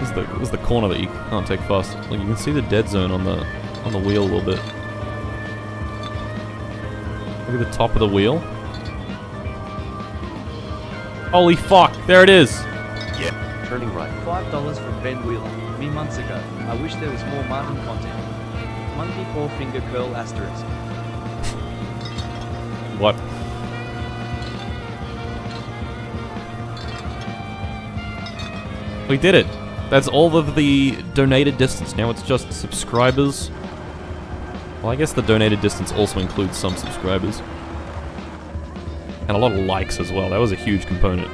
This is the this is the corner that you can't take fast. Like you can see the dead zone on the on the wheel a little bit. Look at the top of the wheel. Holy fuck! There it is. Yeah. Turning right. Five dollars from Ben Wheeler. Me months ago. I wish there was more Martin content. Monkey paw finger curl asterisk. We did it. That's all of the donated distance. Now it's just subscribers. Well, I guess the donated distance also includes some subscribers. And a lot of likes as well. That was a huge component.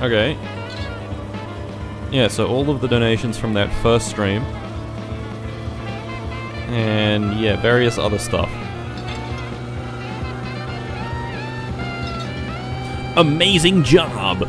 Okay. Yeah, so all of the donations from that first stream. And yeah, various other stuff. Amazing job!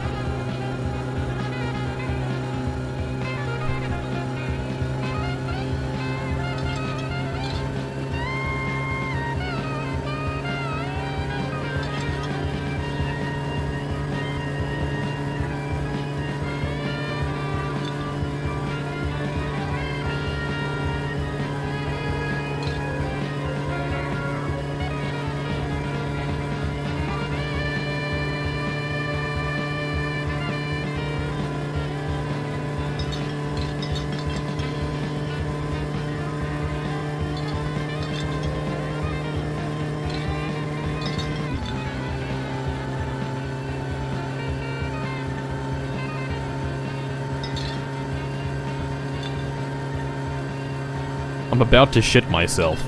I'm about to shit myself.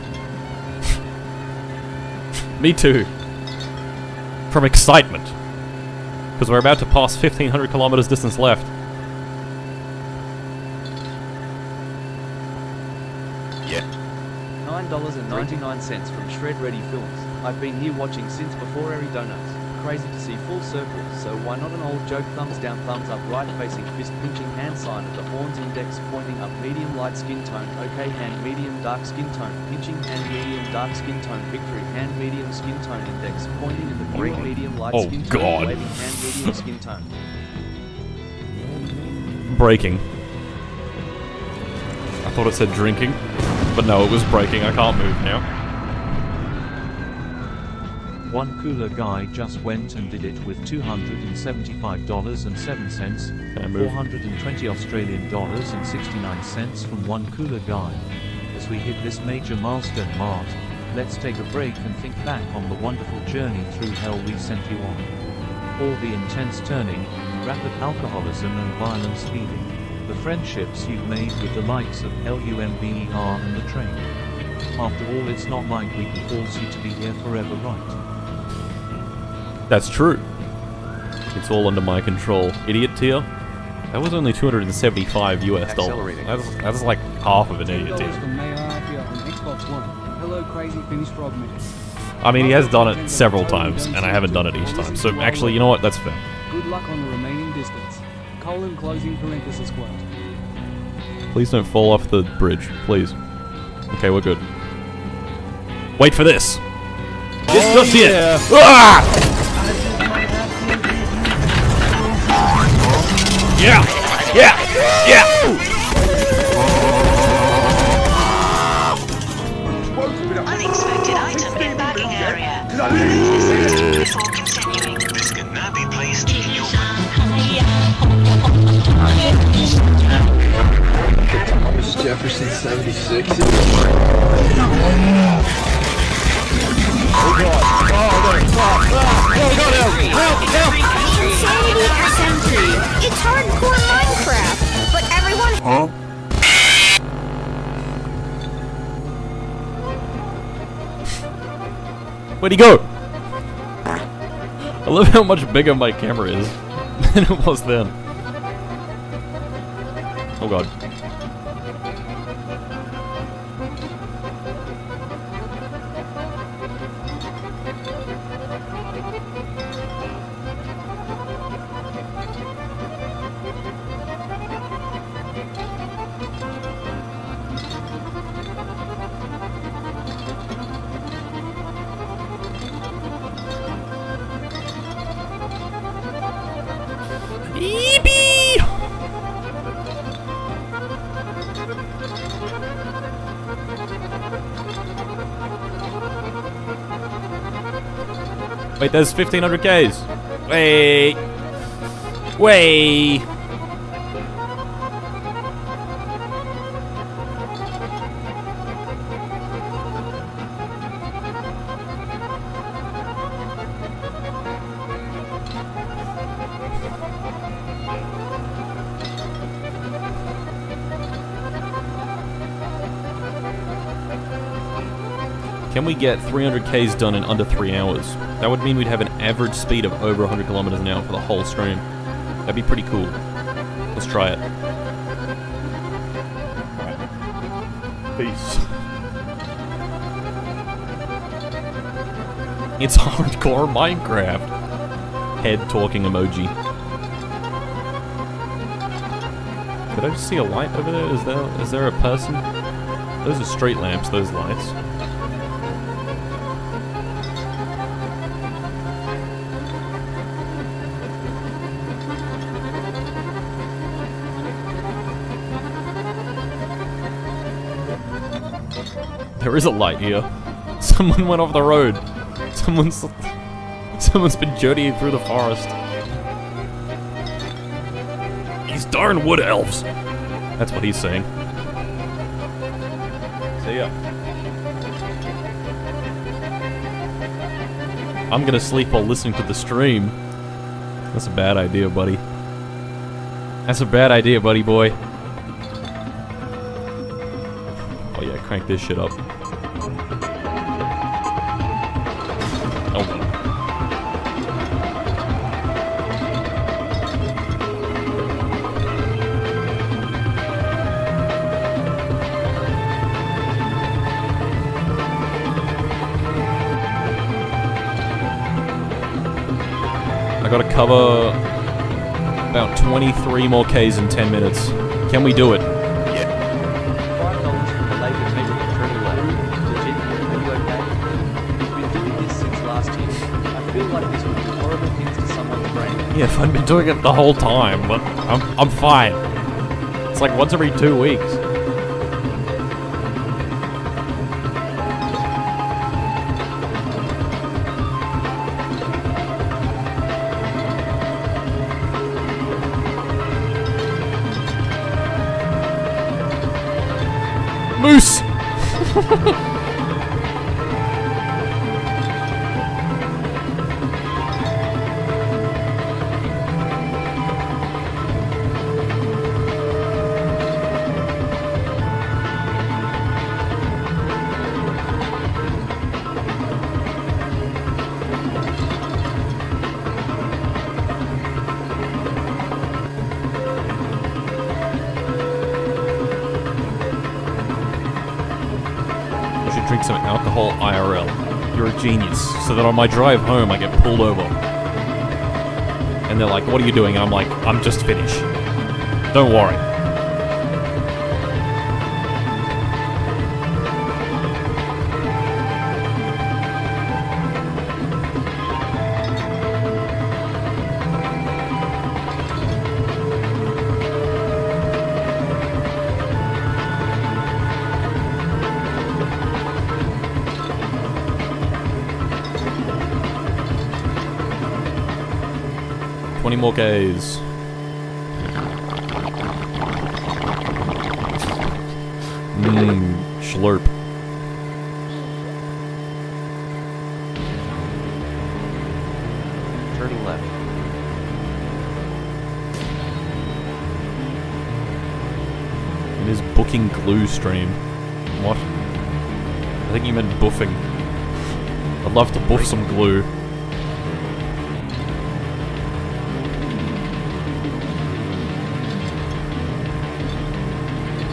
Me too. From excitement. Because we're about to pass 1500 kilometers distance left. Yeah. $9.99 from Shred Ready Films. I've been here watching since before Eri Donuts. Crazy to see full circle, so why not an old joke thumbs down, thumbs up, right facing, fist pinching, hand sign at the horns, index pointing up, medium light skin tone, okay, hand medium dark skin tone, pinching, hand medium dark skin tone, victory, hand medium skin tone, index pointing in the viewer, oh. medium light Oh, skin tone, waving, hand medium skin tone. Breaking. I thought it said drinking. But no, it was breaking. I can't move now. One cooler guy just went and did it with $275.07, I move? 420 Australian dollars and 69 cents from one cooler guy. As we hit this major milestone mark, let's take a break and think back on the wonderful journey through hell we sent you on. All the intense turning, rapid alcoholism and violent speeding. The friendships you've made with the likes of LUMBER and the train. After all, it's not like we can force you to be here forever, right? That's true. It's all under my control. Idiot tier? That was only 275 US dollars. Accelerating. That's, that's like half of an idiot tier. from Mayor Arthur on Xbox One. Hello, crazy Finnish frog. I mean, he has done it several times, and I haven't done it each time. So actually, you know what? That's fair. Good luck on the remaining distance. Colon closing parenthesis quote. Please don't fall off the bridge, please. Okay, we're good. Wait for this. This Oh, just it. Ah! Yeah. Yeah. Yeah. Unexpected item in the bagging area. Remove before continuing. This cannot be placed in your Thomas Jefferson 76. Oh god! Oh god! Help! Help! Help! Insanity SMG. It's hardcore Minecraft, but everyone. Huh? Where'd he go? I love how much bigger my camera is than it was then. Oh god. There's 1500 Ks. Wait. Wait. Get 300 Ks done in under 3 hours? That would mean we'd have an average speed of over 100 kilometers an hour for the whole stream. That'd be pretty cool. Let's try it. Peace. It's hardcore Minecraft. Head talking emoji. Could I just see a light over there? Is there is there a person? Those are street lamps, those lights. There is a light here. Someone went off the road. Someone's someone's been journeying through the forest. These darn wood elves. That's what he's saying. See ya. I'm gonna sleep while listening to the stream. That's a bad idea, buddy. That's a bad idea, buddy boy. Oh yeah, crank this shit up. Cover about 23 more Ks in 10 minutes. Can we do it? Yeah, I've been doing it the whole time, but I'm, I'm fine. It's like once every two weeks. Moose! genius. So that on my drive home, I get pulled over. And they're like, what are you doing? And I'm like, I'm just finished. Don't worry. Ks. Mmm, slurp. Turning left. It is booking glue stream. What? I think you meant buffing. I'd love to buff some glue.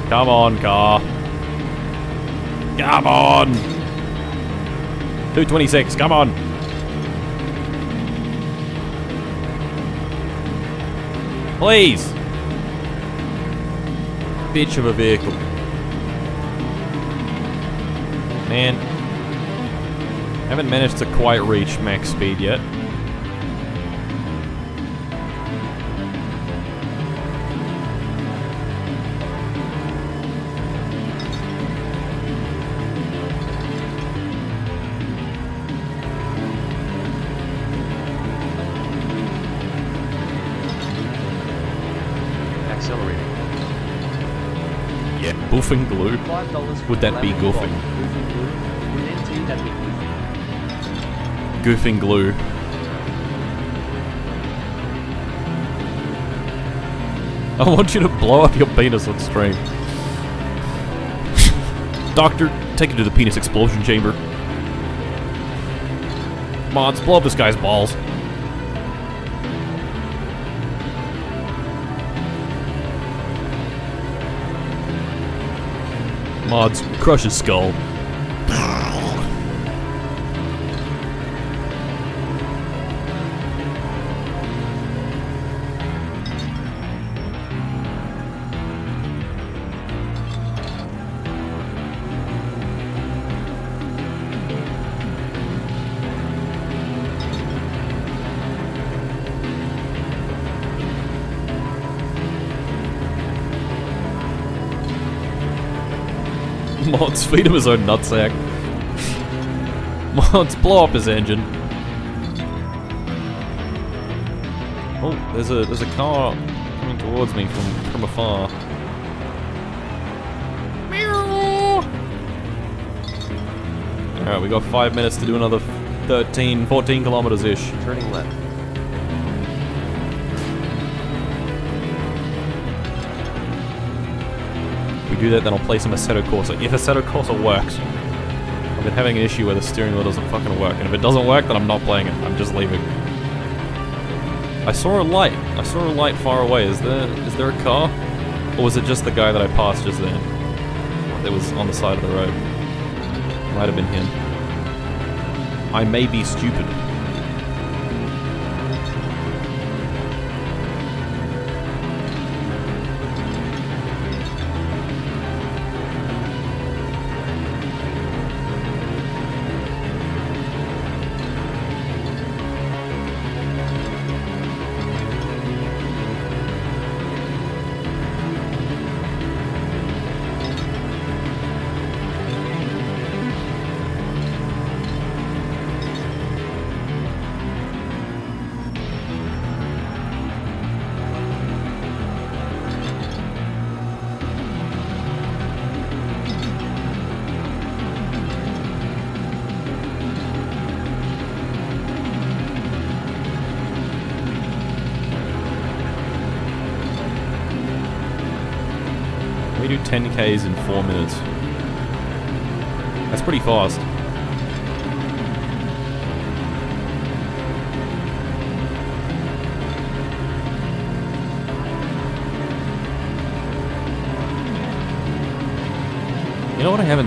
Come on, car. Come on! 226, come on! Please! Bitch of a vehicle. Man. Haven't managed to quite reach max speed yet. Would that be goofing? Goofing glue. I want you to blow up your penis on stream. Doctor, take it to the penis explosion chamber. Mods, blow up this guy's balls. Mods, crush his skull. Feed him his own nutsack. Mods, blow up his engine. Oh, there's a there's a car coming towards me from from afar. Alright, we got five minutes to do another 13, 14 kilometers ish. Turning left. Do that, then I'll play some Assetto Corsa. If Assetto Corsa works. I've been having an issue where the steering wheel doesn't fucking work, and if it doesn't work, then I'm not playing it. I'm just leaving. I saw a light. I saw a light far away. Is there is there a car? Or was it just the guy that I passed just then? That was on the side of the road. Might have been him. I may be stupid.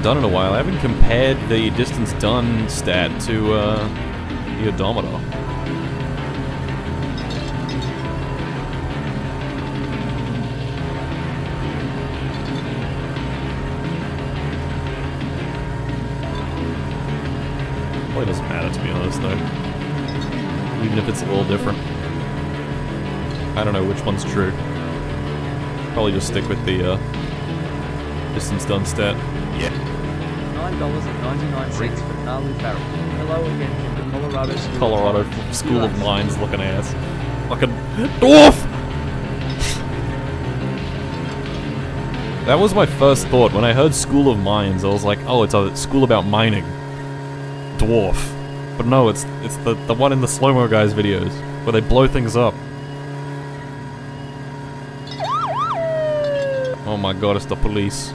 Haven't done in a while? I haven't compared the distance done stat to uh, the odometer. Probably doesn't matter to be honest though. Even if it's a little different. I don't know which one's true. Probably just stick with the uh, distance done stat. Yeah. $9.99 for Nalu Farrell. Hello again from the Colorado School of Colorado Mines. School of Mines looking ass. Fucking dwarf! That was my first thought. When I heard School of Mines, I was like, oh, it's a school about mining. Dwarf. But no, it's it's the, the one in the slow-mo guys videos, where they blow things up. Oh my god, it's the police.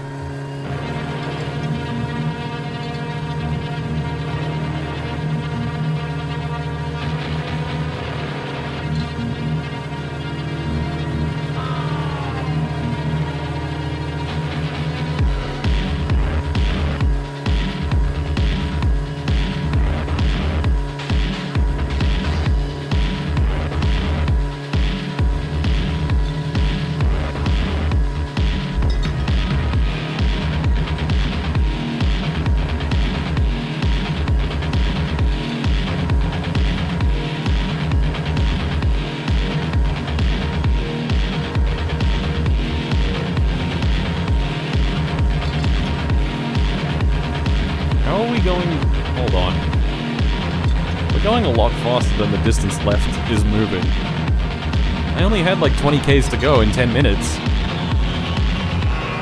Had like 20 Ks to go in 10 minutes.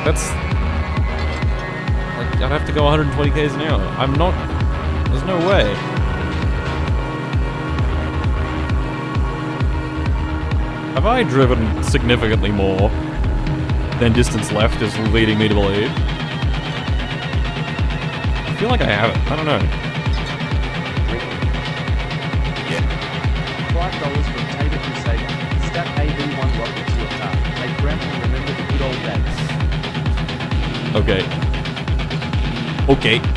That's... Like, I'd have to go 120 Ks an hour. I'm not... There's no way. Have I driven significantly more than distance left is leading me to believe? I feel like I haven't. I don't know. Okay. Okay.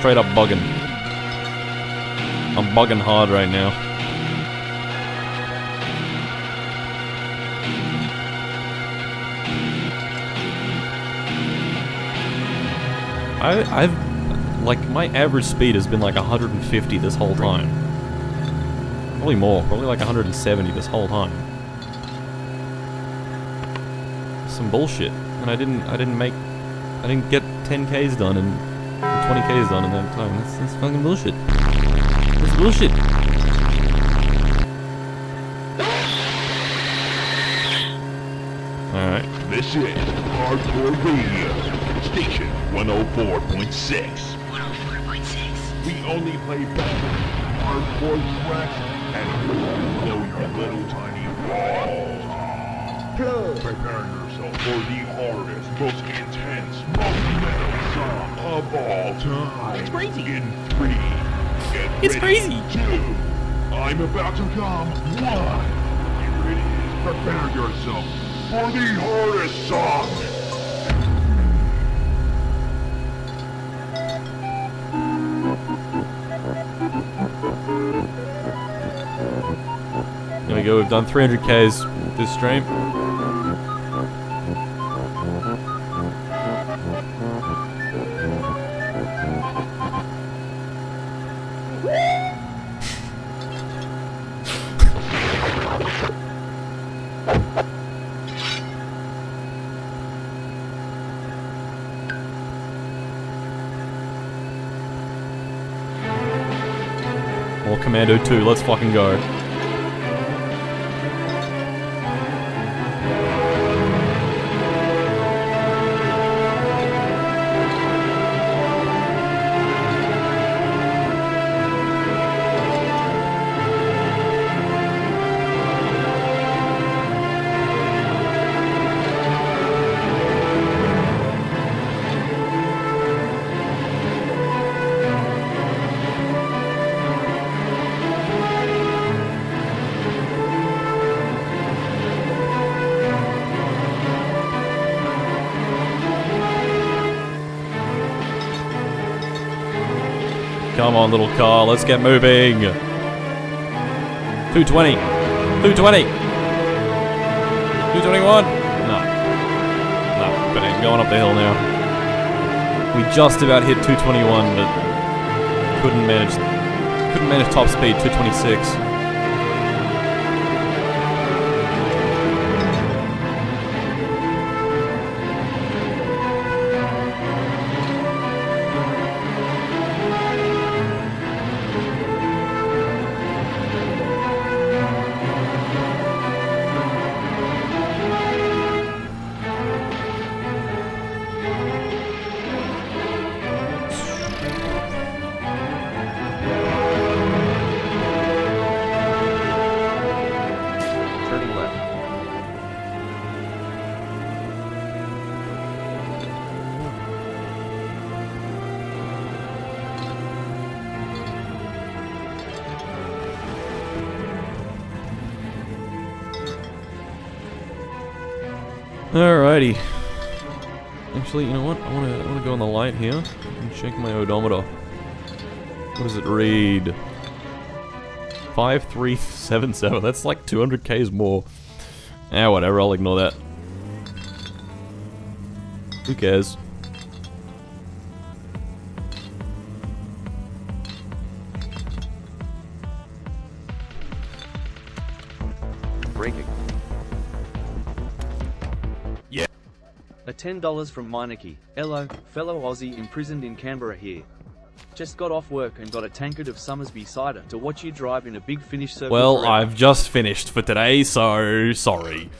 Straight up bugging. I'm bugging hard right now. I, I've, like, my average speed has been like 150 this whole time. Probably more, probably like 170 this whole time. Some bullshit, and I didn't, I didn't make, I didn't get 10k's done and 20k's done in that time. That's, that's fucking bullshit. That's bullshit. Alright. This is Hardcore Radio, Station 104.6. 104.6. We only play battle, hardcore tracks, and blow your little tiny walls. Prepare yourself for the It's crazy. In three, get It's ready. crazy. Two, I'm about to come. One, here it is. Prepare yourself for the hardest song. There we go, we've done 300k's this stream. Commando 2, let's fucking go. Little car, let's get moving. 220. 220. 221. No. No, but ain't going up the hill now. We just about hit 221, but couldn't manage couldn't manage top speed 226. Alrighty. Actually, you know what? I wanna I wanna go on the light here and check my odometer. What does it read? 5377. That's like 200 Ks more. Ah, whatever, I'll ignore that. Who cares? $10 from Meineke. Hello, fellow Aussie imprisoned in Canberra here. Just got off work and got a tankard of Somersby cider to watch you drive in a big Finnish circle. Well, forever. I've just finished for today, so sorry.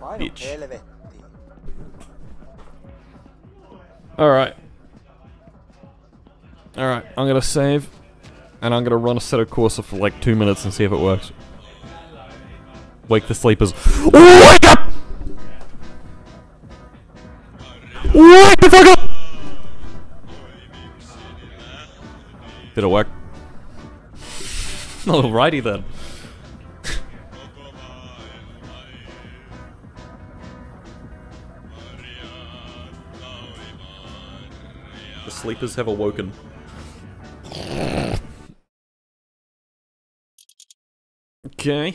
Bitch. Alright. Alright, I'm gonna save. And I'm gonna run Assetto Corsa for like two minutes and see if it works. Wake the sleepers. Wake up! Wake the fuck up! Did it work? Alrighty then. the sleepers have awoken. Okay.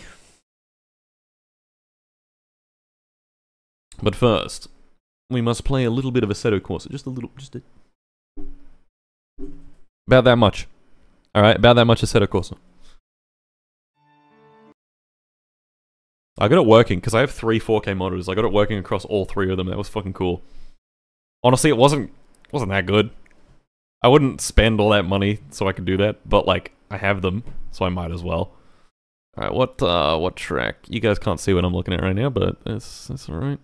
But first, we must play a little bit of Assetto Corsa. Just a little, just a... About that much. Alright, about that much Assetto Corsa. I got it working, because I have three 4K monitors. I got it working across all three of them. That was fucking cool. Honestly, it wasn't wasn't that good. I wouldn't spend all that money so I could do that, but like, I have them, so I might as well. Alright, what uh what track? You guys can't see what I'm looking at right now, but it's it's alright.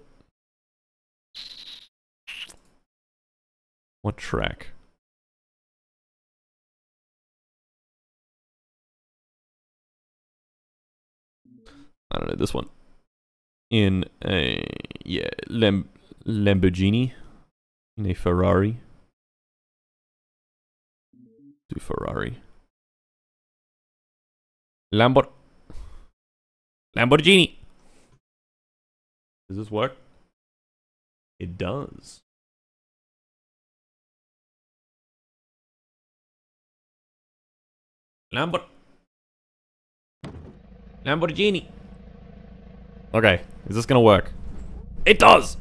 What track? I don't know, this one. In a yeah, Lam Lamborghini. In a Ferrari. Do Ferrari. Lambor Lamborghini. Does this work? It does. Lambor Lamborghini. Okay, is this gonna work? It does!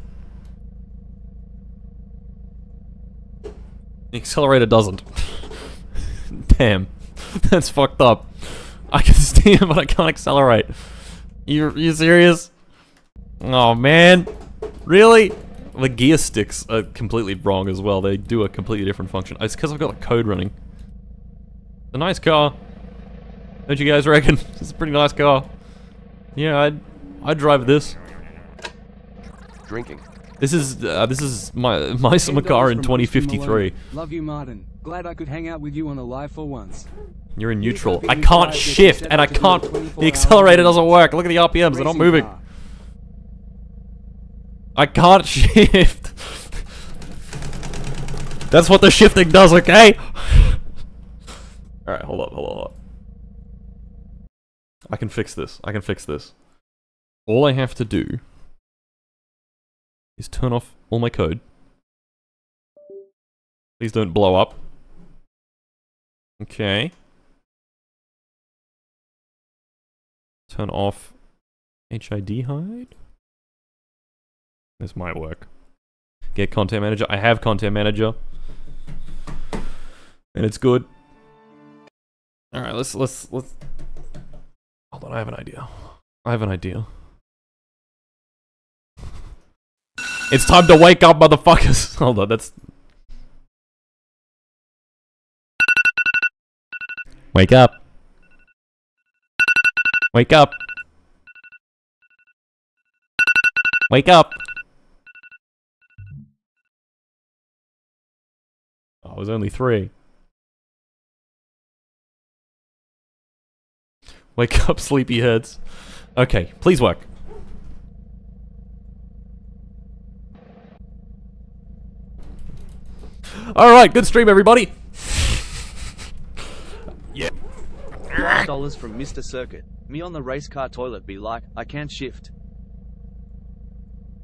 The accelerator doesn't. Damn. That's fucked up. I can steer, but I can't accelerate. You you serious? Oh man. Really? The gear sticks are completely wrong as well. They do a completely different function. It's because I've got the code running. It's a nice car. Don't you guys reckon? It's a pretty nice car. Yeah, I'd I'd drive this. Drinking. This is uh, this is my my summer car in $10 from Austin 2053. Love you, Martin. Glad I could hang out with you on a live for once. You're in neutral. I can't shift, and I can't. The accelerator doesn't work. Look at the RPMs; they're not moving. I can't shift. That's what the shifting does, okay? Alright, hold up, hold up. I can fix this. I can fix this. All I have to do is turn off all my code. Please don't blow up. Okay. Turn off HID hide. This might work. Get content manager. I have content manager. And it's good. Alright, let's let's let's Hold on, I have an idea. I have an idea. It's time to wake up, motherfuckers! Hold on, that's Wake up. Wake up. Wake up. It was only three. Wake up, sleepyheads. Okay, please work. Alright, good stream, everybody. yeah. dollars from Mr. Circuit. Me on the race car toilet be like, I can't shift.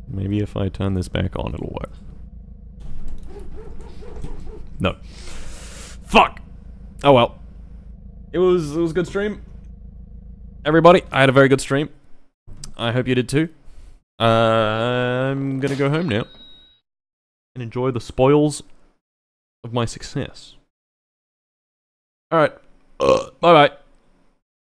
Maybe if I turn this back on, it'll work. No. Fuck. Oh well. It was it was a good stream. Everybody, I had a very good stream. I hope you did too. Uh, I'm gonna go home now and enjoy the spoils of my success. All right. Bye bye.